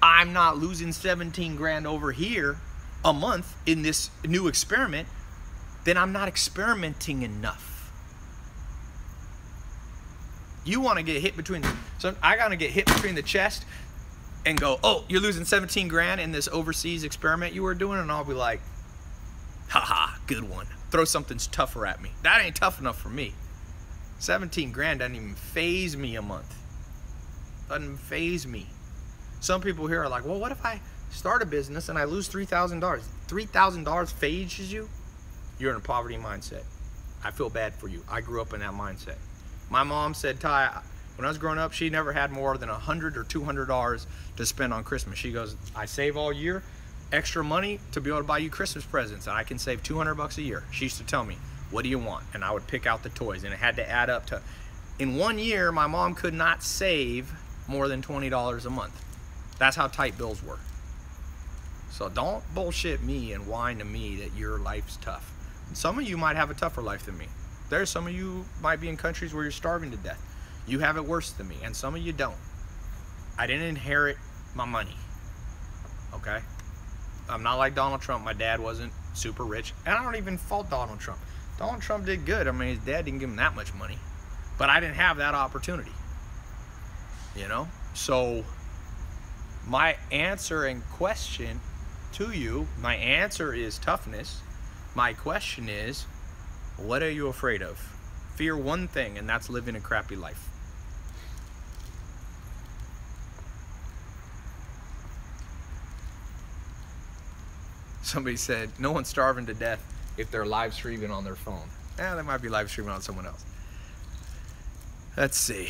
Speaker 1: I'm not losing 17 grand over here a month in this new experiment, then I'm not experimenting enough. You want to get hit between, so I gotta get hit between the chest and go, oh, you're losing 17 grand in this overseas experiment you were doing, and I'll be like, haha, good one. Throw something tougher at me. That ain't tough enough for me. 17 grand doesn't even faze me a month. Doesn't faze me. Some people here are like, well, what if I start a business and I lose $3,000? $3,000 fazes you? You're in a poverty mindset. I feel bad for you. I grew up in that mindset. My mom said, Tai, when I was growing up, she never had more than a hundred or two hundred dollars to spend on Christmas. She goes, I save all year, extra money to be able to buy you Christmas presents, and I can save 200 bucks a year. She used to tell me, "What do you want?" And I would pick out the toys, and it had to add up to. In one year, my mom could not save more than twenty dollars a month. That's how tight bills were. So don't bullshit me and whine to me that your life's tough. Some of you might have a tougher life than me. There's some of you might be in countries where you're starving to death. You have it worse than me, and some of you don't. I didn't inherit my money. Okay? I'm not like Donald Trump. My dad wasn't super rich. And I don't even fault Donald Trump. Donald Trump did good. I mean, his dad didn't give him that much money. But I didn't have that opportunity. You know? So, my answer and question to you, my answer is toughness. My question is, what are you afraid of? Fear one thing, and that's living a crappy life. Somebody said, no one's starving to death if they're live streaming on their phone. Yeah, they might be live streaming on someone else. Let's see.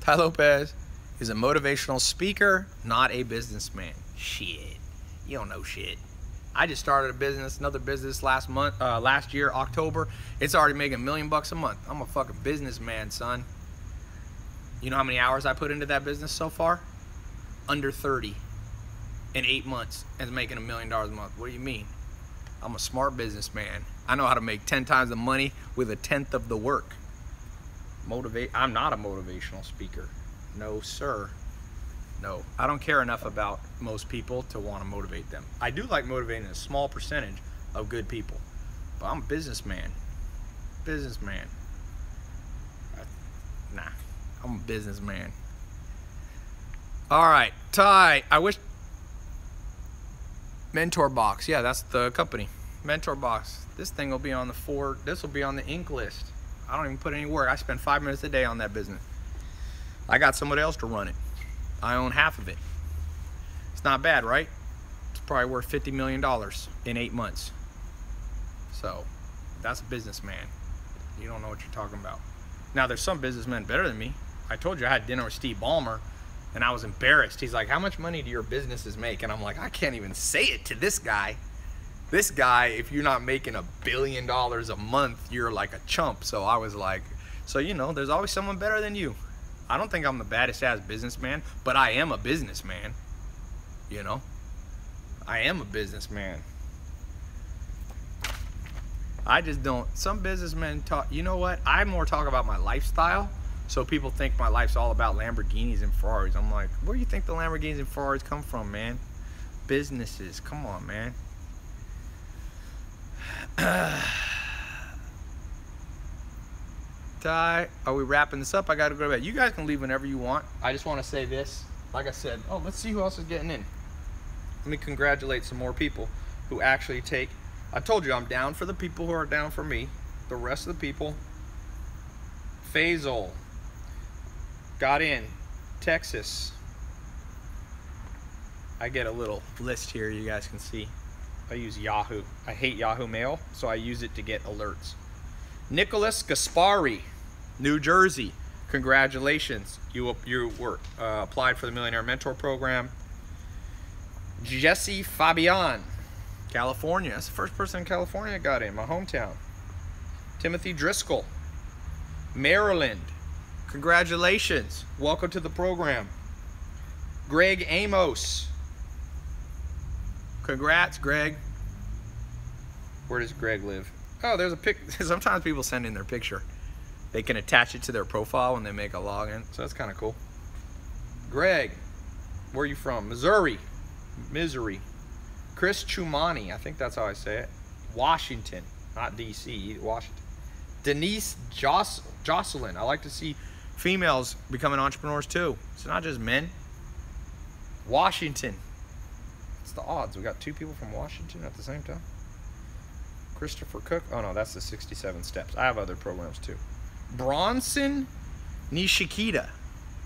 Speaker 1: Tai Lopez is a motivational speaker, not a businessman. Shit. You don't know shit. I just started a business, another business last month, uh, last year, October. It's already making a million bucks a month. I'm a fucking businessman, son. You know how many hours I put into that business so far? Under 30 in eight months and making a million dollars a month. What do you mean? I'm a smart businessman. I know how to make 10 times the money with a tenth of the work. Motivate. I'm not a motivational speaker. No, sir. No, I don't care enough about most people to want to motivate them. I do like motivating a small percentage of good people, but I'm a businessman. Businessman. Nah, I'm a businessman. All right, Tai, I wish. Mentor Box, yeah, that's the company. Mentor Box. This thing will be on the four, this will be on the Inc. list. I don't even put any work. I spend five minutes a day on that business. I got somebody else to run it. I own half of it. It's not bad, right? It's probably worth $50 million in eight months. So that's a businessman. You don't know what you're talking about. Now, there's some businessmen better than me. I told you I had dinner with Steve Ballmer and I was embarrassed. He's like, How much money do your businesses make? And I'm like, I can't even say it to this guy. This guy, if you're not making a billion dollars a month, you're like a chump. So I was like, so you know, there's always someone better than you. I don't think I'm the baddest ass businessman, but I am a businessman. You know, I am a businessman. I just don't. Some businessmen talk. You know what? I more talk about my lifestyle. So people think my life's all about Lamborghinis and Ferraris. I'm like, where do you think the Lamborghinis and Ferraris come from, man? Businesses. Come on, man. Tai, are we wrapping this up? I gotta go to bed. You guys can leave whenever you want. I just want to say this. Like I said, oh, let's see who else is getting in. Let me congratulate some more people who actually take. I told you I'm down for the people who are down for me. The rest of the people. Faisal got in. Texas. I get a little list here you guys can see. I use Yahoo. I hate Yahoo Mail, so I use it to get alerts. Nicholas Gaspari, New Jersey. Congratulations. You, you were uh, applied for the Millionaire Mentor Program. Jesse Fabian, California. That's the first person in California that got in, my hometown. Timothy Driscoll, Maryland. Congratulations. Welcome to the program. Greg Amos. Congrats, Greg. Where does Greg live? Oh, there's a pic. Sometimes people send in their picture. They can attach it to their profile when they make a login. So that's kind of cool. Greg, where are you from? Missouri. Missouri. Chris Chumani, I think that's how I say it. Washington, not DC, Washington. Denise Joss Jocelyn. I like to see females becoming entrepreneurs too. It's not just men. Washington. It's the odds. We got two people from Washington at the same time. Christopher Cook. Oh no, that's the 67 steps. I have other programs too. Bronson Nishikita.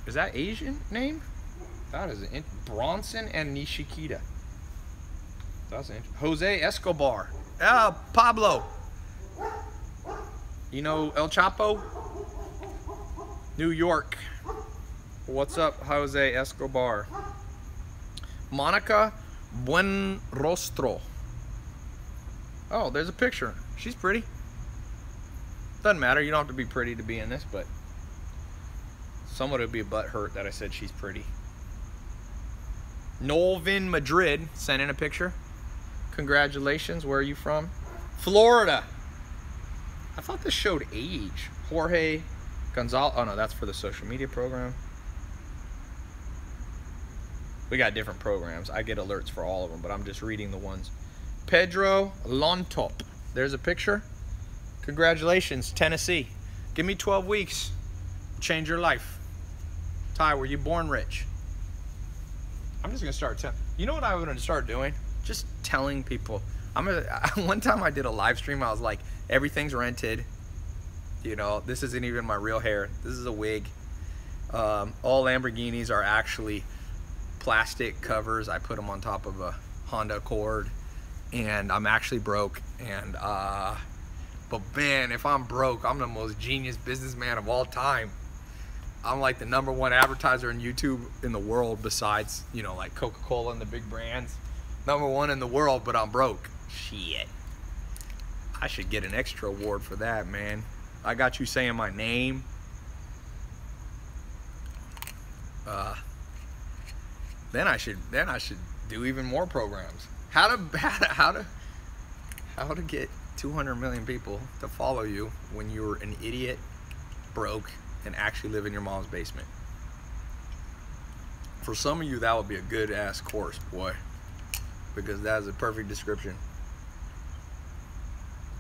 Speaker 1: Is that Asian name? That is it. Bronson and Nishikita. That's interesting. Jose Escobar. Ah, Pablo. You know El Chapo? New York. What's up, Jose Escobar? Monica Buenrostro. Oh, there's a picture. She's pretty. Doesn't matter. You don't have to be pretty to be in this, but someone would be a butt hurt that I said she's pretty. Nolvin Madrid sent in a picture. Congratulations. Where are you from? Florida. I thought this showed age. Jorge Gonzalez. Oh no, that's for the social media program. We got different programs. I get alerts for all of them, but I'm just reading the ones. Pedro Lontop. There's a picture. Congratulations, Tennessee. Give me 12 weeks. Change your life. Tai, were you born rich? I'm just gonna start telling. You know what I'm gonna start doing? Just telling people. I'm gonna. One time I did a live stream. I was like, everything's rented. You know, this isn't even my real hair. This is a wig. Um, all Lamborghinis are actually plastic covers. I put them on top of a Honda Accord, and I'm actually broke. And uh, but man, if I'm broke, I'm the most genius businessman of all time. I'm like the number one advertiser in YouTube in the world, besides you know like Coca-Cola and the big brands. Number one in the world, but I'm broke. Shit. I should get an extra award for that, man. I got you saying my name. Uh, then I should then I should do even more programs. How to how to how to, how to get 200 million people to follow you when you're an idiot, broke, and actually live in your mom's basement. For some of you, that would be a good ass course, boy, because that is a perfect description.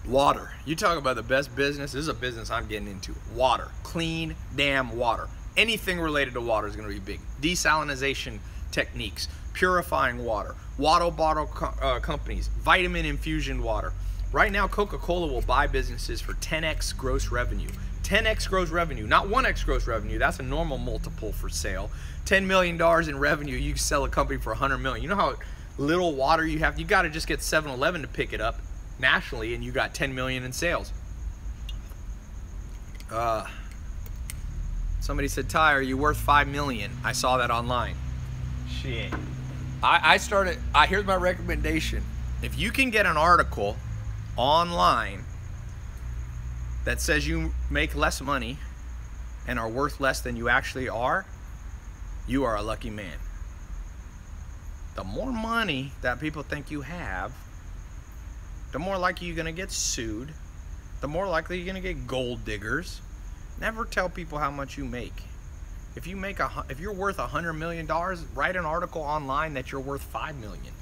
Speaker 1: Water. You talk about the best business. This is a business I'm getting into. Water. Clean damn water. Anything related to water is going to be big. Desalinization techniques, purifying water, water bottle co uh, companies, vitamin infusion water. Right now, Coca-Cola will buy businesses for 10x gross revenue. 10x gross revenue, not 1x gross revenue. That's a normal multiple for sale. $10 million in revenue, you sell a company for 100 million. You know how little water you have? You got to just get 7-Eleven to pick it up nationally, and you got 10 million in sales. Uh, somebody said, Tai, are you worth 5 million? I saw that online. Shit. I, I started, I here's my recommendation. If you can get an article online that says you make less money and are worth less than you actually are, you are a lucky man. The more money that people think you have, the more likely you're going to get sued, the more likely you're going to get gold diggers. Never tell people how much you make. If you make a, if you're worth a hundred million dollars, write an article online that you're worth five million.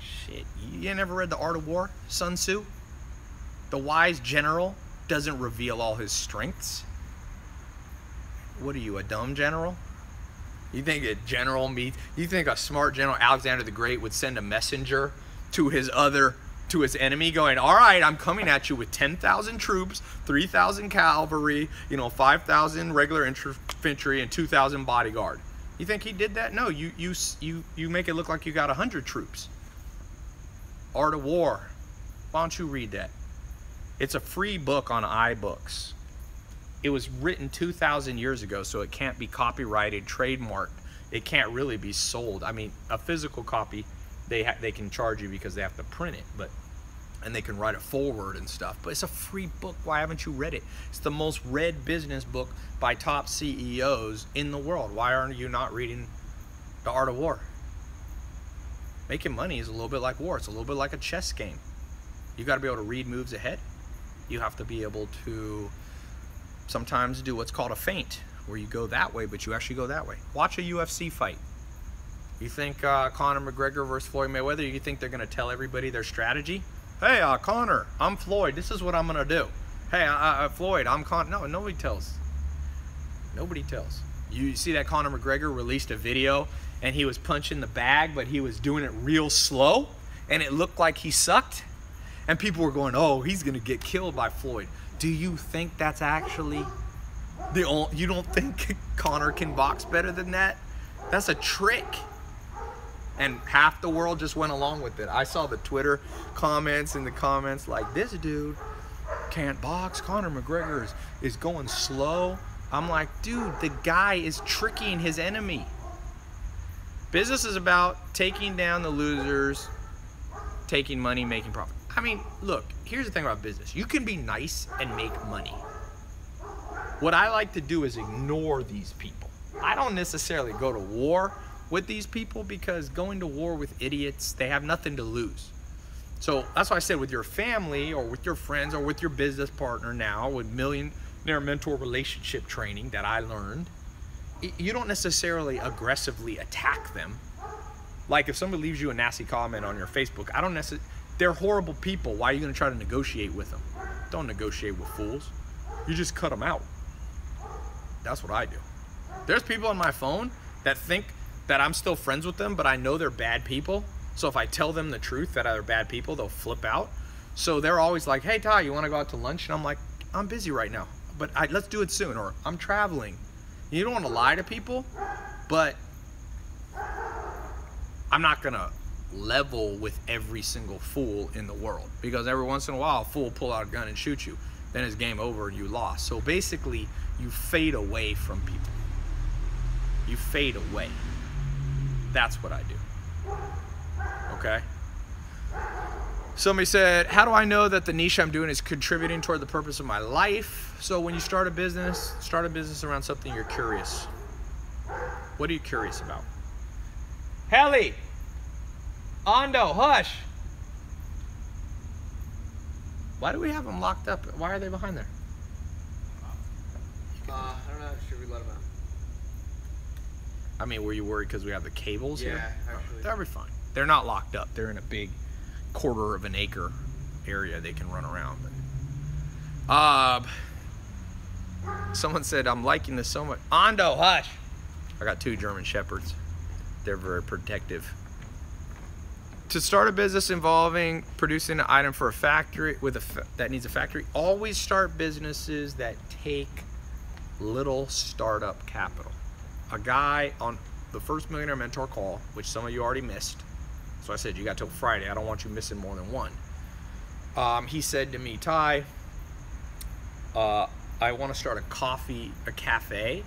Speaker 1: Shit, you never read The Art of War, Sun Tzu? The wise general doesn't reveal all his strengths. What are you, a dumb general? You think a general meets? You think a smart general, Alexander the Great, would send a messenger to his other, to his enemy, going, "All right, I'm coming at you with 10,000 troops, 3,000 cavalry, you know, 5,000 regular infantry, and 2,000 bodyguard." You think he did that? No. You you you you make it look like you got 100 troops. Art of War. Why don't you read that? It's a free book on iBooks. It was written 2,000 years ago, so it can't be copyrighted, trademarked. It can't really be sold. I mean, a physical copy, they they can charge you because they have to print it, but and they can write a foreword and stuff. But it's a free book. Why haven't you read it? It's the most read business book by top CEOs in the world. Why aren't you not reading The Art of War? Making money is a little bit like war. It's a little bit like a chess game. You got to be able to read moves ahead. You have to be able to sometimes do what's called a feint, where you go that way, but you actually go that way. Watch a UFC fight. You think uh, Conor McGregor versus Floyd Mayweather? You think they're going to tell everybody their strategy? Hey, uh, Conor, I'm Floyd. This is what I'm going to do. Hey, uh, uh, Floyd, I'm Conor. No, nobody tells. Nobody tells. You see that Conor McGregor released a video and he was punching the bag, but he was doing it real slow, and it looked like he sucked. And people were going, "Oh, he's gonna get killed by Floyd." Do you think that's actually the only? You don't think Conor can box better than that? That's a trick. And half the world just went along with it. I saw the Twitter comments in the comments like, "This dude can't box. Conor McGregor is, is going slow." I'm like, dude, the guy is tricking his enemy. Business is about taking down the losers, taking money, making profit. I mean, look, here's the thing about business you can be nice and make money. What I like to do is ignore these people. I don't necessarily go to war with these people because going to war with idiots, they have nothing to lose. So that's why I said with your family or with your friends or with your business partner now with millionaire mentor relationship training that I learned, you don't necessarily aggressively attack them. Like if somebody leaves you a nasty comment on your Facebook, I don't necessarily, they're horrible people. Why are you going to try to negotiate with them? Don't negotiate with fools. You just cut them out. That's what I do. There's people on my phone that think that I'm still friends with them, but I know they're bad people. So if I tell them the truth that they're bad people, they'll flip out. So they're always like, "Hey Tai, you want to go out to lunch?" And I'm like, "I'm busy right now, but I, let's do it soon." Or I'm traveling. You don't want to lie to people, but I'm not gonna level with every single fool in the world because every once in a while a fool will pull out a gun and shoot you. Then it's game over and you lost. So basically, you fade away from people. You fade away. That's what I do. Okay? Somebody said, How do I know that the niche I'm doing is contributing toward the purpose of my life? So, when you start a business, start a business around something you're curious. What are you curious about? Helly! Ondo, hush! Why do we have them locked up? Why are they behind there?
Speaker 4: Uh, I don't know. Should we let him out?
Speaker 1: I mean, were you worried because we have the cables here?
Speaker 4: Yeah.
Speaker 1: They'll be fine. They're not locked up. They're in a big quarter of an acre area they can run around. But, uh, someone said, I'm liking this so much. Ando, hush! I got two German Shepherds. They're very protective. To start a business involving producing an item for a factory with a fa- that needs a factory, always start businesses that take little startup capital. A guy on the first Millionaire Mentor call, which some of you already missed, so I said you got till Friday. I don't want you missing more than one. Um, he said to me, Tai, uh, I want to start a coffee, a cafe,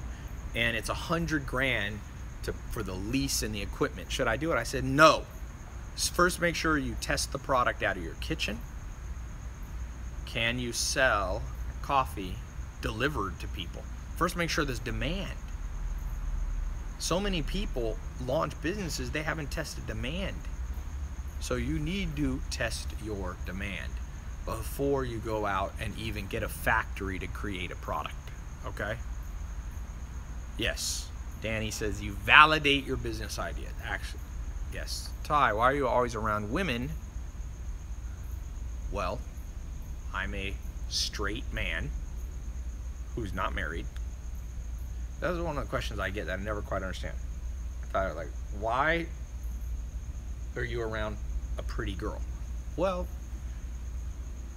Speaker 1: and it's a hundred grand to for the lease and the equipment. Should I do it? I said no. First, make sure you test the product out of your kitchen. Can you sell coffee delivered to people? First, make sure there's demand. So many people launch businesses, they haven't tested demand. So you need to test your demand before you go out and even get a factory to create a product. Okay? Yes. Danny says you validate your business idea. Actually, yes. Tai, why are you always around women? Well, I'm a straight man who's not married. That's one of the questions I get that I never quite understand. Tyler, like, why are you around a pretty girl? Well,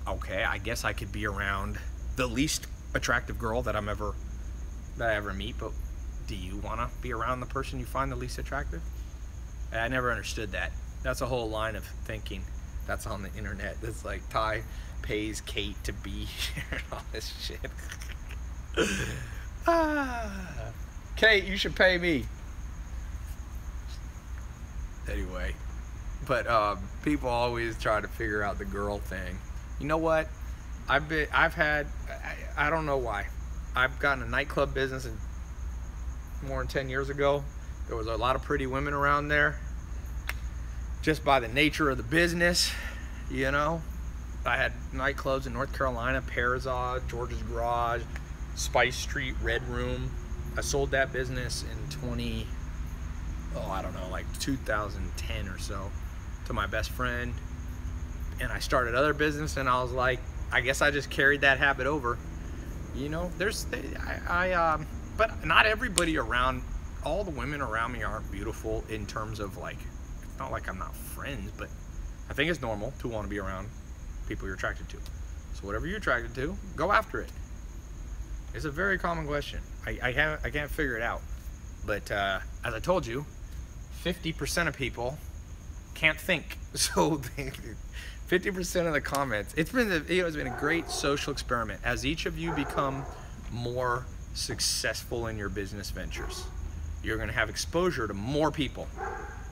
Speaker 1: okay, I guess I could be around the least attractive girl that I'm ever that I ever meet, but do you want to be around the person you find the least attractive? I never understood that. That's a whole line of thinking that's on the internet. That's like Tai pays Kate to be here and all this shit. ah. Kate, you should pay me. Anyway, but um, people always try to figure out the girl thing. You know what? I've been, I've had, I, I don't know why. I've gotten a nightclub business and more than 10 years ago. There was a lot of pretty women around there. Just by the nature of the business, you know. I had nightclubs in North Carolina, Perazod, George's Garage, Spice Street, Red Room. I sold that business in 20, oh, I don't know, like 2010 or so to my best friend. And I started other business and I was like, I guess I just carried that habit over. You know, there's, I, I um, but not everybody around, all the women around me aren't beautiful in terms of like, it's not like I'm not friends, but I think it's normal to want to be around people you're attracted to. So whatever you're attracted to, go after it. It's a very common question. I, I can't I can't figure it out. But uh, as I told you, 50% of people can't think. So 50% of the comments. It's been a, you know, it's been a great social experiment. As each of you become more successful in your business ventures, you're going to have exposure to more people,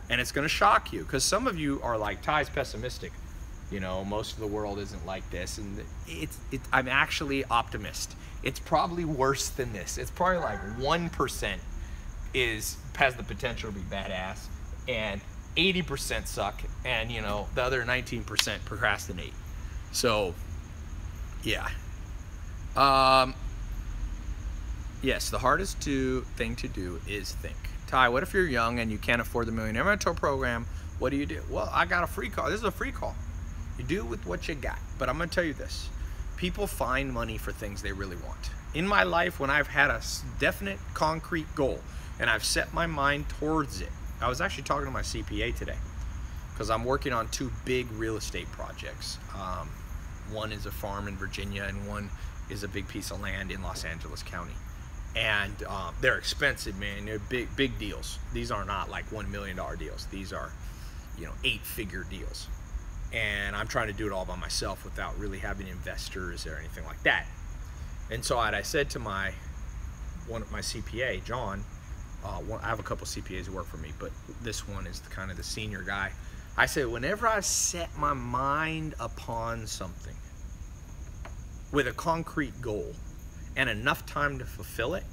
Speaker 1: and it's going to shock you because some of you are like Tai's pessimistic. You know, most of the world isn't like this, and it's it, I'm actually optimist. It's probably worse than this. It's probably like one percent is has the potential to be badass, and 80% suck, and you know the other 19% procrastinate. So, yeah. Um, yes, the hardest to thing to do is think. Tai, what if you're young and you can't afford the Millionaire Mentor program? What do you do? Well, I got a free call. This is a free call. You do with what you got. But I'm going to tell you this people find money for things they really want. In my life, when I've had a definite, concrete goal and I've set my mind towards it, I was actually talking to my CPA today because I'm working on two big real estate projects. Um, one is a farm in Virginia, and one is a big piece of land in Los Angeles County. And um, they're expensive, man. They're big, big deals. These are not like one million dollar deals. These are, you know, eight figure deals and I'm trying to do it all by myself without really having investors or anything like that. And so I said to my one of my CPA, John, uh, one, I have a couple CPAs who work for me, but this one is the, kind of the senior guy. I said, whenever I set my mind upon something with a concrete goal and enough time to fulfill it,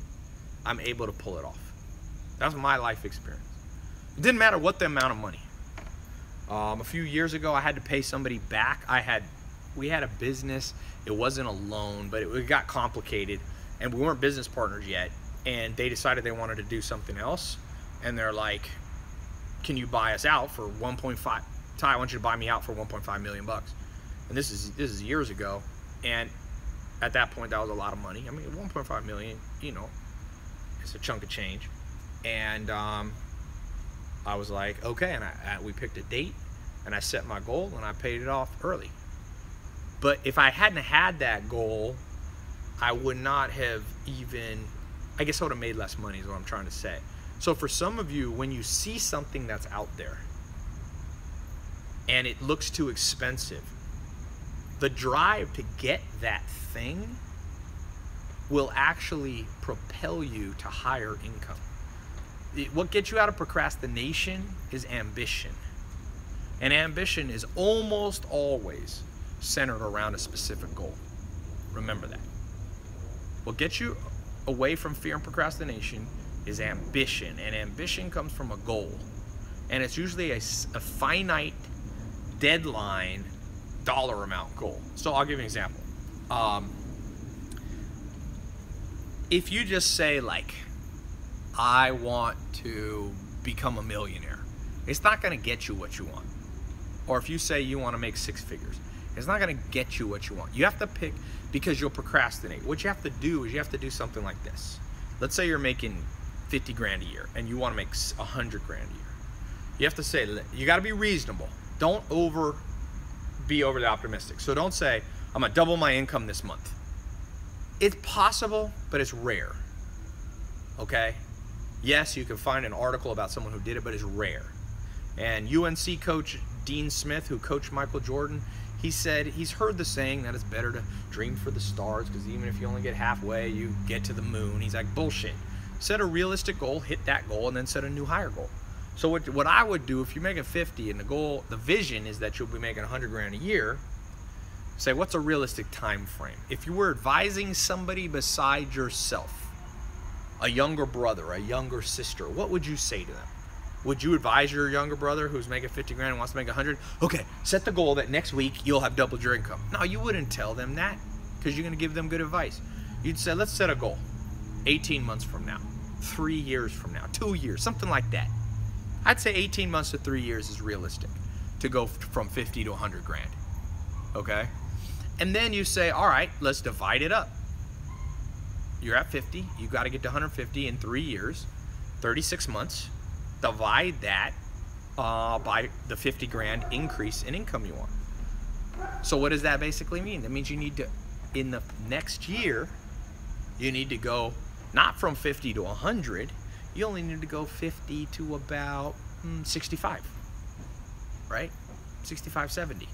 Speaker 1: I'm able to pull it off. That's my life experience. It didn't matter what the amount of money. Um, a few years ago, I had to pay somebody back. I had, we had a business. It wasn't a loan, but it, it got complicated, and we weren't business partners yet. And they decided they wanted to do something else, and they're like, "Can you buy us out for 1.5? Ty, I want you to buy me out for 1.5 million bucks." And this is this is years ago, and at that point, that was a lot of money. I mean, 1.5 million, you know, it's a chunk of change, and um, I was like, okay, and I, I, we picked a date, and I set my goal, and I paid it off early. But if I hadn't had that goal, I would not have even. I guess I would have made less money. Is what I'm trying to say. So for some of you, when you see something that's out there, and it looks too expensive, the drive to get that thing will actually propel you to higher income what gets you out of procrastination is ambition. And ambition is almost always centered around a specific goal. Remember that. What gets you away from fear and procrastination is ambition. And ambition comes from a goal. And it's usually a finite deadline dollar amount goal. So I'll give you an example. Um, if you just say, like, I want to become a millionaire, it's not going to get you what you want. Or if you say you want to make six figures, it's not going to get you what you want. You have to pick because you'll procrastinate. What you have to do is you have to do something like this. Let's say you're making 50 grand a year and you want to make 100 grand a year. You have to say you got to be reasonable. Don't over be overly optimistic. So don't say I'm going to double my income this month. It's possible, but it's rare. Okay? Yes, you can find an article about someone who did it, but it's rare. And UNC coach Dean Smith, who coached Michael Jordan, he said he's heard the saying that it's better to dream for the stars because even if you only get halfway, you get to the moon. He's like, bullshit. Set a realistic goal, hit that goal, and then set a new higher goal. So what, what I would do if you're making 50 and the goal, the vision is that you'll be making 100 grand a year, say what's a realistic time frame? If you were advising somebody beside yourself, a younger brother, a younger sister, what would you say to them? Would you advise your younger brother who's making 50 grand and wants to make 100? Okay, set the goal that next week you'll have doubled your income. No, you wouldn't tell them that because you're going to give them good advice. You'd say, let's set a goal 18 months from now, three years from now, two years, something like that. I'd say 18 months to three years is realistic to go from 50 to 100 grand. Okay? And then you say, all right, let's divide it up. You're at 50, you got to get to 150 in three years, 36 months. Divide that uh, by the 50 grand increase in income you want. So, what does that basically mean? That means you need to, in the next year, you need to go not from 50 to 100, you only need to go 50 to about mm, 65, right? 65, 70.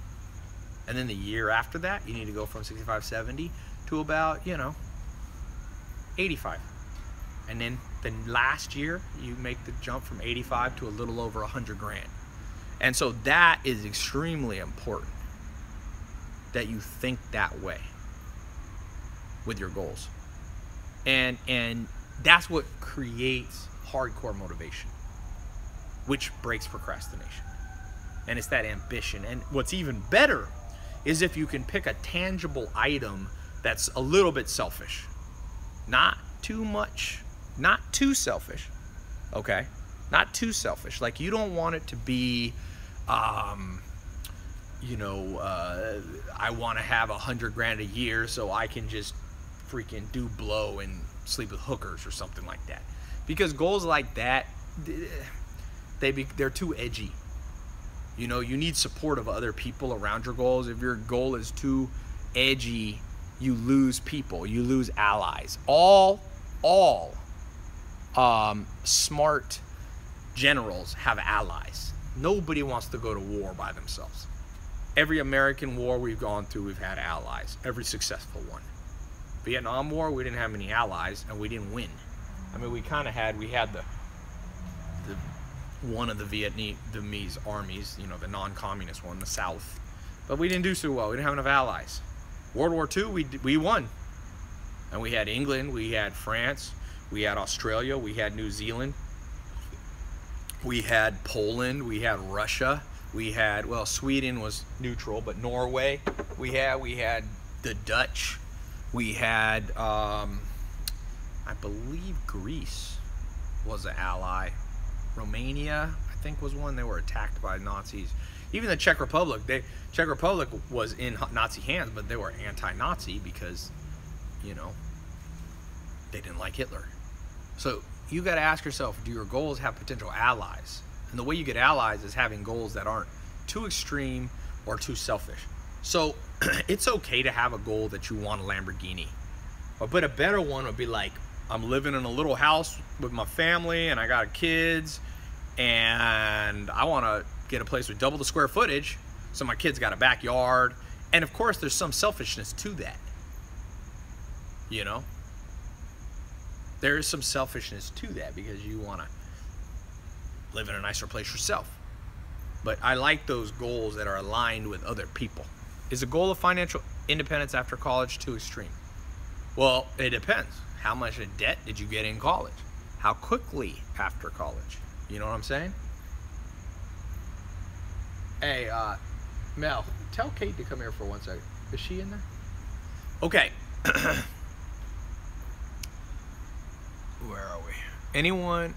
Speaker 1: And then the year after that, you need to go from 65, 70 to about, you know, 85. And then the last year, you make the jump from 85 to a little over 100 grand. And so that is extremely important that you think that way with your goals. And and that's what creates hardcore motivation, which breaks procrastination. And it's that ambition. And what's even better is if you can pick a tangible item that's a little bit selfish. Not too much, not too selfish. Okay? Not too selfish. Like you don't want it to be um you know, uh, I want to have a hundred grand a year so I can just freaking do blow and sleep with hookers or something like that. Because goals like that, they be, they're too edgy. You know, you need support of other people around your goals. If your goal is too edgy, you lose people, you lose allies. All, all um, smart generals have allies. Nobody wants to go to war by themselves. Every American war we've gone through, we've had allies. Every successful one. Vietnam War, we didn't have many allies, and we didn't win. I mean, we kind of had we had the the one of the Vietnamese armies, you know, the non-communist one, the South, but we didn't do so well. We didn't have enough allies. World War II, we we won, and we had England, we had France, we had Australia, we had New Zealand, we had Poland, we had Russia, we had well Sweden was neutral, but Norway, we had we had the Dutch, we had um, I believe Greece was an ally, Romania I think was one. They were attacked by Nazis. Even the Czech Republic, they Czech Republic was in Nazi hands, but they were anti-Nazi because you know they didn't like Hitler. So you got to ask yourself do your goals have potential allies? And the way you get allies is having goals that aren't too extreme or too selfish. So it's okay to have a goal that you want a Lamborghini. But a better one would be like, I'm living in a little house with my family and I got kids and I want to get a place with double the square footage so my kids got a backyard. And of course, there's some selfishness to that. You know? there is some selfishness to that because you want to live in a nicer place yourself. but I like those goals that are aligned with other people. Is the goal of financial independence after college too extreme? Well, it depends. How much debt did you get in college? How quickly after college? You know what I'm saying? Hey, uh, Mel, tell Kate to come here for one second. Is she in there? Okay. Where are we? Anyone?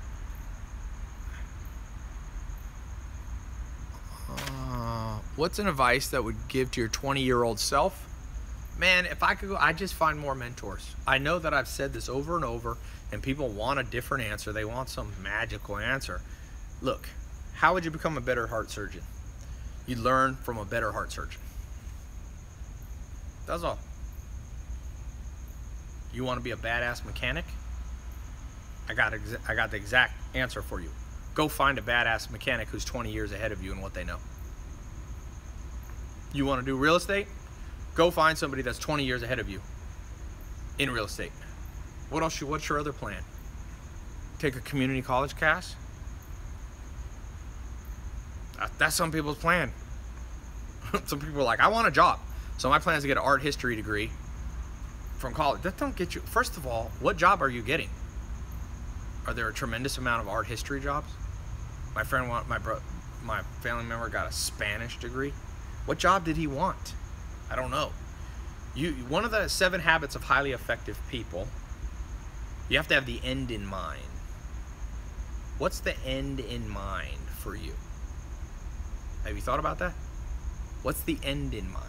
Speaker 1: Uh, what's an advice that would give to your 20 year old self? Man, if I could go, I just find more mentors. I know that I've said this over and over, and people want a different answer. They want some magical answer. Look, how would you become a better heart surgeon? You learn from a better heart surgeon. That's all. You want to be a badass mechanic? I got I got the exact answer for you. Go find a badass mechanic who's 20 years ahead of you in what they know. You want to do real estate? Go find somebody that's 20 years ahead of you in real estate. What else? You, what's your other plan? Take a community college class? That- That's some people's plan. some people are like, I want a job. So my plan is to get an art history degree from college. That don't get you. First of all, what job are you getting? Are there a tremendous amount of art history jobs? My friend want my bro, my family member got a Spanish degree. What job did he want? I don't know. You one of the seven habits of highly effective people. You have to have the end in mind. What's the end in mind for you? Have you thought about that? What's the end in mind?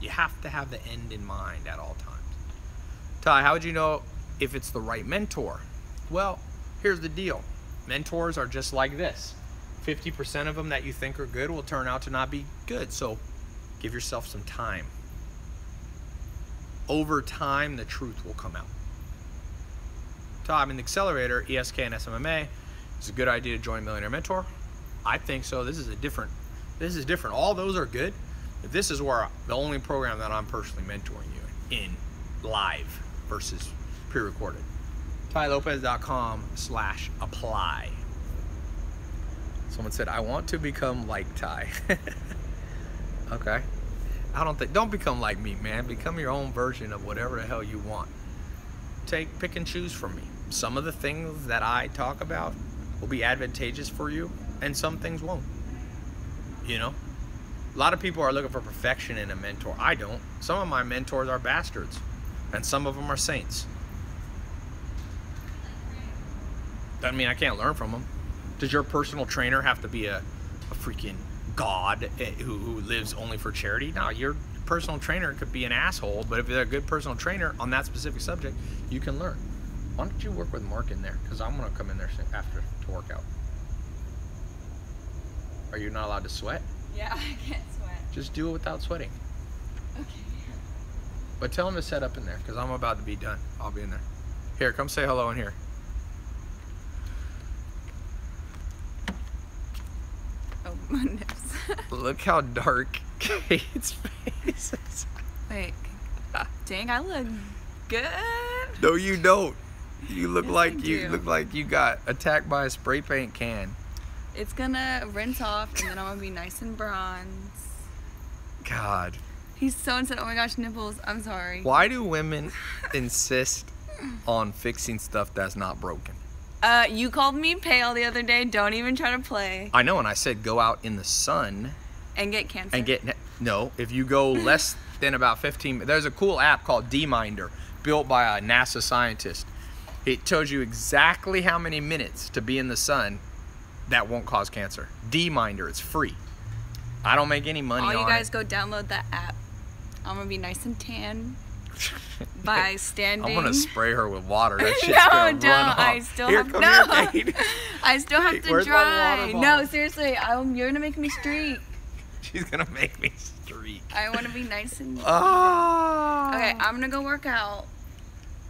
Speaker 1: You have to have the end in mind at all times. Tai, how would you know if it's the right mentor? Well, here's the deal mentors are just like this 50% of them that you think are good will turn out to not be good. So give yourself some time. Over time, the truth will come out. Tom, in the accelerator, ESK and SMMA, it's a good idea to join Millionaire Mentor. I think so. This is a different. This is different. All those are good. This is where the only program that I'm personally mentoring you in live versus pre-recorded. TaiLopez.com slash apply. Someone said, I want to become like Tai. okay. I don't think, don't become like me, man. Become your own version of whatever the hell you want. Take, pick and choose from me. Some of the things that I talk about will be advantageous for you, and some things won't. You know? A lot of people are looking for perfection in a mentor. I don't. Some of my mentors are bastards, and some of them are saints. Doesn't mean I can't learn from them. Does your personal trainer have to be a, a freaking god eh, who, who lives only for charity? No, your personal trainer could be an asshole, but if they're a good personal trainer on that specific subject, you can learn. Why don't you work with Mark in there? Because I'm going to come in there after to work out. Are you not allowed to sweat?
Speaker 3: Yeah, I can't sweat.
Speaker 1: Just do it without sweating.
Speaker 3: Okay.
Speaker 1: But tell him to set up in there because I'm about to be done. I'll be in there. Here, come say hello in here.
Speaker 3: Oh, my nips.
Speaker 1: Look how dark Kate's face is.
Speaker 3: Wait. Dang, I look good.
Speaker 1: No, you don't. You look
Speaker 3: Yes,
Speaker 1: like you
Speaker 3: do.
Speaker 1: look like you got attacked by a spray paint can.
Speaker 3: It's gonna rinse off and then I'm gonna be nice and bronze.
Speaker 1: God,
Speaker 3: He's so insane. Oh my gosh, nipples. I'm sorry.
Speaker 1: why do women insist on fixing stuff that's not broken?
Speaker 3: Uh, you called me pale the other day. Don't even try to play
Speaker 1: I know, and I said go out in the sun
Speaker 3: and get cancer.
Speaker 1: and get no. If you go less than about 15, there's a cool app called DMinder, built by a NASA scientist. It tells you exactly how many minutes to be in the sun that won't cause cancer. D-Minder, it's free. I don't make any money
Speaker 3: All you guys
Speaker 1: it.
Speaker 3: go download that app. I'm gonna be nice and tan by standing.
Speaker 1: I'm gonna spray her with water. That shit's
Speaker 3: no,
Speaker 1: gonna
Speaker 3: don't.
Speaker 1: run off.
Speaker 3: I still
Speaker 1: Here,
Speaker 3: have no.
Speaker 1: here,
Speaker 3: I still have to
Speaker 1: where's
Speaker 3: dry. No, seriously. I'm, you're gonna make me streak.
Speaker 1: She's gonna make me streak.
Speaker 3: I want to be nice and.
Speaker 1: Ah.
Speaker 3: Okay, I'm gonna go work out.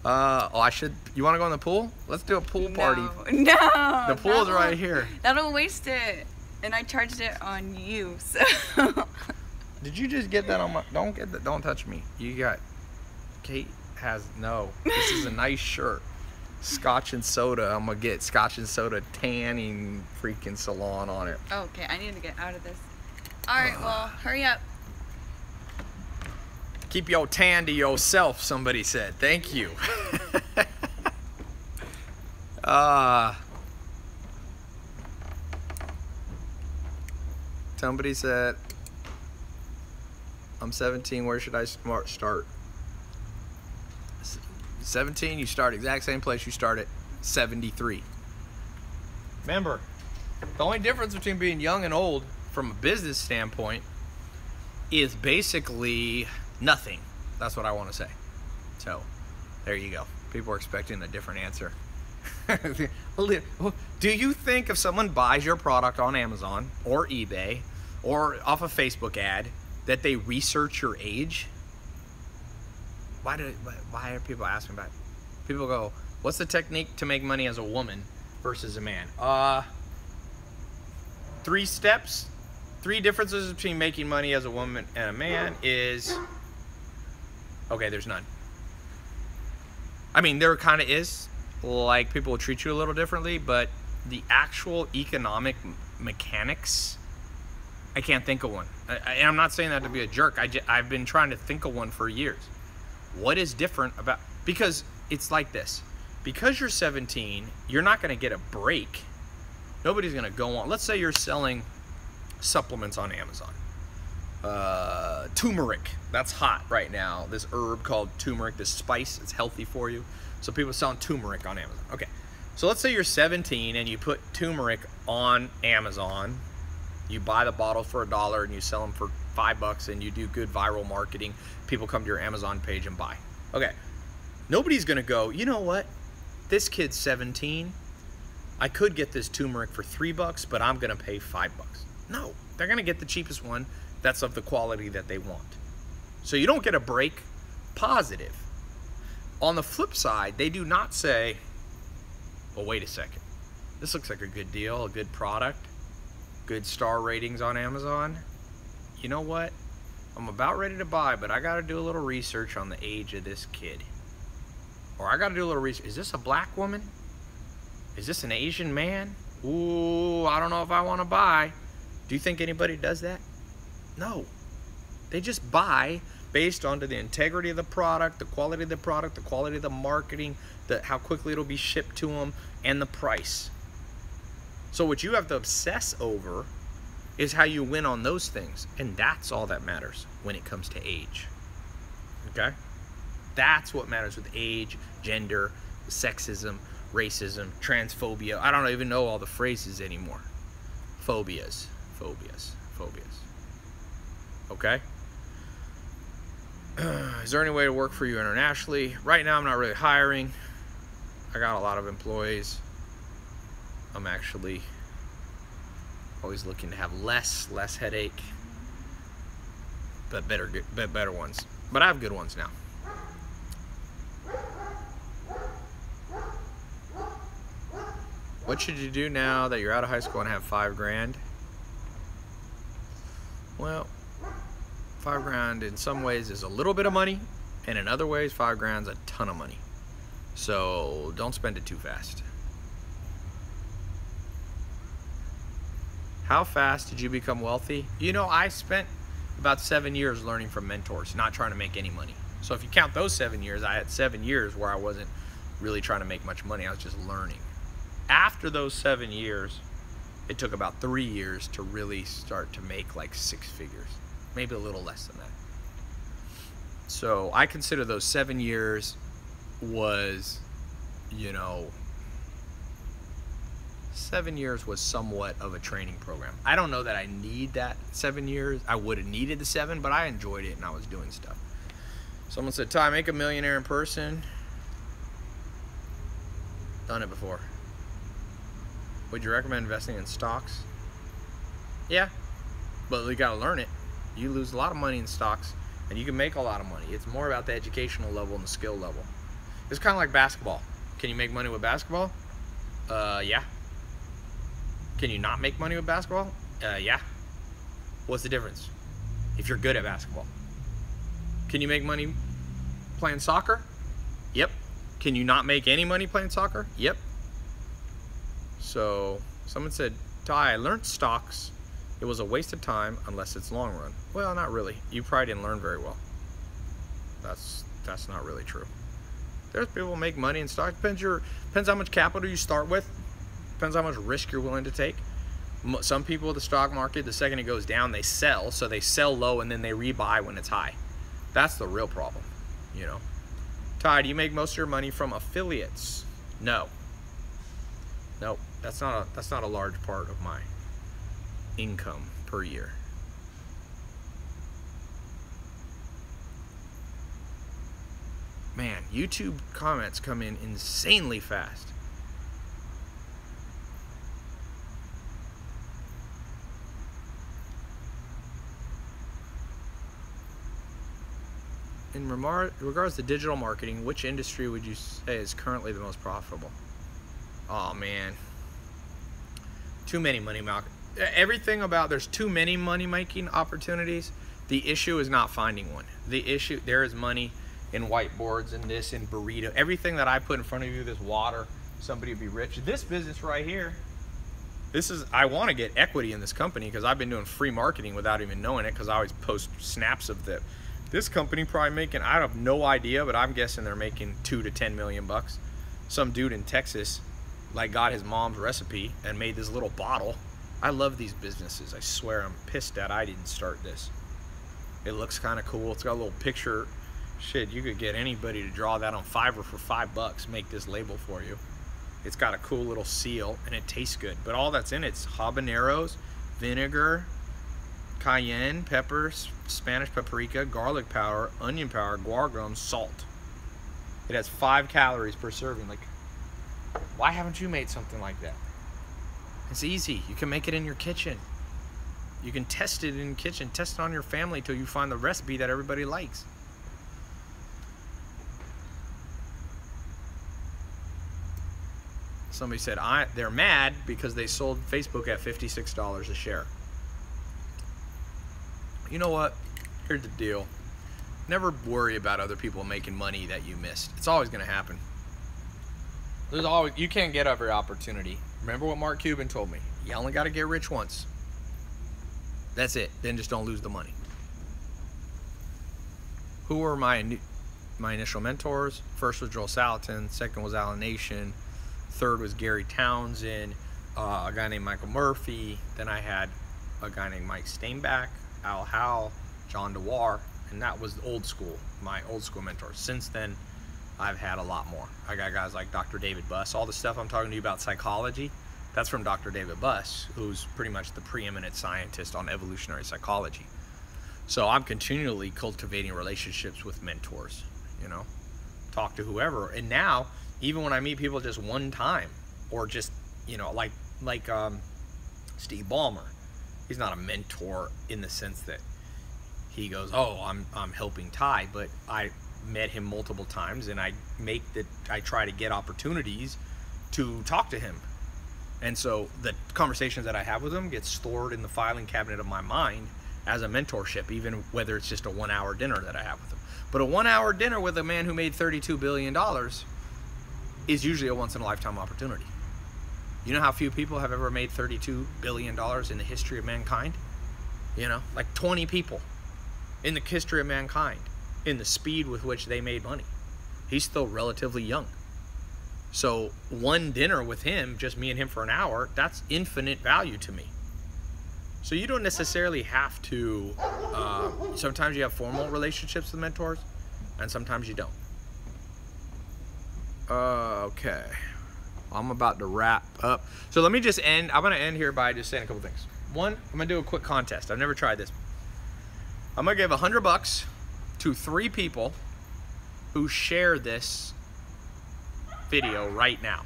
Speaker 1: Uh, oh, I should. You want to go in the pool? Let's do a pool party.
Speaker 3: No, no.
Speaker 1: The pool's
Speaker 3: that'll-
Speaker 1: right here.
Speaker 3: That'll waste it, and I charged it on you. So.
Speaker 1: Did you just get that on my? Don't get that. Don't touch me. You got. Kate has no. This is a nice shirt. Scotch and soda. I'm gonna get Scotch and soda tanning freaking salon on it.
Speaker 3: Okay, I need to get out of this. All right, well, hurry up.
Speaker 1: Keep your tan to yourself, somebody said. Thank you. uh, somebody said, I'm 17, where should I start? 17, you start exact same place you start at 73. Remember, the only difference between being young and old from a business standpoint is basically nothing. That's what I want to say. So, there you go. People are expecting a different answer. Do you think if someone buys your product on Amazon or eBay or off a Facebook ad that they research your age? Why do why are people asking about? It? People go, "What's the technique to make money as a woman versus a man?" Uh three steps, three differences between making money as a woman and a man is okay, there's none. I mean, there kind of is. Like people will treat you a little differently, but the actual economic mechanics, I can't think of one. I, and I'm not saying that to be a jerk. I I've been trying to think of one for years. What is different about because it's like this. Because you're 17, you're not going to get a break. Nobody's going to go on. Let's say you're selling supplements on Amazon. Uh, turmeric, that's hot right now. This herb called turmeric, this spice, it's healthy for you. So people selling turmeric on Amazon. Okay, so let's say you're 17 and you put turmeric on Amazon. You buy the bottle for a dollar and you sell them for five bucks and you do good viral marketing. People come to your Amazon page and buy. Okay, nobody's gonna go, you know what? This kid's 17. I could get this turmeric for three bucks, but I'm gonna pay five bucks. No, they're gonna get the cheapest one that's of the quality that they want. So you don't get a break positive. On the flip side, they do not say, well, wait a second. This looks like a good deal, a good product, good star ratings on Amazon. You know what? I'm about ready to buy, but I got to do a little research on the age of this kid. Or I got to do a little research. Is this a black woman? Is this an Asian man? Ooh, I don't know if I want to buy. Do you think anybody does that? No. They just buy based on the integrity of the product, the quality of the product, the quality of the marketing, the how quickly it'll be shipped to them, and the price. So what you have to obsess over is how you win on those things, and that's all that matters when it comes to age. Okay? That's what matters with age, gender, sexism, racism, transphobia. I don't even know all the phrases anymore. Phobias, phobias. Okay? Is there any way to work for you internationally? Right now, I'm not really hiring. I got a lot of employees. I'm actually always looking to have less, less headache, but better, but better ones. But I have good ones now. What should you do now that you're out of high school and have five grand? Well, five grand in some ways is a little bit of money, and in other ways, five grand's a ton of money. So don't spend it too fast. How fast did you become wealthy? You know, I spent about seven years learning from mentors, not trying to make any money. So if you count those seven years, I had seven years where I wasn't really trying to make much money. I was just learning. After those seven years, it took about three years to really start to make like six figures, maybe a little less than that. So I consider those seven years was, you know, seven years was somewhat of a training program. I don't know that I need that seven years. I would have needed the seven, but I enjoyed it and I was doing stuff. Someone said, Tai, make a millionaire in person. Done it before. Would you recommend investing in stocks? Yeah, but you gotta learn it. You lose a lot of money in stocks, and you can make a lot of money. It's more about the educational level and the skill level. It's kind of like basketball. Can you make money with basketball? Uh, yeah. Can you not make money with basketball? Uh, yeah. What's the difference? If you're good at basketball. Can you make money playing soccer? Yep. Can you not make any money playing soccer? Yep. So someone said, Tai, I learned stocks. It was a waste of time unless it's long run. Well, not really. You probably didn't learn very well. That's that's not really true. There's people make money in stocks. Depends your depends how much capital you start with. Depends how much risk you're willing to take. Some people, the stock market, the second it goes down, they sell. So they sell low and then they rebuy when it's high. That's the real problem, you know. Tai, do you make most of your money from affiliates? No. Nope. That's not a that's not a large part of my income per year. Man, YouTube comments come in insanely fast. In regards to digital marketing, which industry would you say is currently the most profitable? Oh man, too many money Everything about there's too many money making opportunities. The issue is not finding one. The issue there is money in whiteboards and this and burrito. Everything that I put in front of you, this water, somebody would be rich. This business right here, this is I want to get equity in this company because I've been doing free marketing without even knowing it because I always post snaps of the this company probably making I have no idea, but I'm guessing they're making two to ten million bucks. Some dude in Texas like got his mom's recipe and made this little bottle. I love these businesses. I swear I'm pissed that I didn't start this. It looks kind of cool. It's got a little picture. Shit, you could get anybody to draw that on Fiverr for five bucks, make this label for you. It's got a cool little seal and it tastes good. But all that's in it's habaneros, vinegar, cayenne peppers, Spanish paprika, garlic powder, onion powder, guar gum, salt. It has five calories per serving. Like, why haven't you made something like that? It's easy. You can make it in your kitchen. You can test it in kitchen, test it on your family till you find the recipe that everybody likes. Somebody said I they're mad because they sold Facebook at $56 a share. You know what? Here's the deal. Never worry about other people making money that you missed. It's always going to happen. There's always you can't get every opportunity. Remember what Mark Cuban told me. You only got to get rich once. That's it. Then just don't lose the money. Who were my my initial mentors? First was Joel Salatin. Second was Allan Nation. Third was Gary Townsend. Uh, a guy named Michael Murphy. Then I had a guy named Mike Steinbach, Al Howe, John DeWar, and that was old school. My old school mentors. Since then, I've had a lot more. I got guys like Dr. David Buss. All the stuff I'm talking to you about psychology, that's from Dr. David Buss, who's pretty much the preeminent scientist on evolutionary psychology. So I'm continually cultivating relationships with mentors, you know, talk to whoever. And now, even when I meet people just one time, or just, you know, like like um, Steve Ballmer, he's not a mentor in the sense that he goes, "Oh, I'm I'm helping Tai," but I met him multiple times, and I make that I try to get opportunities to talk to him, and so the conversations that I have with him get stored in the filing cabinet of my mind as a mentorship, even whether it's just a one-hour dinner that I have with him. But a one-hour dinner with a man who made thirty-two billion dollars is usually a once-in-a-lifetime opportunity. You know how few people have ever made thirty-two billion dollars in the history of mankind? You know, like twenty people in the history of mankind in the speed with which they made money. He's still relatively young. So, one dinner with him, just me and him for an hour, that's infinite value to me. So, you don't necessarily have to, uh, sometimes you have formal relationships with mentors, and sometimes you don't. Uh, okay. I'm about to wrap up. So, let me just end. I'm to end here by just saying a couple things. One, I'm to do a quick contest. I've never tried this. I'm to give hundred bucks to three people who share this video right now.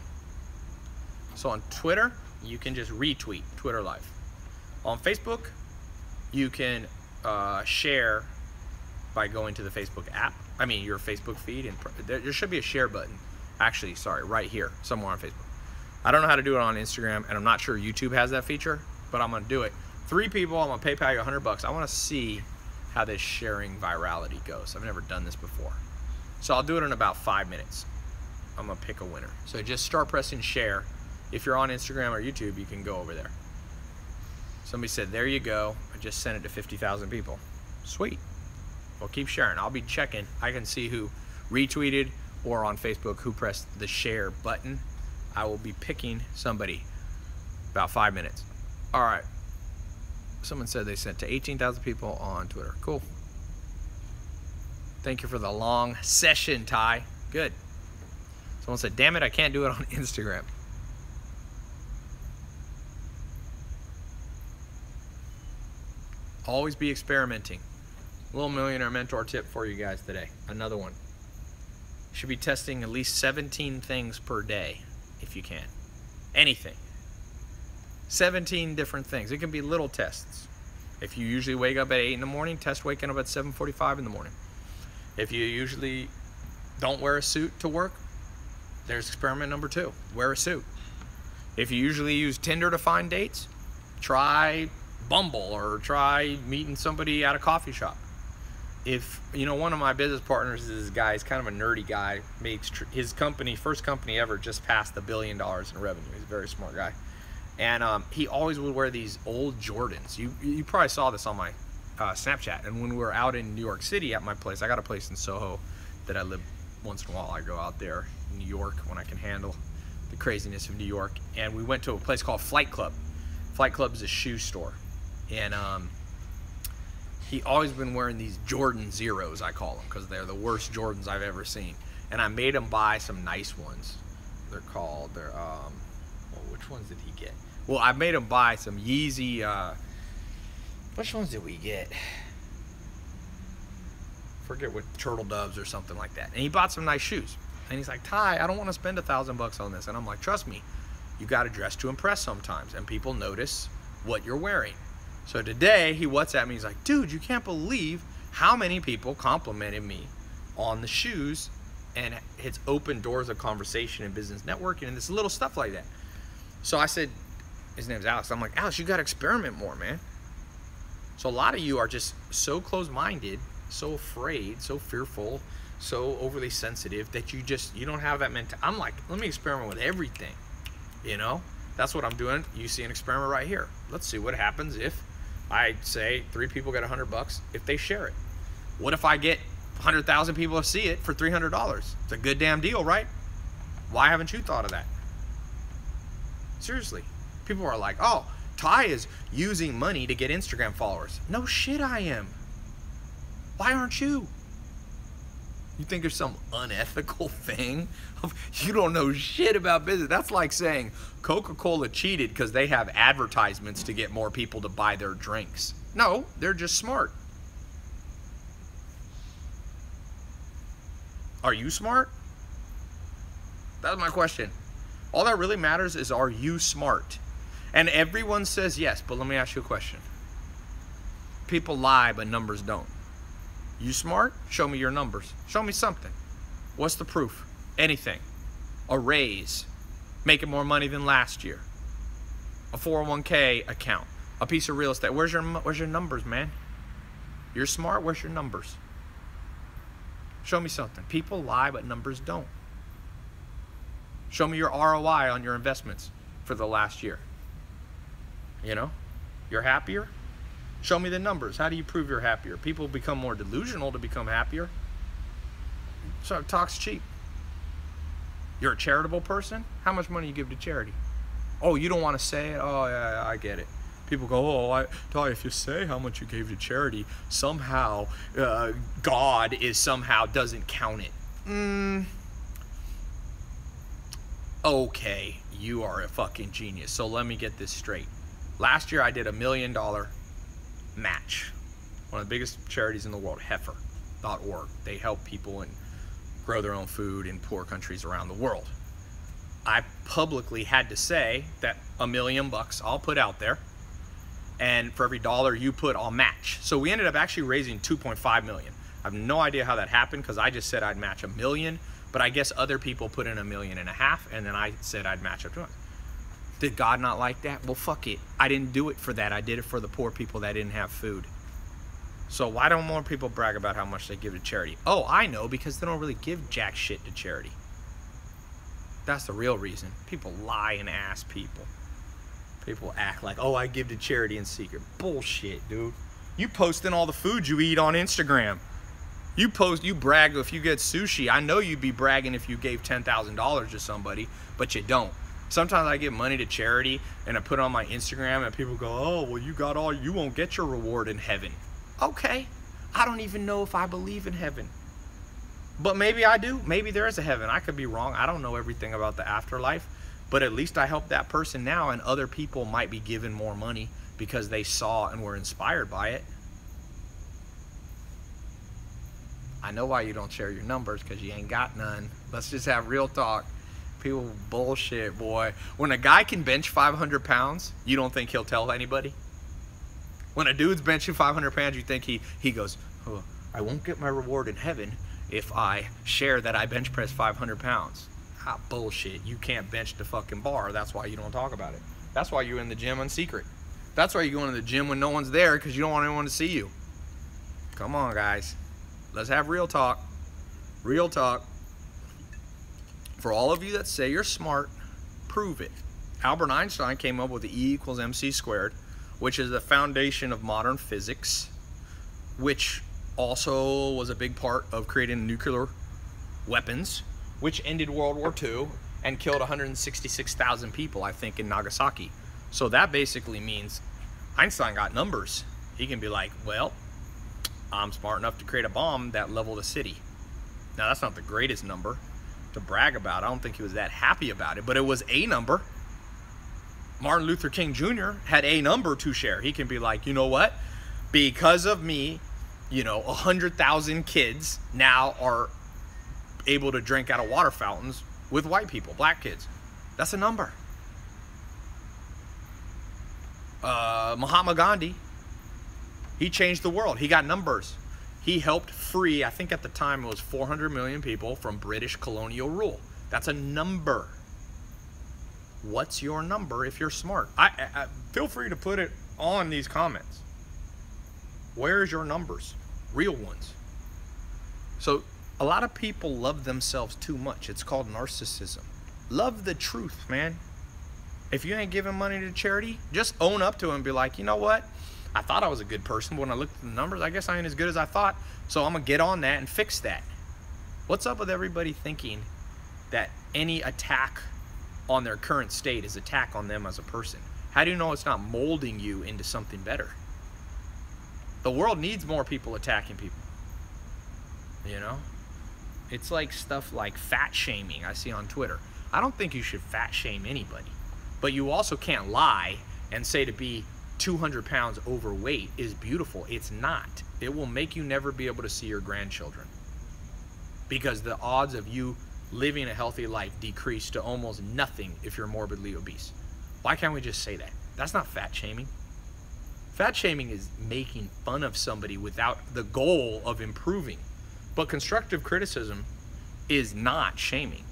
Speaker 1: So on Twitter, you can just retweet Twitter Live. On Facebook, you can uh, share by going to the Facebook app. I mean, your Facebook feed, and there, there should be a share button. Actually, sorry, right here, somewhere on Facebook. I don't know how to do it on Instagram, and I'm not sure YouTube has that feature, but I'm gonna do it. Three people, I'm gonna PayPal you 100 bucks. I want to see how this sharing virality goes. I've never done this before. So I'll do it in about five minutes. I'm gonna pick a winner. So just start pressing share. If you're on Instagram or YouTube, you can go over there. Somebody said, there you go. I just sent it to 50,000 people. Sweet. Well, keep sharing. I'll be checking. I can see who retweeted or on Facebook who pressed the share button. I will be picking somebody about five minutes. All right. Someone said they sent to 18,000 people on Twitter. Cool. Thank you for the long session, Tai. Good. Someone said, damn it, I can't do it on Instagram. Always be experimenting. Little millionaire mentor tip for you guys today. Another one. You should be testing at least 17 things per day if you can. Anything. 17 different things. It can be little tests. If you usually wake up at 8 in the morning, test waking up at 7:45 in the morning. If you usually don't wear a suit to work, there's experiment number 2. Wear a suit. If you usually use Tinder to find dates, try Bumble or try meeting somebody at a coffee shop. If you know one of my business partners is this guy, he's kind of a nerdy guy. Makes his company, first company ever, just passed a billion dollars in revenue. He's a very smart guy, and um, he always would wear these old Jordans. You you probably saw this on my uh, Snapchat. And when we were out in New York City at my place, I got a place in Soho that I live once in a while. I go out there in New York when I can handle the craziness of New York. And we went to a place called Flight Club. Flight Club is a shoe store and um, he always been wearing these Jordan Zeros, I call them, because they're the worst Jordans I've ever seen. And I made him buy some nice ones. They're called, they're, um, well, which ones did he get? Well, I made him buy some Yeezy, uh, which ones did we get? Forget what turtle doves or something like that. And he bought some nice shoes. And he's like, Tai, I don't want to spend a thousand bucks on this. And I'm like, trust me, you got to dress to impress sometimes. And people notice what you're wearing. So today he WhatsApp me. He's like, dude, you can't believe how many people complimented me on the shoes, and it's opened doors of conversation and business networking and this little stuff like that. So I said, his name's Alex. I'm like, Alex, you got to experiment more, man. So a lot of you are just so close-minded, so afraid, so fearful, so overly sensitive that you just you don't have that mental. I'm like, let me experiment with everything, you know. That's what I'm doing. You see an experiment right here. Let's see what happens if I say three people get 100 bucks if they share it. What if I get 100,000 people to see it for $300? It's a good damn deal, right? Why haven't you thought of that? Seriously. People are like, oh, Tai is using money to get Instagram followers. No shit, I am. Why aren't you? You think there's some unethical thing? You don't know shit about business. That's like saying Coca Cola cheated because they have advertisements to get more people to buy their drinks. No, they're just smart. Are you smart? That's my question. All that really matters is are you smart? And everyone says yes, but let me ask you a question. People lie, but numbers don't. You smart? Show me your numbers. Show me something. What's the proof? Anything. A raise. Making more money than last year. A 401k account. A piece of real estate. Where's your where's your numbers, man? You're smart. Where's your numbers? Show me something. People lie, but numbers don't. Show me your ROI on your investments for the last year. You know? You're happier? Show me the numbers. How do you prove you're happier? People become more delusional to become happier. So talk's cheap. You're a charitable person? How much money you give to charity? Oh, you don't want to say it? Oh, yeah, I get it. People go, oh, I, Tai, if you say how much you gave to charity, somehow uh, God is somehow doesn't count it. Mm. Okay, you are a fucking genius. So let me get this straight. Last year I did a million dollar match. One of the biggest charities in the world, heifer.org. They help people and grow their own food in poor countries around the world. I publicly had to say that a million bucks I'll put out there and for every dollar you put I'll match. So we ended up actually raising 2.5 million. I have no idea how that happened because I just said I'd match a million, but I guess other people put in a million and a half and then I said I'd match up to it. Did God not like that? Well, fuck it. I didn't do it for that. I did it for the poor people that didn't have food. So why don't more people brag about how much they give to charity? Oh, I know, because they don't really give jack shit to charity. That's the real reason. People lie and ask people. People act like, oh, I give to charity in secret. Bullshit, dude. You posting all the food you eat on Instagram. You post, you brag if you get sushi. I know you'd be bragging if you gave $10,000 to somebody, but you don't. Sometimes I give money to charity and I put on my Instagram and people go, oh, well, you got all, you won't get your reward in heaven. Okay. I don't even know if I believe in heaven. But maybe I do. Maybe there is a heaven. I could be wrong. I don't know everything about the afterlife. But at least I help that person now, and other people might be given more money because they saw and were inspired by it. I know why you don't share your numbers because you ain't got none. Let's just have real talk. People bullshit, boy. When a guy can bench 500 pounds, you don't think he'll tell anybody? When a dude's benching 500 pounds, you think he, he goes, oh, I won't get my reward in heaven if I share that I bench press 500 pounds. Ah, bullshit. You can't bench the fucking bar. That's why you don't talk about it. That's why you're in the gym in secret. That's why you go into the gym when no one's there because you don't want anyone to see you. Come on, guys. Let's have real talk. Real talk. For all of you that say you're smart, prove it. Albert Einstein came up with the E equals mc squared, which is the foundation of modern physics, which also was a big part of creating nuclear weapons, which ended World War II and killed 166,000 people, I think, in Nagasaki. So that basically means Einstein got numbers. He can be like, well, I'm smart enough to create a bomb that leveled a city. Now, that's not the greatest number to brag about. I don't think he was that happy about it, but it was a number. Martin Luther King Jr. had a number to share. He can be like, you know what? Because of me, you know, 100,000 kids now are able to drink out of water fountains with white people, black kids. That's a number. Uh, Mahatma Gandhi, he changed the world. He got numbers. He helped free, I think at the time it was 400 million people from British colonial rule. That's a number. What's your number if you're smart? I, I, feel free to put it on these comments. Where's your numbers? Real ones. So a lot of people love themselves too much. It's called narcissism. Love the truth, man. If you ain't giving money to charity, just own up to it and be like, you know what? I thought I was a good person, but when I looked at the numbers, I guess I ain't as good as I thought. So I'm gonna get on that and fix that. What's up with everybody thinking that any attack on their current state is attack on them as a person? How do you know it's not molding you into something better? The world needs more people attacking people. You know? It's like stuff like fat shaming I see on Twitter. I don't think you should fat shame anybody. But you also can't lie and say to be 200 pounds overweight is beautiful. It's not. It will make you never be able to see your grandchildren. Because the odds of you living a healthy life decrease to almost nothing if you're morbidly obese. Why can't we just say that? That's not fat shaming. Fat shaming is making fun of somebody without the goal of improving. But constructive criticism is not shaming.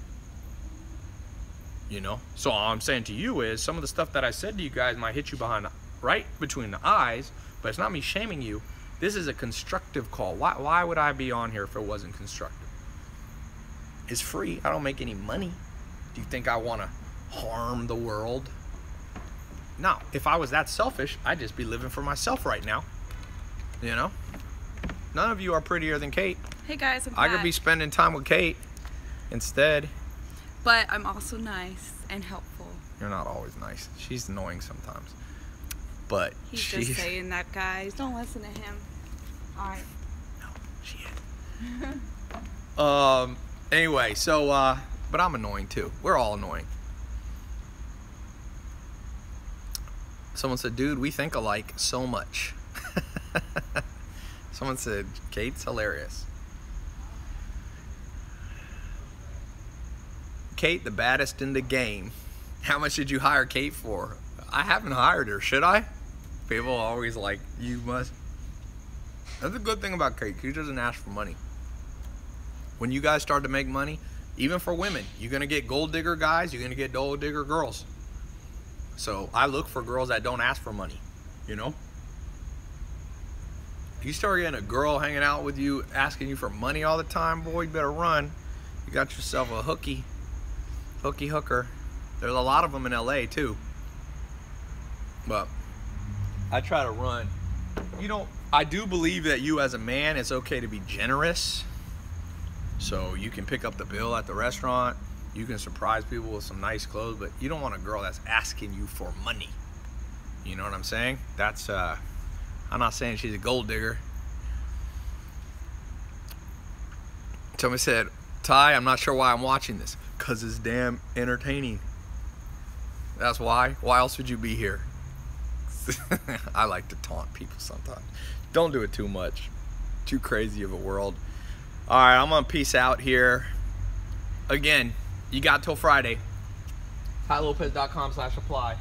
Speaker 1: You know? So all I'm saying to you is some of the stuff that I said to you guys might hit you behind right between the eyes, but it's not me shaming you. This is a constructive call. Why, why would I be on here if it wasn't constructive? It's free. I don't make any money. Do you think I want to harm the world? No. If I was that selfish, I'd just be living for myself right now. You know? None of you are prettier than Kate.
Speaker 3: Hey guys, I'm
Speaker 1: I could be spending time with Kate instead.
Speaker 3: but I'm also nice and helpful.
Speaker 1: You're not always nice. She's annoying sometimes. But
Speaker 3: He's
Speaker 1: she
Speaker 3: just saying that, guys. Don't listen to him. All right.
Speaker 1: No, she is. um. Anyway, so uh, but I'm annoying too. We're all annoying. Someone said, "Dude, we think alike so much." Someone said, "Kate's hilarious." Kate, the baddest in the game. How much did you hire Kate for? I haven't hired her. Should I? People always like, you must. That's a good thing about Kate. She doesn't ask for money. When you guys start to make money, even for women, you're gonna get gold digger guys. You're gonna get gold digger girls. So I look for girls that don't ask for money. You know. If you start getting a girl hanging out with you asking you for money all the time, boy, you better run. You got yourself a hooky. hooky hooker. There's a lot of them in LA too. But I try to run. You know, I do believe that you as a man, it's okay to be generous. So you can pick up the bill at the restaurant. You can surprise people with some nice clothes, but you don't want a girl that's asking you for money. You know what I'm saying? That's uh I'm not saying she's a gold digger. Somebody said, Tai, I'm not sure why I'm watching this. Cause it's damn entertaining. That's why. Why else would you be here? I like to taunt people sometimes. Don't do it too much. Too crazy of a world. All right, I'm gonna peace out here. Again, you got till Friday. TaiLopez.com slash apply.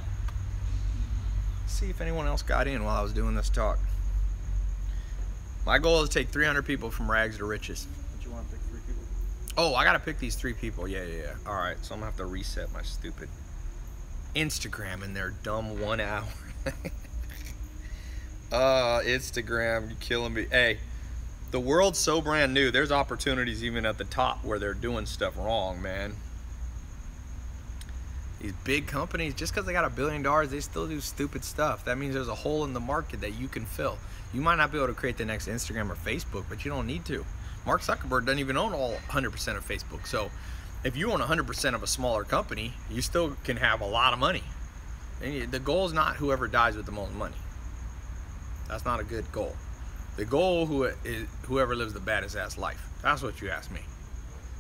Speaker 1: See if anyone else got in while I was doing this talk. My goal is to take 300 people from rags to riches.
Speaker 2: But you want to pick three people?
Speaker 1: Oh, I gotta pick these three people. Yeah, yeah, yeah. All right, so I'm gonna have to reset my stupid Instagram in their dumb one hour. uh, Instagram, you killing me. Hey, the world's so brand new. There's opportunities even at the top where they're doing stuff wrong, man. These big companies, just because they got a billion dollars, they still do stupid stuff. That means there's a hole in the market that you can fill. You might not be able to create the next Instagram or Facebook, but you don't need to. Mark Zuckerberg doesn't even own all 100% of Facebook. So if you own 100% of a smaller company, you still can have a lot of money. The goal is not whoever dies with the most money. That's not a good goal. The goal who is whoever lives the baddest ass life. That's what you ask me.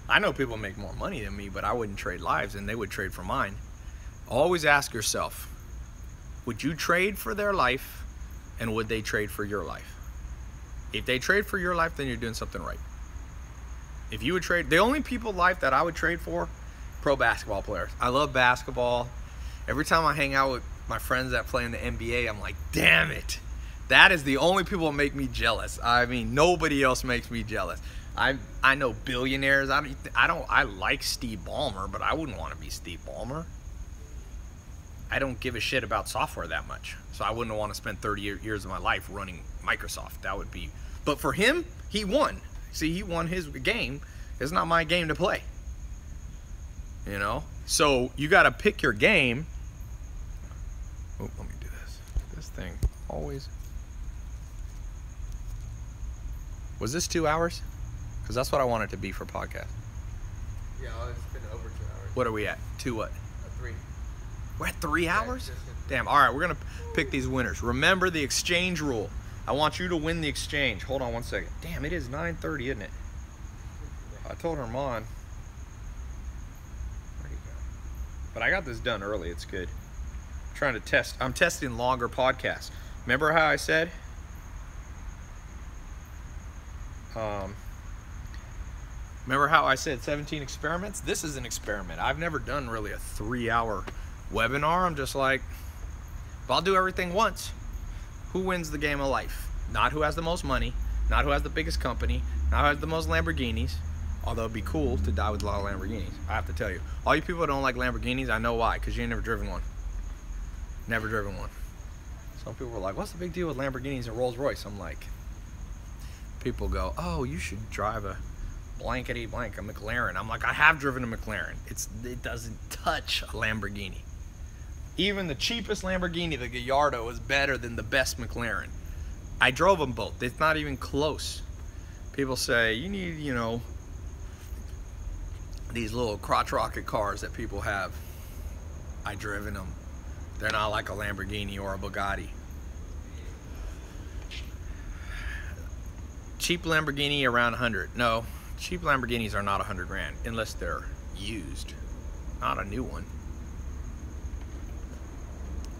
Speaker 1: I know people make more money than me, but I wouldn't trade lives and they would trade for mine. Always ask yourself, would you trade for their life and would they trade for your life? If they trade for your life, then you're doing something right. If you would trade, the only people life that I would trade for, pro basketball players. I love basketball. Every time I hang out with my friends that play in the NBA, I'm like, damn it. That is the only people that make me jealous. I mean, nobody else makes me jealous. I I know billionaires. I don't, I don't I like Steve Ballmer, but I wouldn't want to be Steve Ballmer. I don't give a shit about software that much. So I wouldn't want to spend 30 years of my life running Microsoft. That would be But for him, he won. See, he won his game. It's not my game to play. You know? So you got to pick your game. Oh, let me do this. This thing always Was this 2 hours? Cuz that's what I want it to be for podcast.
Speaker 4: Yeah, it's been over two hours.
Speaker 1: What are we at? 2 what?
Speaker 4: Uh, three.
Speaker 1: We're at 3 hours? Damn. All right, we're gonna pick these winners. Remember the exchange rule. I want you to win the exchange. Hold on one second. Damn, it is 9:30, isn't it? I told Herman. But I got this done early. It's good. Trying to test. I'm testing longer podcasts. Remember how I said? Um. Remember how I said 17 experiments? This is an experiment. I've never done really a three-hour webinar. I'm just like, but I'll do everything once. Who wins the game of life? Not who has the most money, not who has the biggest company, not who has the most Lamborghinis. Although it'd be cool to die with a lot of Lamborghinis. I have to tell you. All you people don't like Lamborghinis, I know why, because you ain't never driven one. Never driven one. Some people were like, what's the big deal with Lamborghinis and Rolls Royce? I'm like, people go, oh, you should drive a blankety blank, a McLaren. I'm like, I have driven a McLaren. It's It doesn't touch a Lamborghini. Even the cheapest Lamborghini, the Gallardo, is better than the best McLaren. I drove them both. It's not even close. People say you need, you know, these little crotch rocket cars that people have. I driven them. They're not like a Lamborghini or a Bugatti. Cheap Lamborghini around 100. No, cheap Lamborghinis are not 100 grand unless they're used, not a new one.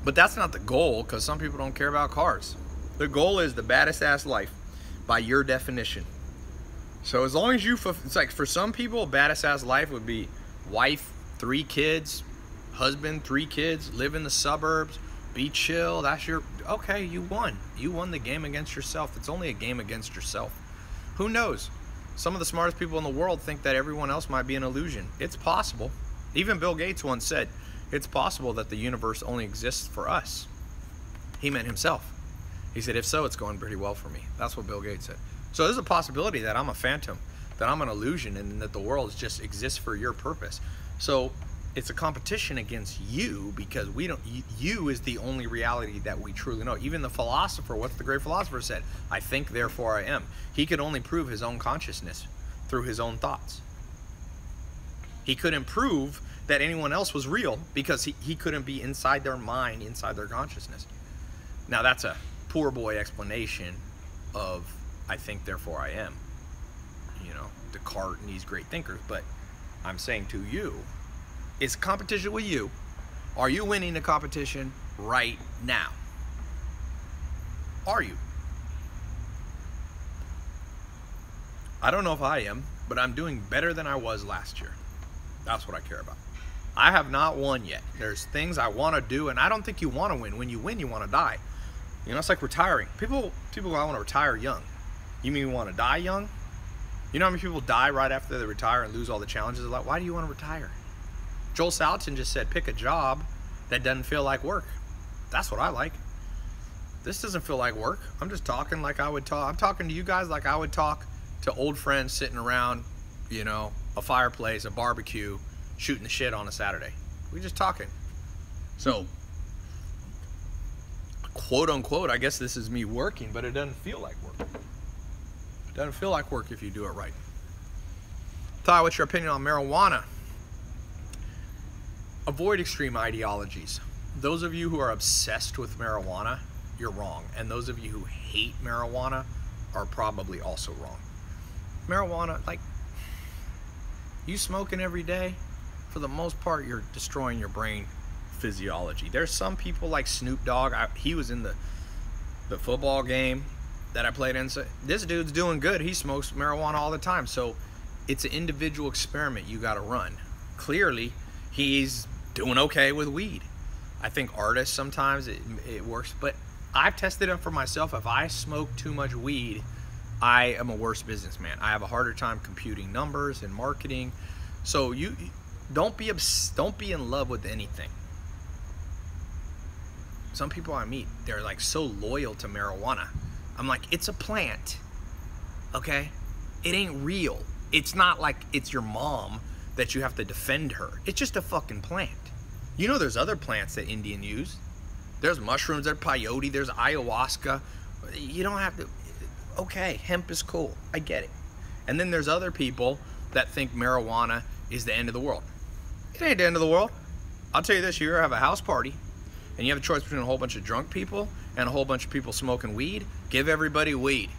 Speaker 1: But that's not the goal because some people don't care about cars. The goal is the baddest ass life by your definition. So as long as you, it's like for some people, baddest ass life would be wife, three kids, husband, three kids, live in the suburbs, be chill. That's your, okay, you won. You won the game against yourself. It's only a game against yourself. Who knows? Some of the smartest people in the world think that everyone else might be an illusion. It's possible. Even Bill Gates once said, it's possible that the universe only exists for us. He meant himself. He said, if so, it's going pretty well for me. That's what Bill Gates said. So there's a possibility that I'm a phantom, that I'm an illusion, and that the world just exists for your purpose. So it's a competition against you because we don't you, is the only reality that we truly know. Even the philosopher what's the great philosopher said i think therefore i am. He could only prove his own consciousness through his own thoughts. He couldn't prove that anyone else was real because he, he couldn't be inside their mind inside their consciousness. Now that's a poor boy explanation of i think therefore i am. You know descartes and these great thinkers but i'm saying to you it's competition with you. Are you winning the competition right now? Are you? I don't know if I am, but I'm doing better than I was last year. That's what I care about. I have not won yet. There's things I want to do, and I don't think you want to win. When you win, you want to die. You know, it's like retiring. People, people, I want to retire young. You mean you want to die young? You know how many people die right after they retire and lose all the challenges Like. Why do you want to retire? Joel Salatin just said, pick a job that doesn't feel like work. That's what I like. This doesn't feel like work. I'm just talking like I would talk. I'm talking to you guys like I would talk to old friends sitting around, you know, a fireplace, a barbecue, shooting the shit on a Saturday. We just talking. So, quote unquote, I guess this is me working, but it doesn't feel like work. It doesn't feel like work if you do it right. Tai, what's your opinion on marijuana? Avoid extreme ideologies. Those of you who are obsessed with marijuana, you're wrong. And those of you who hate marijuana are probably also wrong. Marijuana, like, you smoking every day, for the most part, you're destroying your brain physiology. There's some people like Snoop Dogg. I, he was in the the football game that I played in. So this dude's doing good. He smokes marijuana all the time. So it's an individual experiment you got to run. Clearly, he's doing okay with weed. I think artists sometimes it, it works, but I've tested it for myself. If I smoke too much weed, I am a worse businessman. I have a harder time computing numbers and marketing. So you don't be don't be in love with anything. Some people I meet, they're like so loyal to marijuana. I'm like, it's a plant. Okay? It ain't real. It's not like it's your mom that you have to defend her. It's just a fucking plant. You know, there's other plants that Indian use. There's mushrooms, there's peyote, there's ayahuasca. You don't have to. Okay, hemp is cool. I get it. And then there's other people that think marijuana is the end of the world. It ain't the end of the world. I'll tell you this: you have a house party, and you have a choice between a whole bunch of drunk people and a whole bunch of people smoking weed. Give everybody weed.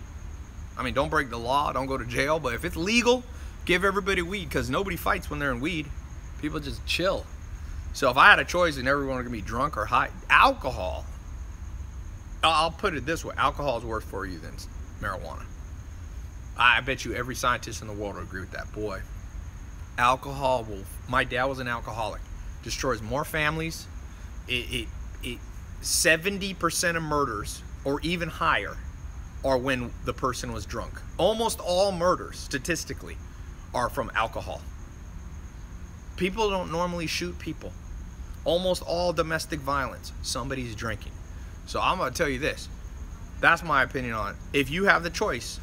Speaker 1: I mean, don't break the law, don't go to jail, but if it's legal, give everybody weed because nobody fights when they're in weed. People just chill. So if I had a choice and everyone was gonna be drunk or high, alcohol, I'll put it this way: alcohol is worse for you than marijuana. I bet you every scientist in the world will agree with that. Boy, alcohol will. My dad was an alcoholic. Destroys more families. It, it, it 70% of murders, or even higher, are when the person was drunk. Almost all murders, statistically, are from alcohol. People don't normally shoot people. Almost all domestic violence, somebody's drinking. So I'm gonna tell you this. That's my opinion on it. If you have the choice,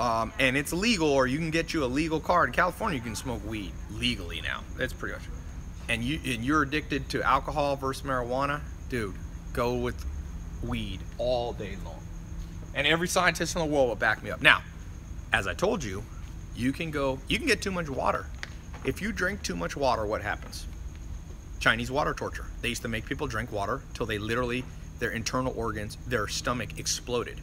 Speaker 1: um, and it's legal, or you can get you a legal card in California, you can smoke weed legally now. That's pretty much. And you and you're addicted to alcohol versus marijuana, dude. Go with weed all day long. And every scientist in the world will back me up. Now, as I told you, you can go. You can get too much water. If you drink too much water, what happens? Chinese water torture. They used to make people drink water till they literally, their internal organs, their stomach exploded.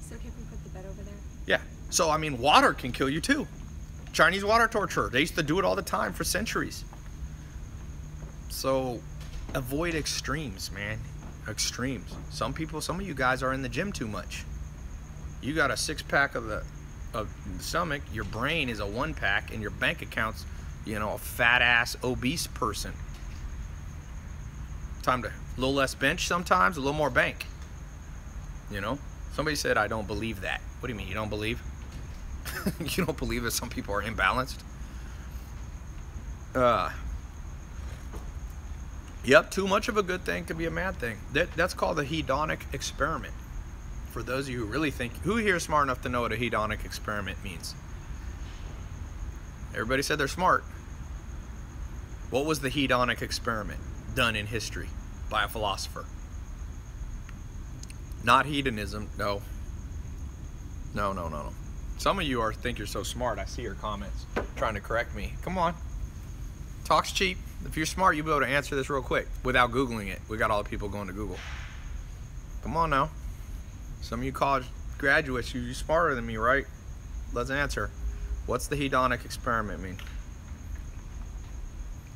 Speaker 5: So can we put the bed over there?
Speaker 1: Yeah. So, I mean, water can kill you too. Chinese water torture. They used to do it all the time for centuries. So, avoid extremes, man. Extremes. Some people, some of you guys are in the gym too much. You got a six pack of the of the stomach, your brain is a one pack, and your bank account's, you know, a fat ass obese person. Time to a little less bench sometimes, a little more bank. You know, somebody said I don't believe that. What do you mean you don't believe? you don't believe that some people are imbalanced? Uh. Yep, too much of a good thing can be a bad thing. That, that's called the hedonic experiment for those of you who really think, who here is smart enough to know what a hedonic experiment means? Everybody said they're smart. What was the hedonic experiment done in history by a philosopher? Not hedonism, no. No, no, no, no. Some of you are think you're so smart. I see your comments trying to correct me. Come on. Talk's cheap. If you're smart, you'll be able to answer this real quick without Googling it. We got all the people going to Google. Come on now. Some of you college graduates, you- you're smarter than me, right? Let's answer. What's the hedonic experiment mean?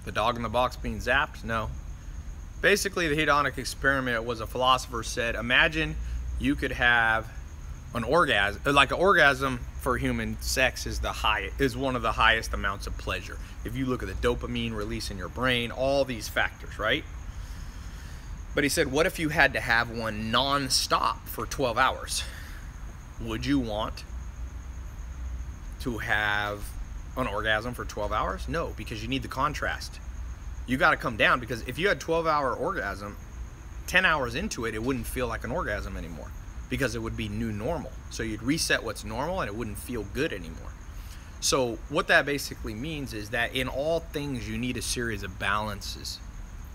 Speaker 1: The dog in the box being zapped? No. Basically, the hedonic experiment was a philosopher said, imagine you could have an orgasm, like an orgasm for human sex is the high is one of the highest amounts of pleasure. If you look at the dopamine release in your brain, all these factors, right? But he said, what if you had to have one non-stop for 12 hours? Would you want to have an orgasm for 12 hours? No, because you need the contrast. You got to come down because if you had 12 hour orgasm, 10 hours into it, it wouldn't feel like an orgasm anymore because it would be new normal. So you'd reset what's normal and it wouldn't feel good anymore. So what that basically means is that in all things you need a series of balances.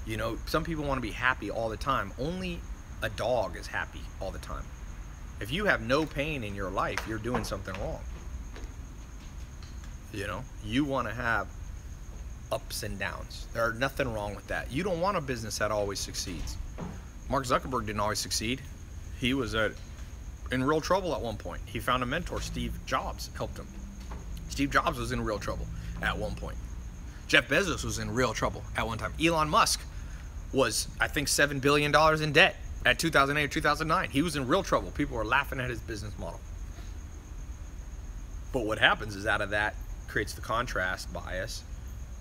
Speaker 1: You know, some people want to be happy all the time. Only a dog is happy all the time. If you have no pain in your life, you're doing something wrong. You know, you want to have ups and downs. There's nothing wrong with that. You don't want a business that always succeeds. Mark Zuckerberg didn't always succeed. He was uh, in real trouble at one point. He found a mentor, Steve Jobs, helped him. Steve Jobs was in real trouble at one point. Jeff Bezos was in real trouble at one time. Elon Musk was, I think, $7 billion in debt at 2008 or 2009. He was in real trouble. People were laughing at his business model. But what happens is out of that creates the contrast bias.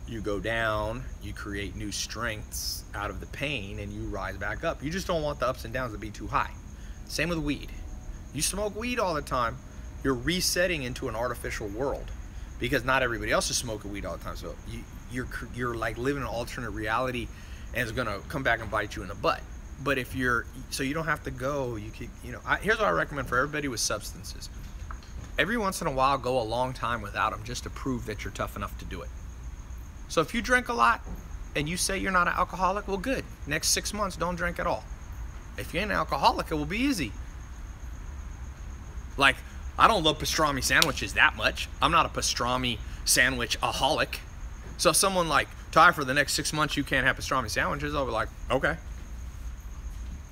Speaker 1: You go down, you create new strengths out of the pain, and you rise back up. You just don't want the ups and downs to be too high. Same with weed. You smoke weed all the time, you're resetting into an artificial world because not everybody else is smoking weed all the time. So you, you're you're like living an alternate reality, and it's gonna come back and bite you in the butt. But if you're so you don't have to go, you could you know. I, here's what I recommend for everybody with substances. Every once in a while, go a long time without them just to prove that you're tough enough to do it. So if you drink a lot and you say you're not an alcoholic, well, good. Next six months, don't drink at all. If you ain't an alcoholic, it will be easy. Like, I don't love pastrami sandwiches that much. I'm not a pastrami sandwich aholic. So if someone like, Tai, for the next six months, you can't have pastrami sandwiches, I'll be like, okay.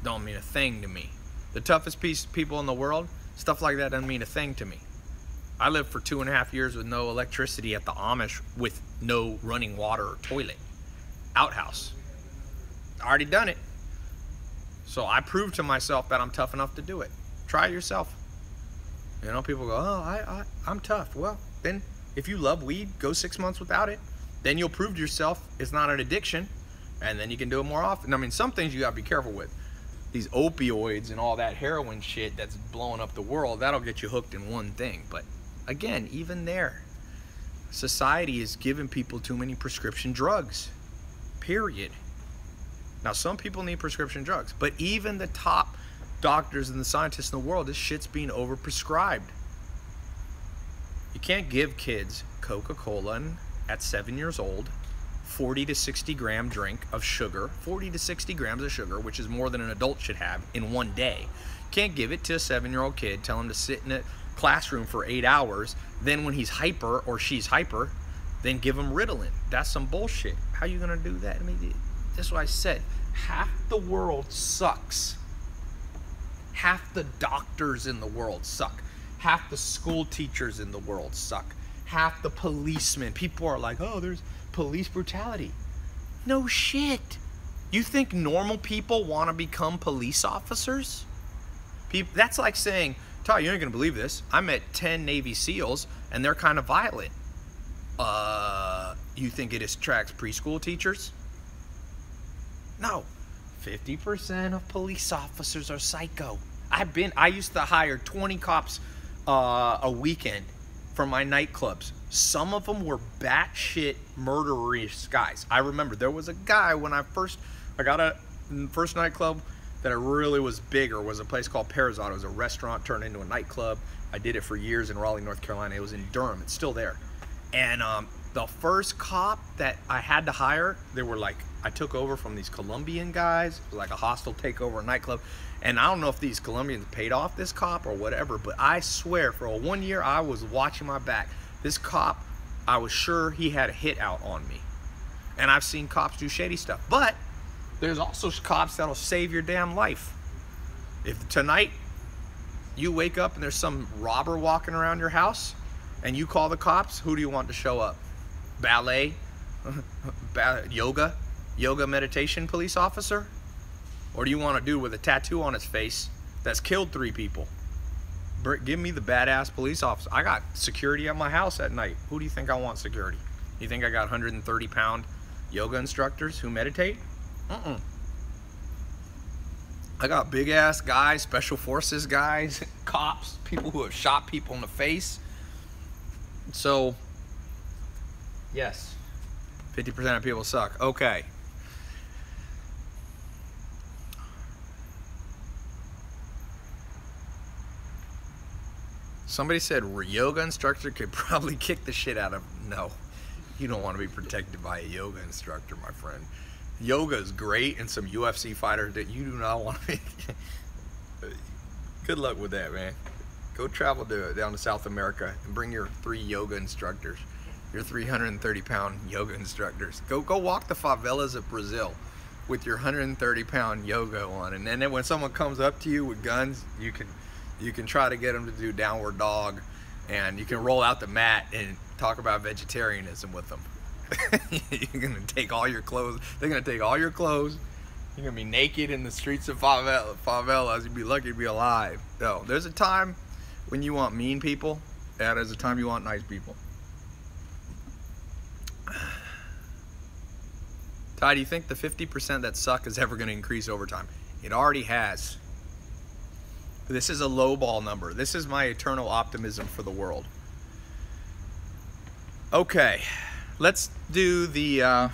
Speaker 1: Don't mean a thing to me. The toughest piece people in the world, stuff like that doesn't mean a thing to me. I lived for two and a half years with no electricity at the Amish with no running water or toilet. Outhouse. I already done it. So I proved to myself that I'm tough enough to do it. Try it yourself. You know, people go, oh, I, I, I'm tough. Well, then if you love weed, go six months without it. Then you'll prove to yourself it's not an addiction. And then you can do it more often. I mean, some things you gotta be careful with. These opioids and all that heroin shit that's blowing up the world, that'll get you hooked in one thing. But again, even there, society is giving people too many prescription drugs. Period. Now, some people need prescription drugs, but even the top doctors and the scientists in the world, this shit's being overprescribed. You can't give kids Coca Cola at seven years old, 40 to 60 gram drink of sugar, 40 to 60 grams of sugar, which is more than an adult should have in one day. Can't give it to a seven year old kid, tell him to sit in a classroom for eight hours, then when he's hyper or she's hyper, then give him Ritalin. That's some bullshit. How you gonna do that? I mean, that's what I said. Half the world sucks. Half the doctors in the world suck. Half the school teachers in the world suck. Half the policemen. People are like, oh, there's police brutality. No shit. You think normal people want to become police officers? People, that's like saying, Tai, you ain't gonna believe this. I met 10 Navy SEALs and they're kind of violent. Uh, you think it attracts preschool teachers? No. 50% of police officers are psycho. I've been, I used to hire 20 cops uh, a weekend for my nightclubs. Some of them were batshit murderous guys. I remember there was a guy when I first, I got a first nightclub that I really was bigger was a place called Perizot. It was a restaurant turned into a nightclub. I did it for years in Raleigh, North Carolina. It was in Durham. It's still there. And um, the first cop that I had to hire, they were like, I took over from these Colombian guys, like a hostile takeover nightclub. And I don't know if these Colombians paid off this cop or whatever, but I swear for a one year I was watching my back. This cop, I was sure he had a hit out on me. And I've seen cops do shady stuff. But there's also cops that'll save your damn life. If tonight you wake up and there's some robber walking around your house and you call the cops, who do you want to show up? Ballet? ba- yoga? Yoga meditation police officer? Or do you want a dude with a tattoo on his face that's killed three people? Give me the badass police officer. I got security at my house at night. Who do you think I want security? You think I got 130 pound yoga instructors who meditate? I got big ass guys, special forces guys, cops, people who have shot people in the face. So, yes, 50% of people suck. Okay. Somebody said yoga instructor could probably kick the shit out of. No, you don't want to be protected by a yoga instructor, my friend. Yoga is great, and some UFC fighter that you do not want to be. Good luck with that, man. Go travel to down to South America and bring your three yoga instructors, your 330 pound yoga instructors. Go go walk the favelas of Brazil with your 130 pound yoga on, and then when someone comes up to you with guns, you can you can try to get them to do downward dog, and you can roll out the mat and talk about vegetarianism with them. You're gonna take all your clothes. They're gonna take all your clothes. You're gonna be naked in the streets of favela, favelas. You'd be lucky to be alive. No, there's a time when you want mean people, and there's a time you want nice people. Tai, do you think the 50% that suck is ever going to increase over time? It already has. This is a low ball number. This is my eternal optimism for the world. Okay, let's do the uh,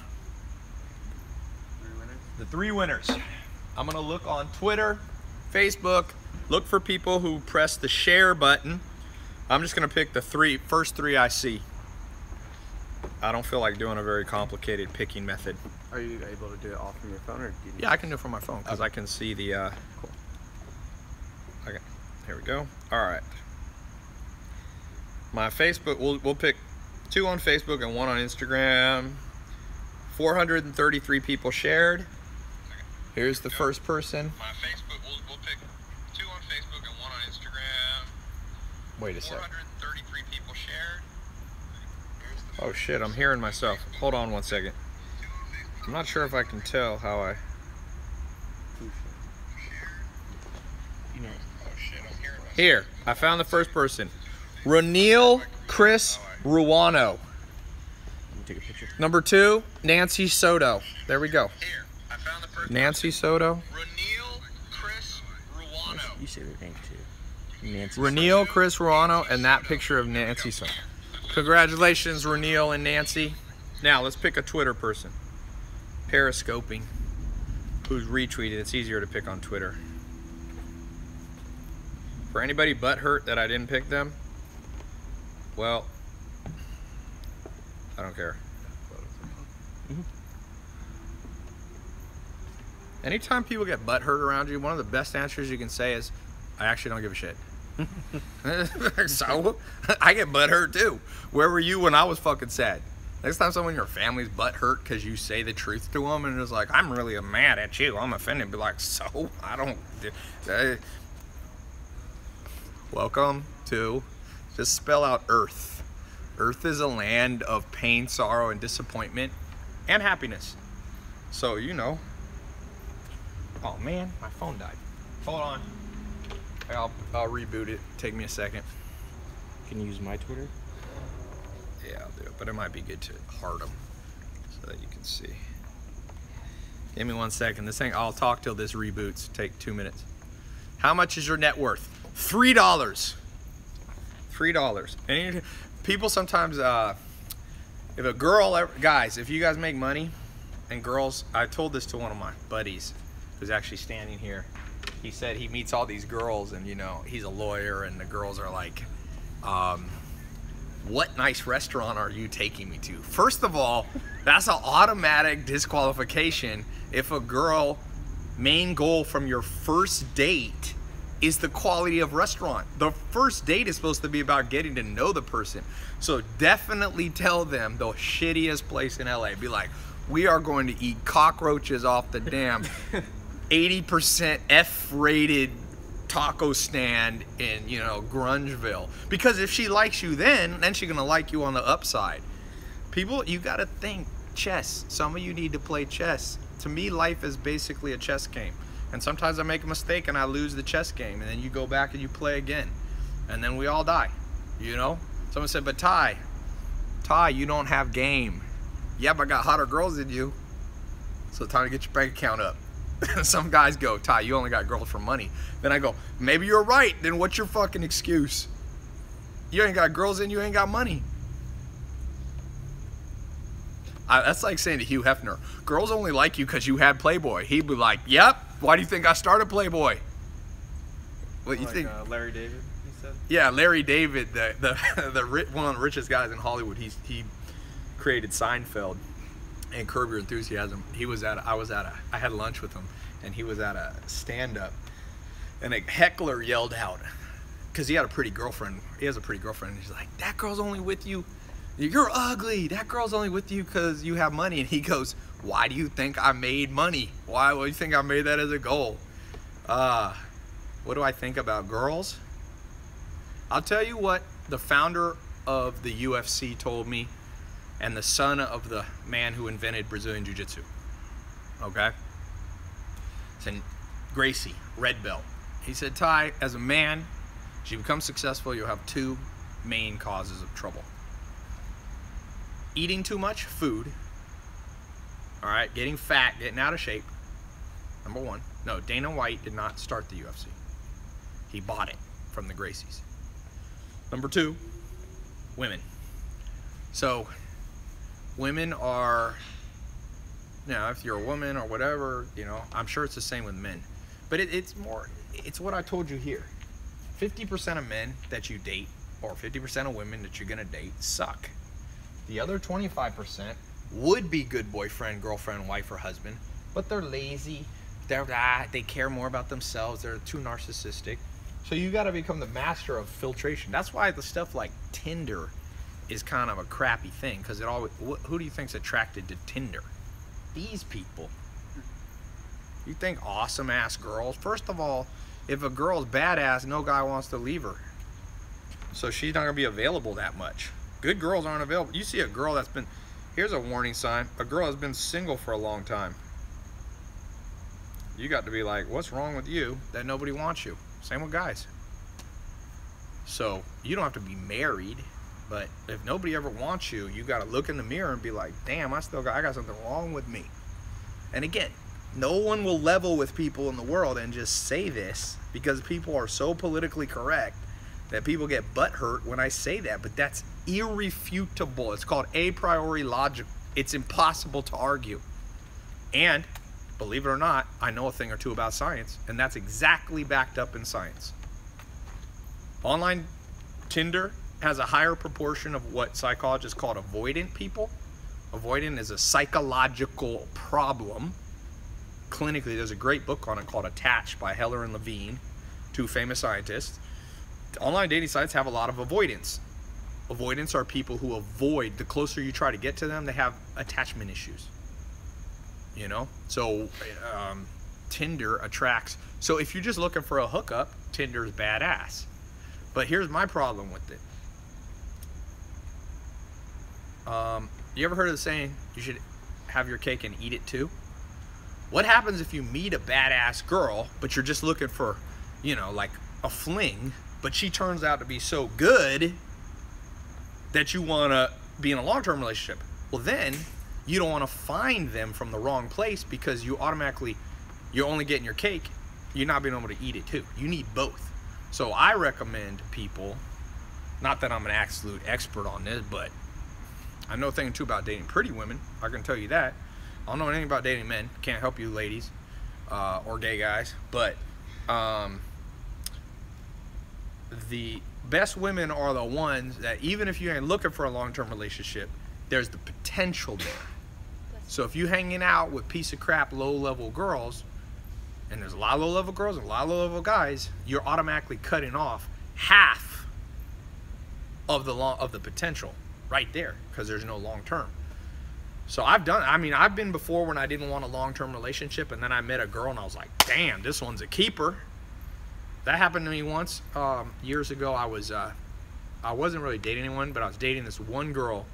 Speaker 1: the three winners. I'm gonna look on Twitter, Facebook, look for people who press the share button. I'm just gonna pick the three first three I see. I don't feel like doing a very complicated picking method.
Speaker 2: Are you able to do it all from your phone, or do you?
Speaker 1: Yeah, I can do it from my phone because I can see the. Uh, Okay, here we go. All right. My Facebook, we'll, we'll pick two on Facebook and one on Instagram. 433 people shared. Here's the first person. My Facebook, we'll, we'll pick two on Facebook and one on Instagram. Wait a sec. 433 people shared. Oh shit, I'm hearing myself. Hold on one second. I'm not sure if I can tell how I. Here, I found the first person. Ranil Chris Ruano.
Speaker 2: let me take a picture.
Speaker 1: Number two, Nancy Soto. There we go.
Speaker 4: Here, I found the person.
Speaker 1: Nancy Soto.
Speaker 4: Ranil Chris Ruano.
Speaker 2: You say their name too. Nancy.
Speaker 1: Ranil Chris Ruano and that picture of Nancy Soto. Congratulations, Ranil and Nancy. Now let's pick a Twitter person. Periscoping. Who's retweeted? It's easier to pick on Twitter. For anybody but hurt that I didn't pick them, well, I don't care. Anytime people get butt hurt around you, one of the best answers you can say is, I actually don't give a shit. so, I get butt hurt too. Where were you when I was fucking sad? Next time someone in your family's butt hurt because you say the truth to them and it's like, I'm really mad at you, I'm offended, be like, so? I don't. Uh, welcome to, just spell out Earth. Earth is a land of pain, sorrow, and disappointment, and happiness. So, you know. Oh man, my phone died. Hold on. I'll, I'll reboot it. Take me a second.
Speaker 2: Can you use my Twitter?
Speaker 1: Yeah, I'll do it. But it might be good to heart them so that you can see. Give me one second. This thing, I'll talk till this reboots. Take two minutes. How much is your net worth? Three dollars. Three dollars. People sometimes, uh, if a girl, ever, guys, if you guys make money, and girls, I told this to one of my buddies who's actually standing here. He said he meets all these girls, and you know, he's a lawyer, and the girls are like, um, what nice restaurant are you taking me to? First of all, that's an automatic disqualification if a girl main goal from your first date is the quality of restaurant. The first date is supposed to be about getting to know the person. So definitely tell them the shittiest place in LA. Be like, we are going to eat cockroaches off the damn 80% F-rated taco stand in, you know, Grungeville. Because if she likes you then, then she's gonna like you on the upside. People, you gotta think chess. Some of you need to play chess. To me, life is basically a chess game. And sometimes I make a mistake and I lose the chess game, and then you go back and you play again. And then we all die. You know? Someone said, but Tai, Tai, you don't have game. Yep, I got hotter girls than you. So time to get your bank account up. Some guys go, Tai, you only got girls for money. Then I go, maybe you're right. Then what's your fucking excuse? You ain't got girls and you ain't got money. I, that's like saying to Hugh Hefner, girls only like you because you had Playboy. He'd be like, yep. Why do you think I started Playboy? What you
Speaker 2: like,
Speaker 1: think?
Speaker 2: Uh, Larry David, he said.
Speaker 1: Yeah, Larry David, the the, the one of the richest guys in Hollywood. He's he created Seinfeld and Curb Your Enthusiasm. He was at I was at a I had lunch with him, and he was at a stand up, and a heckler yelled out because he had a pretty girlfriend. He has a pretty girlfriend. And he's like, that girl's only with you. You're ugly. That girl's only with you because you have money. And he goes, why do you think I made money? Why do you think I made that as a goal? Uh, what do I think about girls? I'll tell you what the founder of the UFC told me, and the son of the man who invented Brazilian Jiu Jitsu. Okay? It's in Gracie, red belt. He said, Tai, as a man, as you become successful, you'll have two main causes of trouble eating too much food, all right, getting fat, getting out of shape. Number one. No, Dana White did not start the UFC. He bought it from the Gracies. Number two, women. So, women are, you know, if you're a woman or whatever, you know, I'm sure it's the same with men. But it, it's more, it's what I told you here. 50% of men that you date, or 50% of women that you're gonna date, suck. The other 25% would be good boyfriend, girlfriend, wife, or husband, but they're lazy. They're ah, they care more about themselves. They're too narcissistic. So you got to become the master of filtration. That's why the stuff like Tinder is kind of a crappy thing because it always. Wh- who do you think's attracted to Tinder? These people. You think awesome ass girls? First of all, if a girl's badass, no guy wants to leave her. So she's not gonna be available that much. Good girls aren't available. You see a girl that's been here's a warning sign. A girl has been single for a long time. You got to be like, what's wrong with you that nobody wants you? Same with guys. So you don't have to be married, but if nobody ever wants you, you got to look in the mirror and be like, damn, I still got I got something wrong with me. And again, no one will level with people in the world and just say this because people are so politically correct that people get butt hurt when I say that, but that's irrefutable. It's called a priori logic. It's impossible to argue. And believe it or not, I know a thing or two about science, and that's exactly backed up in science. Online Tinder has a higher proportion of what psychologists call avoidant people. Avoidant is a psychological problem. Clinically, there's a great book on it called Attached by Heller and Levine, two famous scientists. Online dating sites have a lot of avoidance. Avoidance are people who avoid, the closer you try to get to them, they have attachment issues. You know? So, um, Tinder attracts. So, if you're just looking for a hookup, Tinder's badass. But here's my problem with it. Um, you ever heard of the saying, you should have your cake and eat it too? What happens if you meet a badass girl, but you're just looking for, you know, like a fling, but she turns out to be so good that you want to be in a long term relationship? Well, then you don't want to find them from the wrong place because you automatically, you're only getting your cake, you're not being able to eat it too. You need both. So I recommend people, not that I'm an absolute expert on this, but I know a thing or two about dating pretty women. I can tell you that. I don't know anything about dating men. Can't help you, ladies, uh, or gay guys. But um, the best women are the ones that even if you ain't looking for a long-term relationship, there's the potential there. So if you hanging out with piece of crap low-level girls, and there's a lot of low-level girls and a lot of low-level guys, you're automatically cutting off half of the long of the potential right there because there's no long term. So I've done. I mean, I've been before when I didn't want a long-term relationship, and then I met a girl, and I was like, "Damn, this one's a keeper." That happened to me once um, years ago. I was, uh, I wasn't really dating anyone, but I was dating this one girl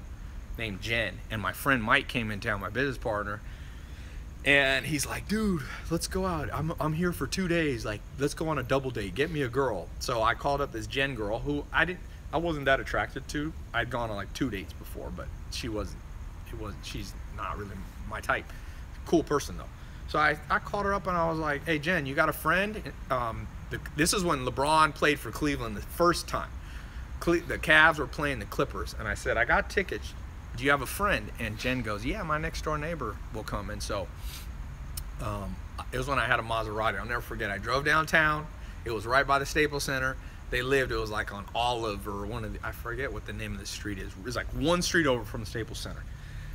Speaker 1: named Jen, and my friend Mike came in town, my business partner, and he's like, "Dude, let's go out. I'm I'm here for two days. Like, let's go on a double date. Get me a girl." So I called up this Jen girl who I didn't, I wasn't that attracted to. I'd gone on like two dates before, but she wasn't it was she's not really my type. Cool person though. So I, I called her up and I was like, hey Jen, you got a friend? Um, the, this is when LeBron played for Cleveland the first time. Cle- the Cavs were playing the Clippers, and I said, I got tickets. Do you have a friend? And Jen goes, Yeah, my next door neighbor will come. And so um, it was when I had a Maserati. I'll never forget. I drove downtown. It was right by the Staples Center. They lived. It was like on Olive or one of the. I forget what the name of the street is. It was like one street over from the Staples Center.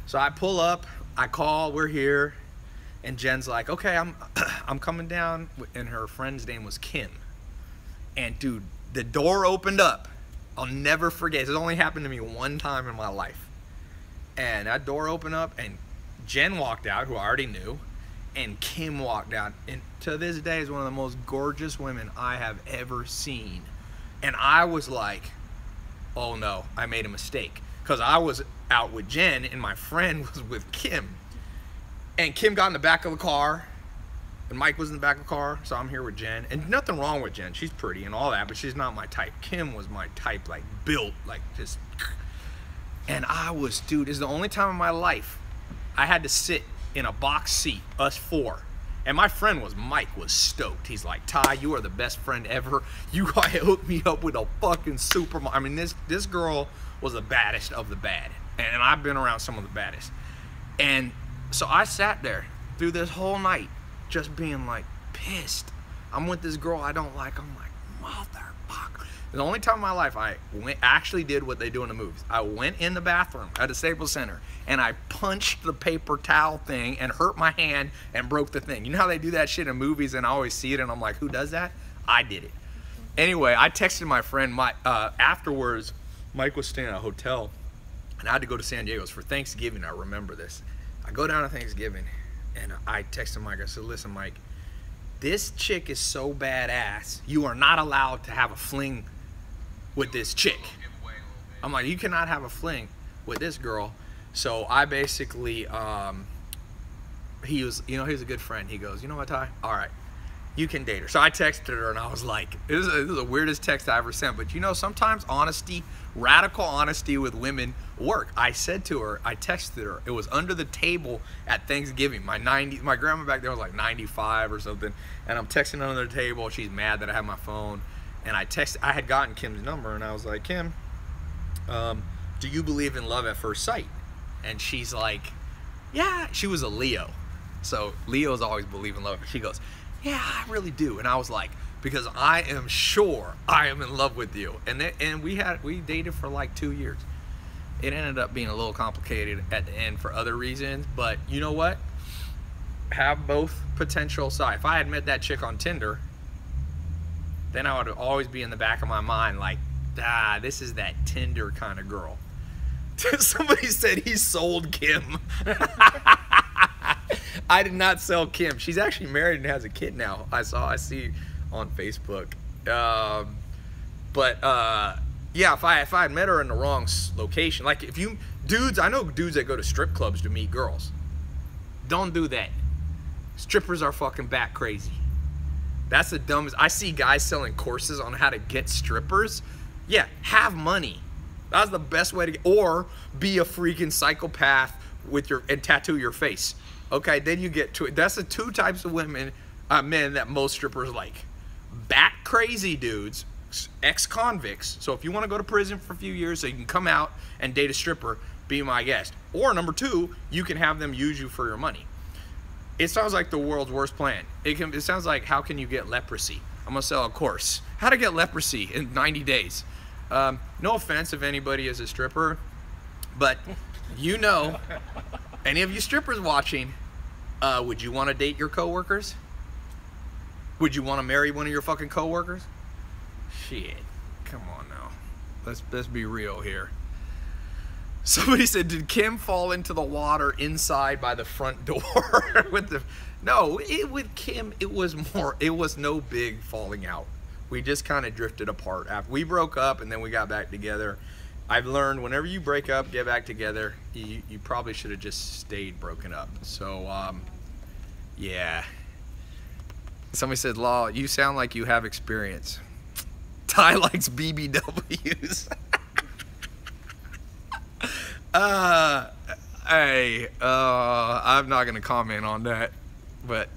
Speaker 1: So I pull up, I call, we're here, and Jen's like, okay, I'm I'm coming down, and her friend's name was Kim. And dude, the door opened up. I'll never forget. It's only happened to me one time in my life. And that door opened up, and Jen walked out, who I already knew, and Kim walked out. And to this day is one of the most gorgeous women I have ever seen. And I was like, oh no, I made a mistake. Because I was out with Jen and my friend was with Kim. And Kim got in the back of the car and Mike was in the back of the car, so I'm here with Jen. And nothing wrong with Jen. She's pretty and all that, but she's not my type. Kim was my type, like built, like just. And I was, dude, it's the only time in my life I had to sit in a box seat, us four. And my friend was Mike was stoked. He's like, Tai, you are the best friend ever. You gotta hook me up with a fucking super. I mean, this this girl was the baddest of the bad, and I've been around some of the baddest. And so I sat there through this whole night, just being like pissed. I'm with this girl I don't like. I'm like, motherfucker. The only time in my life I went, actually did what they do in the movies. I went in the bathroom at a Staples Center and I punched the paper towel thing and hurt my hand and broke the thing. You know how they do that shit in movies and I always see it and I'm like, who does that? I did it. Anyway, I texted my friend my uh, afterwards. Mike was staying at a hotel and I had to go to San Diego's for Thanksgiving. I remember this. I go down to Thanksgiving and I texted Mike. I said, listen, Mike, this chick is so badass. You are not allowed to have a fling with this chick. I'm like, you cannot have a fling with this girl. So I basically, um, he was, you know, he was a good friend. He goes, you know what, Tai? All right, you can date her. So I texted her and I was like, this is, this is the weirdest text I ever sent. But you know, sometimes honesty, radical honesty with women work. I said to her, I texted her. It was under the table at Thanksgiving. My 90, my grandma back there was like 95 or something, and I'm texting under the table. She's mad that I have my phone, and I text. I had gotten Kim's number, and I was like, Kim, um, do you believe in love at first sight? And she's like, Yeah. She was a Leo, so Leos always believe in love. She goes, Yeah, I really do. And I was like, because I am sure I am in love with you. And and we had we dated for like two years. It ended up being a little complicated at the end for other reasons, but you know what? Have both potential sides. If I had met that chick on Tinder, then I would always be in the back of my mind like, ah, this is that Tinder kind of girl. Somebody said he sold Kim. I did not sell Kim. She's actually married and has a kid now. I saw, I see on Facebook. Um, but uh, yeah, if I if I had met her in the wrong location, like if you dudes, I know dudes that go to strip clubs to meet girls. Don't do that. Strippers are fucking bat crazy. That's the dumbest. I see guys selling courses on how to get strippers. Yeah, have money. That's the best way to get, or be a freaking psychopath with your and tattoo your face. Okay, then you get to it. That's the two types of women, uh, men that most strippers like. Bat crazy dudes, ex-convicts. So if you want to go to prison for a few years, so you can come out and date a stripper, be my guest. Or number two, you can have them use you for your money. It sounds like the world's worst plan. It can. It sounds like how can you get leprosy? I'm gonna sell a course. How to get leprosy in 90 days. Um, no offense if anybody is a stripper, but you know, any of you strippers watching, uh, would you want to date your coworkers? Would you want to marry one of your fucking coworkers? Shit, come on now. Let's let's be real here. Somebody said, "Did Kim fall into the water inside by the front door with the?" No, it with Kim, it was more. It was no big falling out. We just kind of drifted apart after we broke up, and then we got back together. I've learned whenever you break up, get back together, you, you probably should have just stayed broken up. So, um, yeah. Somebody said, "Law, you sound like you have experience." Ty likes BBWs. uh, hey, uh, I'm not gonna comment on that, but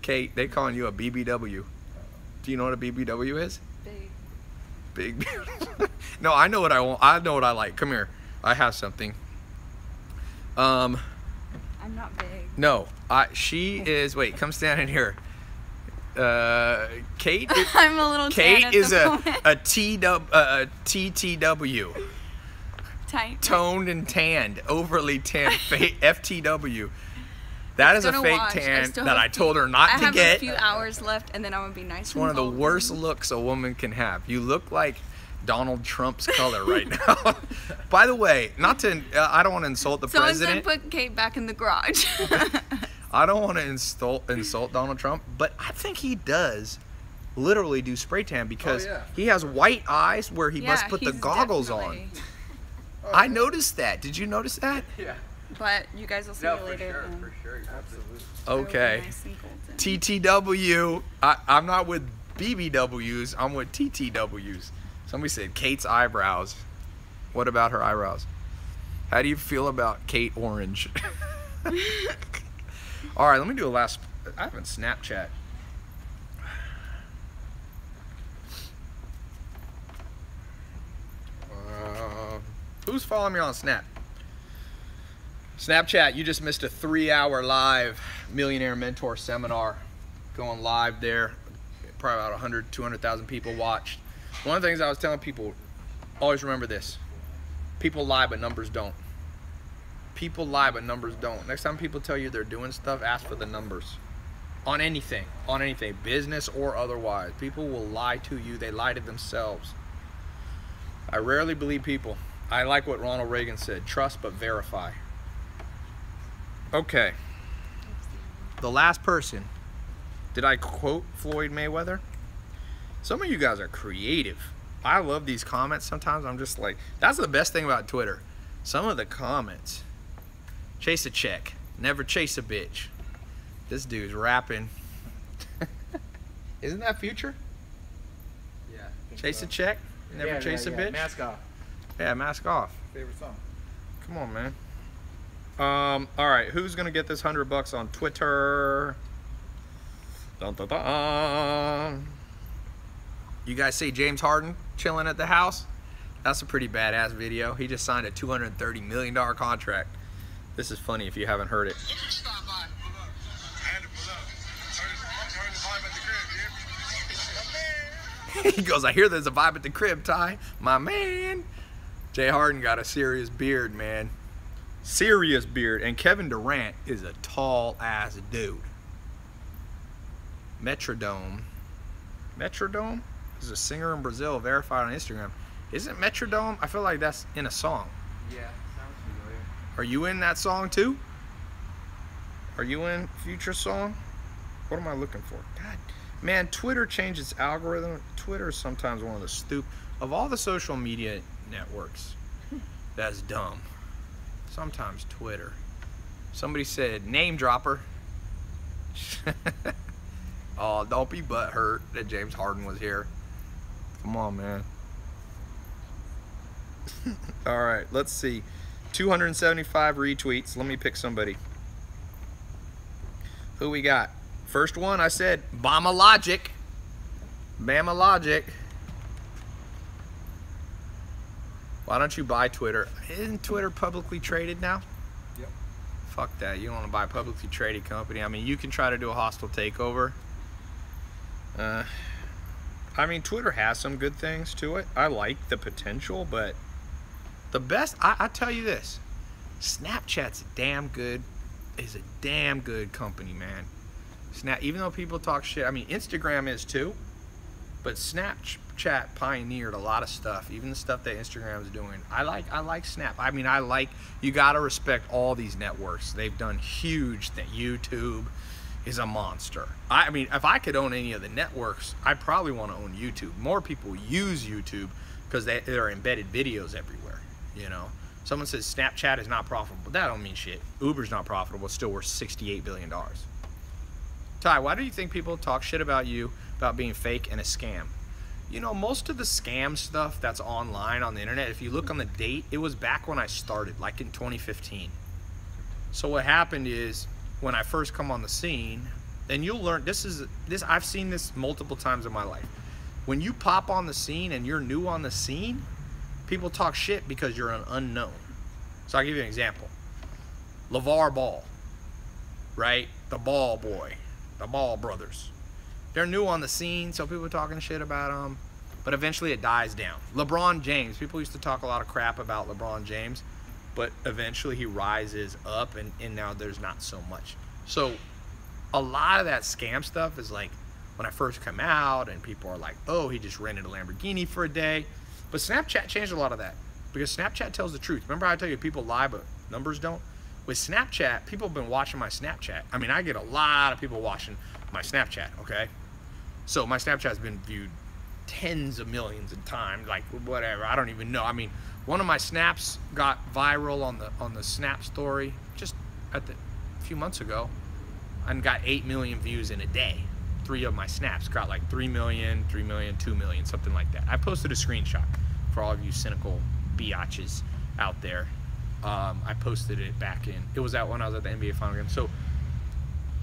Speaker 1: Kate, they calling you a BBW. Do you know what a BBW is?
Speaker 3: Big.
Speaker 1: Big. no, I know what I want. I know what I like. Come here. I have something. Um,
Speaker 3: I'm not big.
Speaker 1: no, I. She is. Wait, come stand in here. Uh, Kate.
Speaker 3: I'm a little
Speaker 1: Kate is a
Speaker 3: moment.
Speaker 1: a T uh, a TTW,
Speaker 3: tight.
Speaker 1: toned and tanned, overly tan, fa- FTW. That is a fake
Speaker 3: wash. I
Speaker 1: tan
Speaker 3: still
Speaker 1: that I told her not
Speaker 3: I
Speaker 1: to get.
Speaker 3: I have a few hours left, and then I'm gonna be nice.
Speaker 1: It's one of the worst looks a woman can have. You look like Donald Trump's color right now. By the way, not to uh, I don't want to insult the
Speaker 3: Someone said
Speaker 1: president.
Speaker 3: put Kate back in the garage.
Speaker 1: I don't want to insult insult Donald Trump, but I think he does literally do spray tan because
Speaker 2: yeah.
Speaker 1: he has white eyes where he must put the
Speaker 3: he's
Speaker 1: goggles on.
Speaker 3: definitely-
Speaker 1: I noticed that. Did you notice that?
Speaker 2: Yeah.
Speaker 3: But you guys will see
Speaker 2: No,
Speaker 3: you
Speaker 2: for
Speaker 3: later.
Speaker 2: sure,
Speaker 3: and
Speaker 2: for sure, absolutely.
Speaker 3: I will be
Speaker 1: Okay.
Speaker 3: nice and golden.
Speaker 1: TTW. I, I'm not with BBWs. I'm with TTWs. Somebody said Kate's eyebrows. What about her eyebrows? How do you feel about Kate Orange? All right, let me do a last. I haven't Snapchat. Uh, who's following me on Snap? Snapchat, you just missed a three hour live millionaire mentor seminar going live there. Probably about 100, 200,000 people watched. One of the things I was telling people, always remember this people lie, but numbers don't. People lie, but numbers don't. Next time people tell you they're doing stuff, ask for the numbers. On anything, on anything, business or otherwise. People will lie to you, they lie to themselves. I rarely believe people. I like what Ronald Reagan said trust but verify. Okay. The last person. Did I quote Floyd Mayweather? Some of you guys are creative. I love these comments. Sometimes I'm just like, that's the best thing about Twitter. Some of the comments. Chase a check. Never chase a bitch. This dude's rapping. Isn't that future?
Speaker 2: Yeah.
Speaker 1: Chase a check. Never
Speaker 2: Yeah,
Speaker 1: chase
Speaker 2: yeah,
Speaker 1: a
Speaker 2: yeah.
Speaker 1: bitch.
Speaker 2: Mask off.
Speaker 1: Yeah, mask off.
Speaker 2: Favorite song.
Speaker 1: Come on, man. Um, all right, who's gonna get this hundred bucks on Twitter? Dun, dun, dun. You guys see James Harden chilling at the house? That's a pretty badass video. He just signed a two hundred thirty million dollar contract. This is funny if you haven't heard it.
Speaker 4: Look who stopped by. Pull up. I had to pull up. Heard, heard the vibe at the crib, you hear me?
Speaker 1: he goes, I hear there's a vibe at the crib, Tai. My man. Jay Harden got a serious beard, man. Serious beard. And Kevin Durant is a tall ass dude. Metrodome. Metrodome is a singer in Brazil verified on Instagram. Isn't Metrodome? I feel like that's in a song.
Speaker 2: Yeah, sounds familiar.
Speaker 1: Are you in that song too? Are you in future song? What am I looking for? God, man, Twitter changed its algorithm. Twitter is sometimes one of the stupid of all the social media networks. That's dumb. Sometimes Twitter. Somebody said name dropper. oh, don't be butthurt that James Harden was here. Come on, man. All right, let's see. 275 retweets. Let me pick somebody. Who we got? First one, I said Bama Logic. Bama Logic. Why don't you buy Twitter? Isn't Twitter publicly traded now?
Speaker 2: Yep.
Speaker 1: Fuck that. You don't want to buy a publicly traded company. I mean, you can try to do a hostile takeover. Uh, I mean, Twitter has some good things to it. I like the potential, but the best, I, I tell you this Snapchat's damn good, is a damn good company, man. Snap, even though people talk shit, I mean, Instagram is too, but Snapchat pioneered a lot of stuff, even the stuff that Instagram's doing. I like, I like Snap. I mean, I like, you gotta respect all these networks. They've done huge things. YouTube is a monster. I, I mean, if I could own any of the networks, I probably want to own YouTube. More people use YouTube because they, there are embedded videos everywhere, you know. Someone says Snapchat is not profitable. That don't mean shit. Uber's not profitable. It's still worth $68 billion. Tai, why do you think people talk shit about you about being fake and a scam? You know, most of the scam stuff that's online on the internet, if you look on the date, it was back when I started, like in 2015. So what happened is when I first come on the scene, and you'll learn this is this I've seen this multiple times in my life. When you pop on the scene and you're new on the scene, people talk shit because you're an unknown. So I'll give you an example. LaVar Ball, right? The Ball Boy, the Ball Brothers. They're new on the scene, so people talking shit about them, but eventually it dies down. LeBron James, people used to talk a lot of crap about LeBron James, but eventually he rises up, and, and now there's not so much. So a lot of that scam stuff is like when I first come out, and people are like, oh, he just rented a Lamborghini for a day. But Snapchat changed a lot of that because Snapchat tells the truth. Remember, I tell you people lie, but numbers don't. With Snapchat, people have been watching my Snapchat. I mean, I get a lot of people watching my Snapchat. Okay, so my Snapchat's been viewed tens of millions of times, like whatever. I don't even know. I mean, one of my snaps got viral on the on the Snap story just at the a few months ago, and got eight million views in a day. Three of my snaps got like 3 million, 3 million, 2 million, something like that. I posted a screenshot for all of you cynical biatches out there. Um, I posted it back in. It was out when I was at the NBA final game. So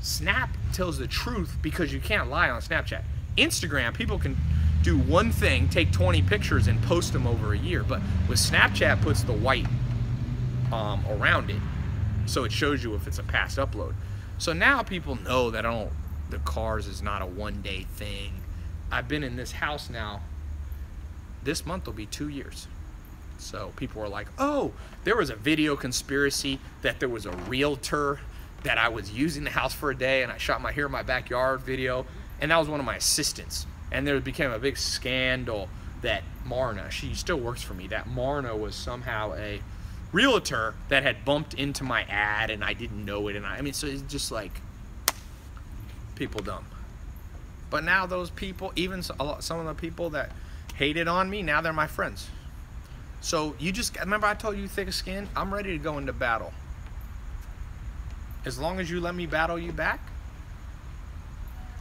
Speaker 1: Snap tells the truth because you can't lie on Snapchat. Instagram, people can do one thing, take 20 pictures and post them over a year. But with Snapchat, puts the white um, around it, so it shows you if it's a past upload. So now people know that I don't. The cars is not a one-day thing. I've been in this house now. This month will be two years. So people were like, "Oh, there was a video conspiracy that there was a realtor that I was using the house for a day, and I shot my here in my backyard video, and that was one of my assistants." And there became a big scandal that Marna, she still works for me, that Marna was somehow a realtor that had bumped into my ad, and I didn't know it. And I, I mean, so it's just like people dumb. But now those people, even some of the people that hated on me, now they're my friends. So you just remember I told you thick skin. I'm ready to go into battle. As long as you let me battle you back.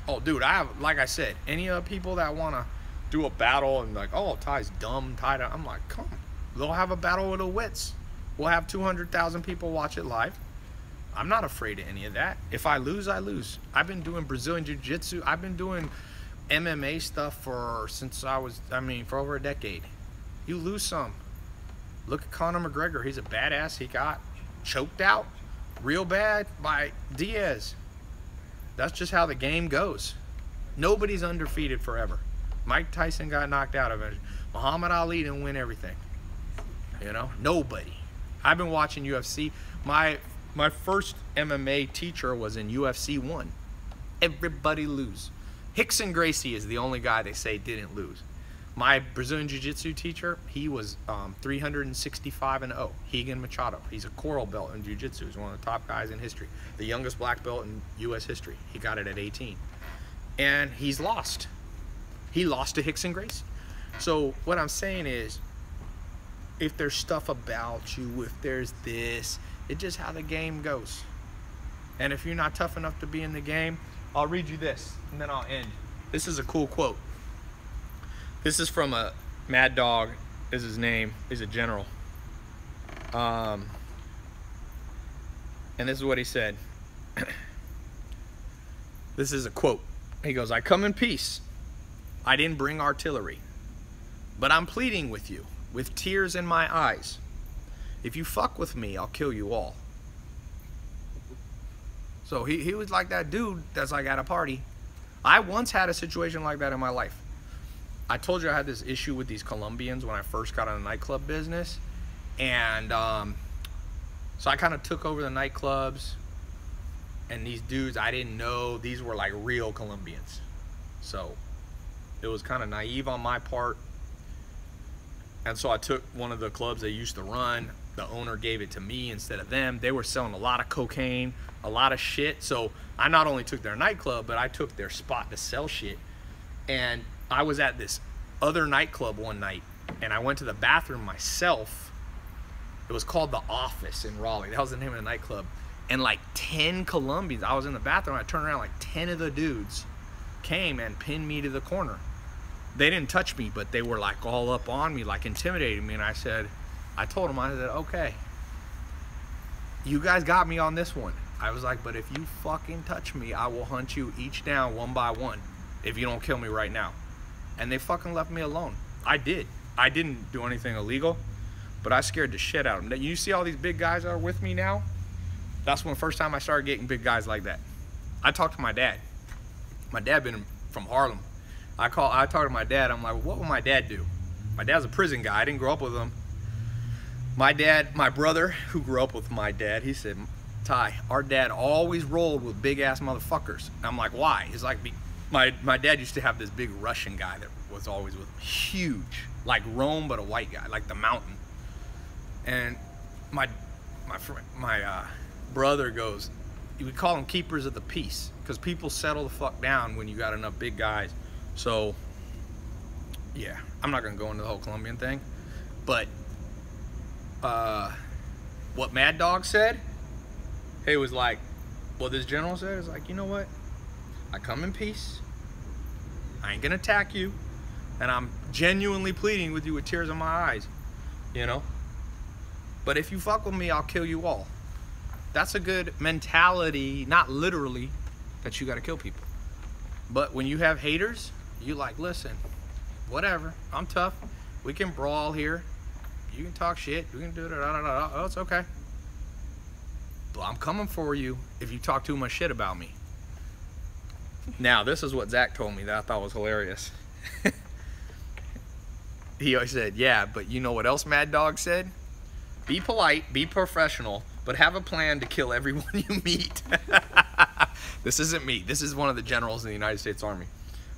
Speaker 1: Oh, dude, I have like I said, any of people that want to do a battle and like, oh, Tai's dumb, Ty. don't-" I'm like, come, they'll have a battle with the wits. We'll have 200,000 people watch it live. I'm not afraid of any of that. If I lose, I lose. I've been doing Brazilian Jiu Jitsu. I've been doing MMA stuff for since I was, I mean, for over a decade. You lose some. Look at Conor McGregor. He's a badass. He got choked out real bad by Diaz. That's just how the game goes. Nobody's undefeated forever. Mike Tyson got knocked out of it. Muhammad Ali didn't win everything. You know, nobody. I've been watching UFC. My my first MMA teacher was in UFC one. Everybody lose. Rickson Gracie is the only guy they say didn't lose. My Brazilian Jiu-Jitsu teacher, he was um, 365 and 0. Rigan Machado. He's a coral belt in Jiu-Jitsu. He's one of the top guys in history. The youngest black belt in U.S. history. He got it at 18. And he's lost. He lost to Rickson Gracie. So what I'm saying is, if there's stuff about you, if there's this, it's just how the game goes. And if you're not tough enough to be in the game, I'll read you this and then I'll end. This is a cool quote. This is from a Mad Dog, is his name. He's a general. Um, and this is what he said. this is a quote. He goes, I come in peace. I didn't bring artillery. But I'm pleading with you, with tears in my eyes. If you fuck with me, I'll kill you all. So he, he was like that dude that's like at a party. I once had a situation like that in my life. I told you I had this issue with these Colombians when I first got in the nightclub business, and um, so I kind of took over the nightclubs, and these dudes I didn't know these were like real Colombians, so it was kind of naive on my part. And so I took one of the clubs they used to run. The owner gave it to me instead of them. They were selling a lot of cocaine, a lot of shit. So I not only took their nightclub, but I took their spot to sell shit. And I was at this other nightclub one night and I went to the bathroom myself. It was called The Office in Raleigh. That was the name of the nightclub. And like 10 Colombians, I was in the bathroom. I turned around, like 10 of the dudes came and pinned me to the corner they didn't touch me, but they were like all up on me, like intimidating me. And I said, I told them, I said, okay, you guys got me on this one. I was like, but if you fucking touch me, I will hunt you each down one by one if you don't kill me right now. And they fucking left me alone. I did. I didn't do anything illegal, but I scared the shit out of them. You see all these big guys that are with me now? That's when the first time I started getting big guys like that. I talked to my dad. My dad been from Harlem I call, I talked to my dad. I'm like, what would my dad do? My dad's a prison guy. I didn't grow up with him. My dad, my brother, who grew up with my dad, he said, Tai, our dad always rolled with big ass motherfuckers. And I'm like, why? He's like, my my dad used to have this big Russian guy that was always with him, huge, like Rome, but a white guy, like the mountain. And my my friend, my uh, brother goes, we call them keepers of the peace because people settle the fuck down when you got enough big guys so, yeah, I'm not gonna go into the whole Colombian thing, but uh, what Mad Dog said, he was like, what this general said is like, you know what? I come in peace. I ain't gonna attack you, and I'm genuinely pleading with you with tears in my eyes, you know. But if you fuck with me, I'll kill you all. That's a good mentality, not literally, that you gotta kill people. But when you have haters, you like, listen, whatever, I'm tough. We can brawl here. You can talk shit. You can do it. Da, da, da, oh, it's okay. But I'm coming for you if you talk too much shit about me. Now, this is what Zach told me that I thought was hilarious. he always said, yeah, but you know what else Mad Dog said? Be polite, be professional, but have a plan to kill everyone you meet. this isn't me. This is one of the generals in the United States Army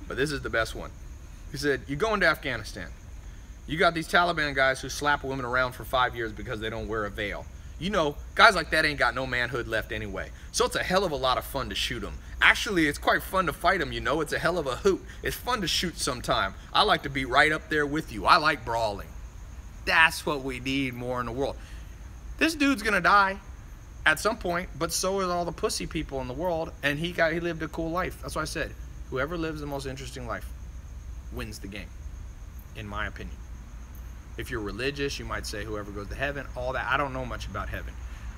Speaker 1: but this is the best one. He said, you go into Afghanistan. You got these Taliban guys who slap women around for five years because they don't wear a veil. You know, guys like that ain't got no manhood left anyway. So it's a hell of a lot of fun to shoot them. Actually, it's quite fun to fight them, you know. It's a hell of a hoot. It's fun to shoot sometime. I like to be right up there with you. I like brawling. That's what we need more in the world. This dude's gonna die at some point, but so is all the pussy people in the world, and he got he lived a cool life. That's why I said. Whoever lives the most interesting life wins the game, in my opinion. If you're religious, you might say whoever goes to heaven, all that. I don't know much about heaven.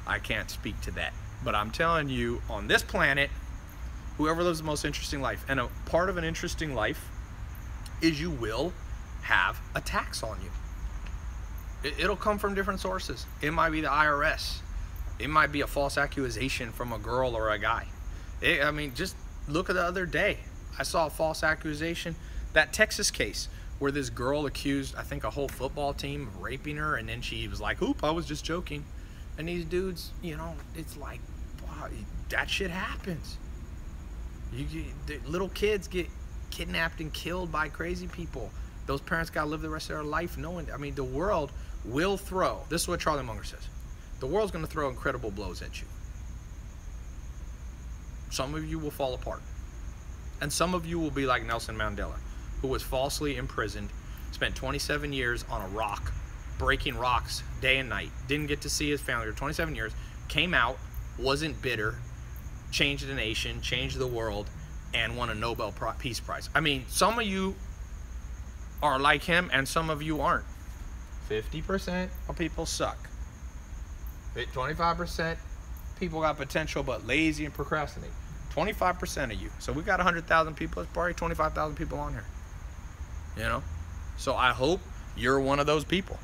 Speaker 1: I can't speak to that. But I'm telling you, on this planet, whoever lives the most interesting life, and a part of an interesting life is you will have a tax on you. It'll come from different sources. It might be the IRS. It might be a false accusation from a girl or a guy. It, I mean, just look at the other day. I saw a false accusation. That Texas case where this girl accused, I think, a whole football team of raping her, and then she was like, "Oop, I was just joking." And these dudes, you know, it's like, wow, that shit happens. You, you little kids get kidnapped and killed by crazy people. Those parents got to live the rest of their life knowing. I mean, the world will throw. This is what Charlie Munger says. The world's going to throw incredible blows at you. Some of you will fall apart. And some of you will be like Nelson Mandela, who was falsely imprisoned, spent 27 years on a rock, breaking rocks day and night, didn't get to see his family for 27 years, came out, wasn't bitter, changed the nation, changed the world, and won a Nobel Peace Prize. I mean, some of you are like him and some of you aren't. 50% of people suck. 25% people got potential but lazy and procrastinate. 25% of you. So we got 100,000 people. It's probably 25,000 people on here. You know? So I hope you're one of those people.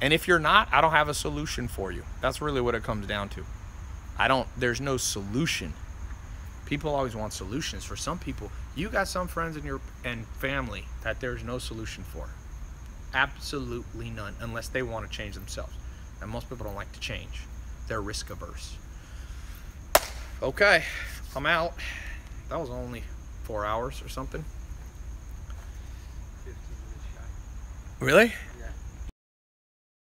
Speaker 1: And if you're not, I don't have a solution for you. That's really what it comes down to. I don't, there's no solution People always want solutions. For some people, you got some friends in your and family that there's no solution for. Absolutely none, unless they want to change themselves. And most people don't like to change. They're risk averse. Okay, I'm out. That was only four hours or something. Really?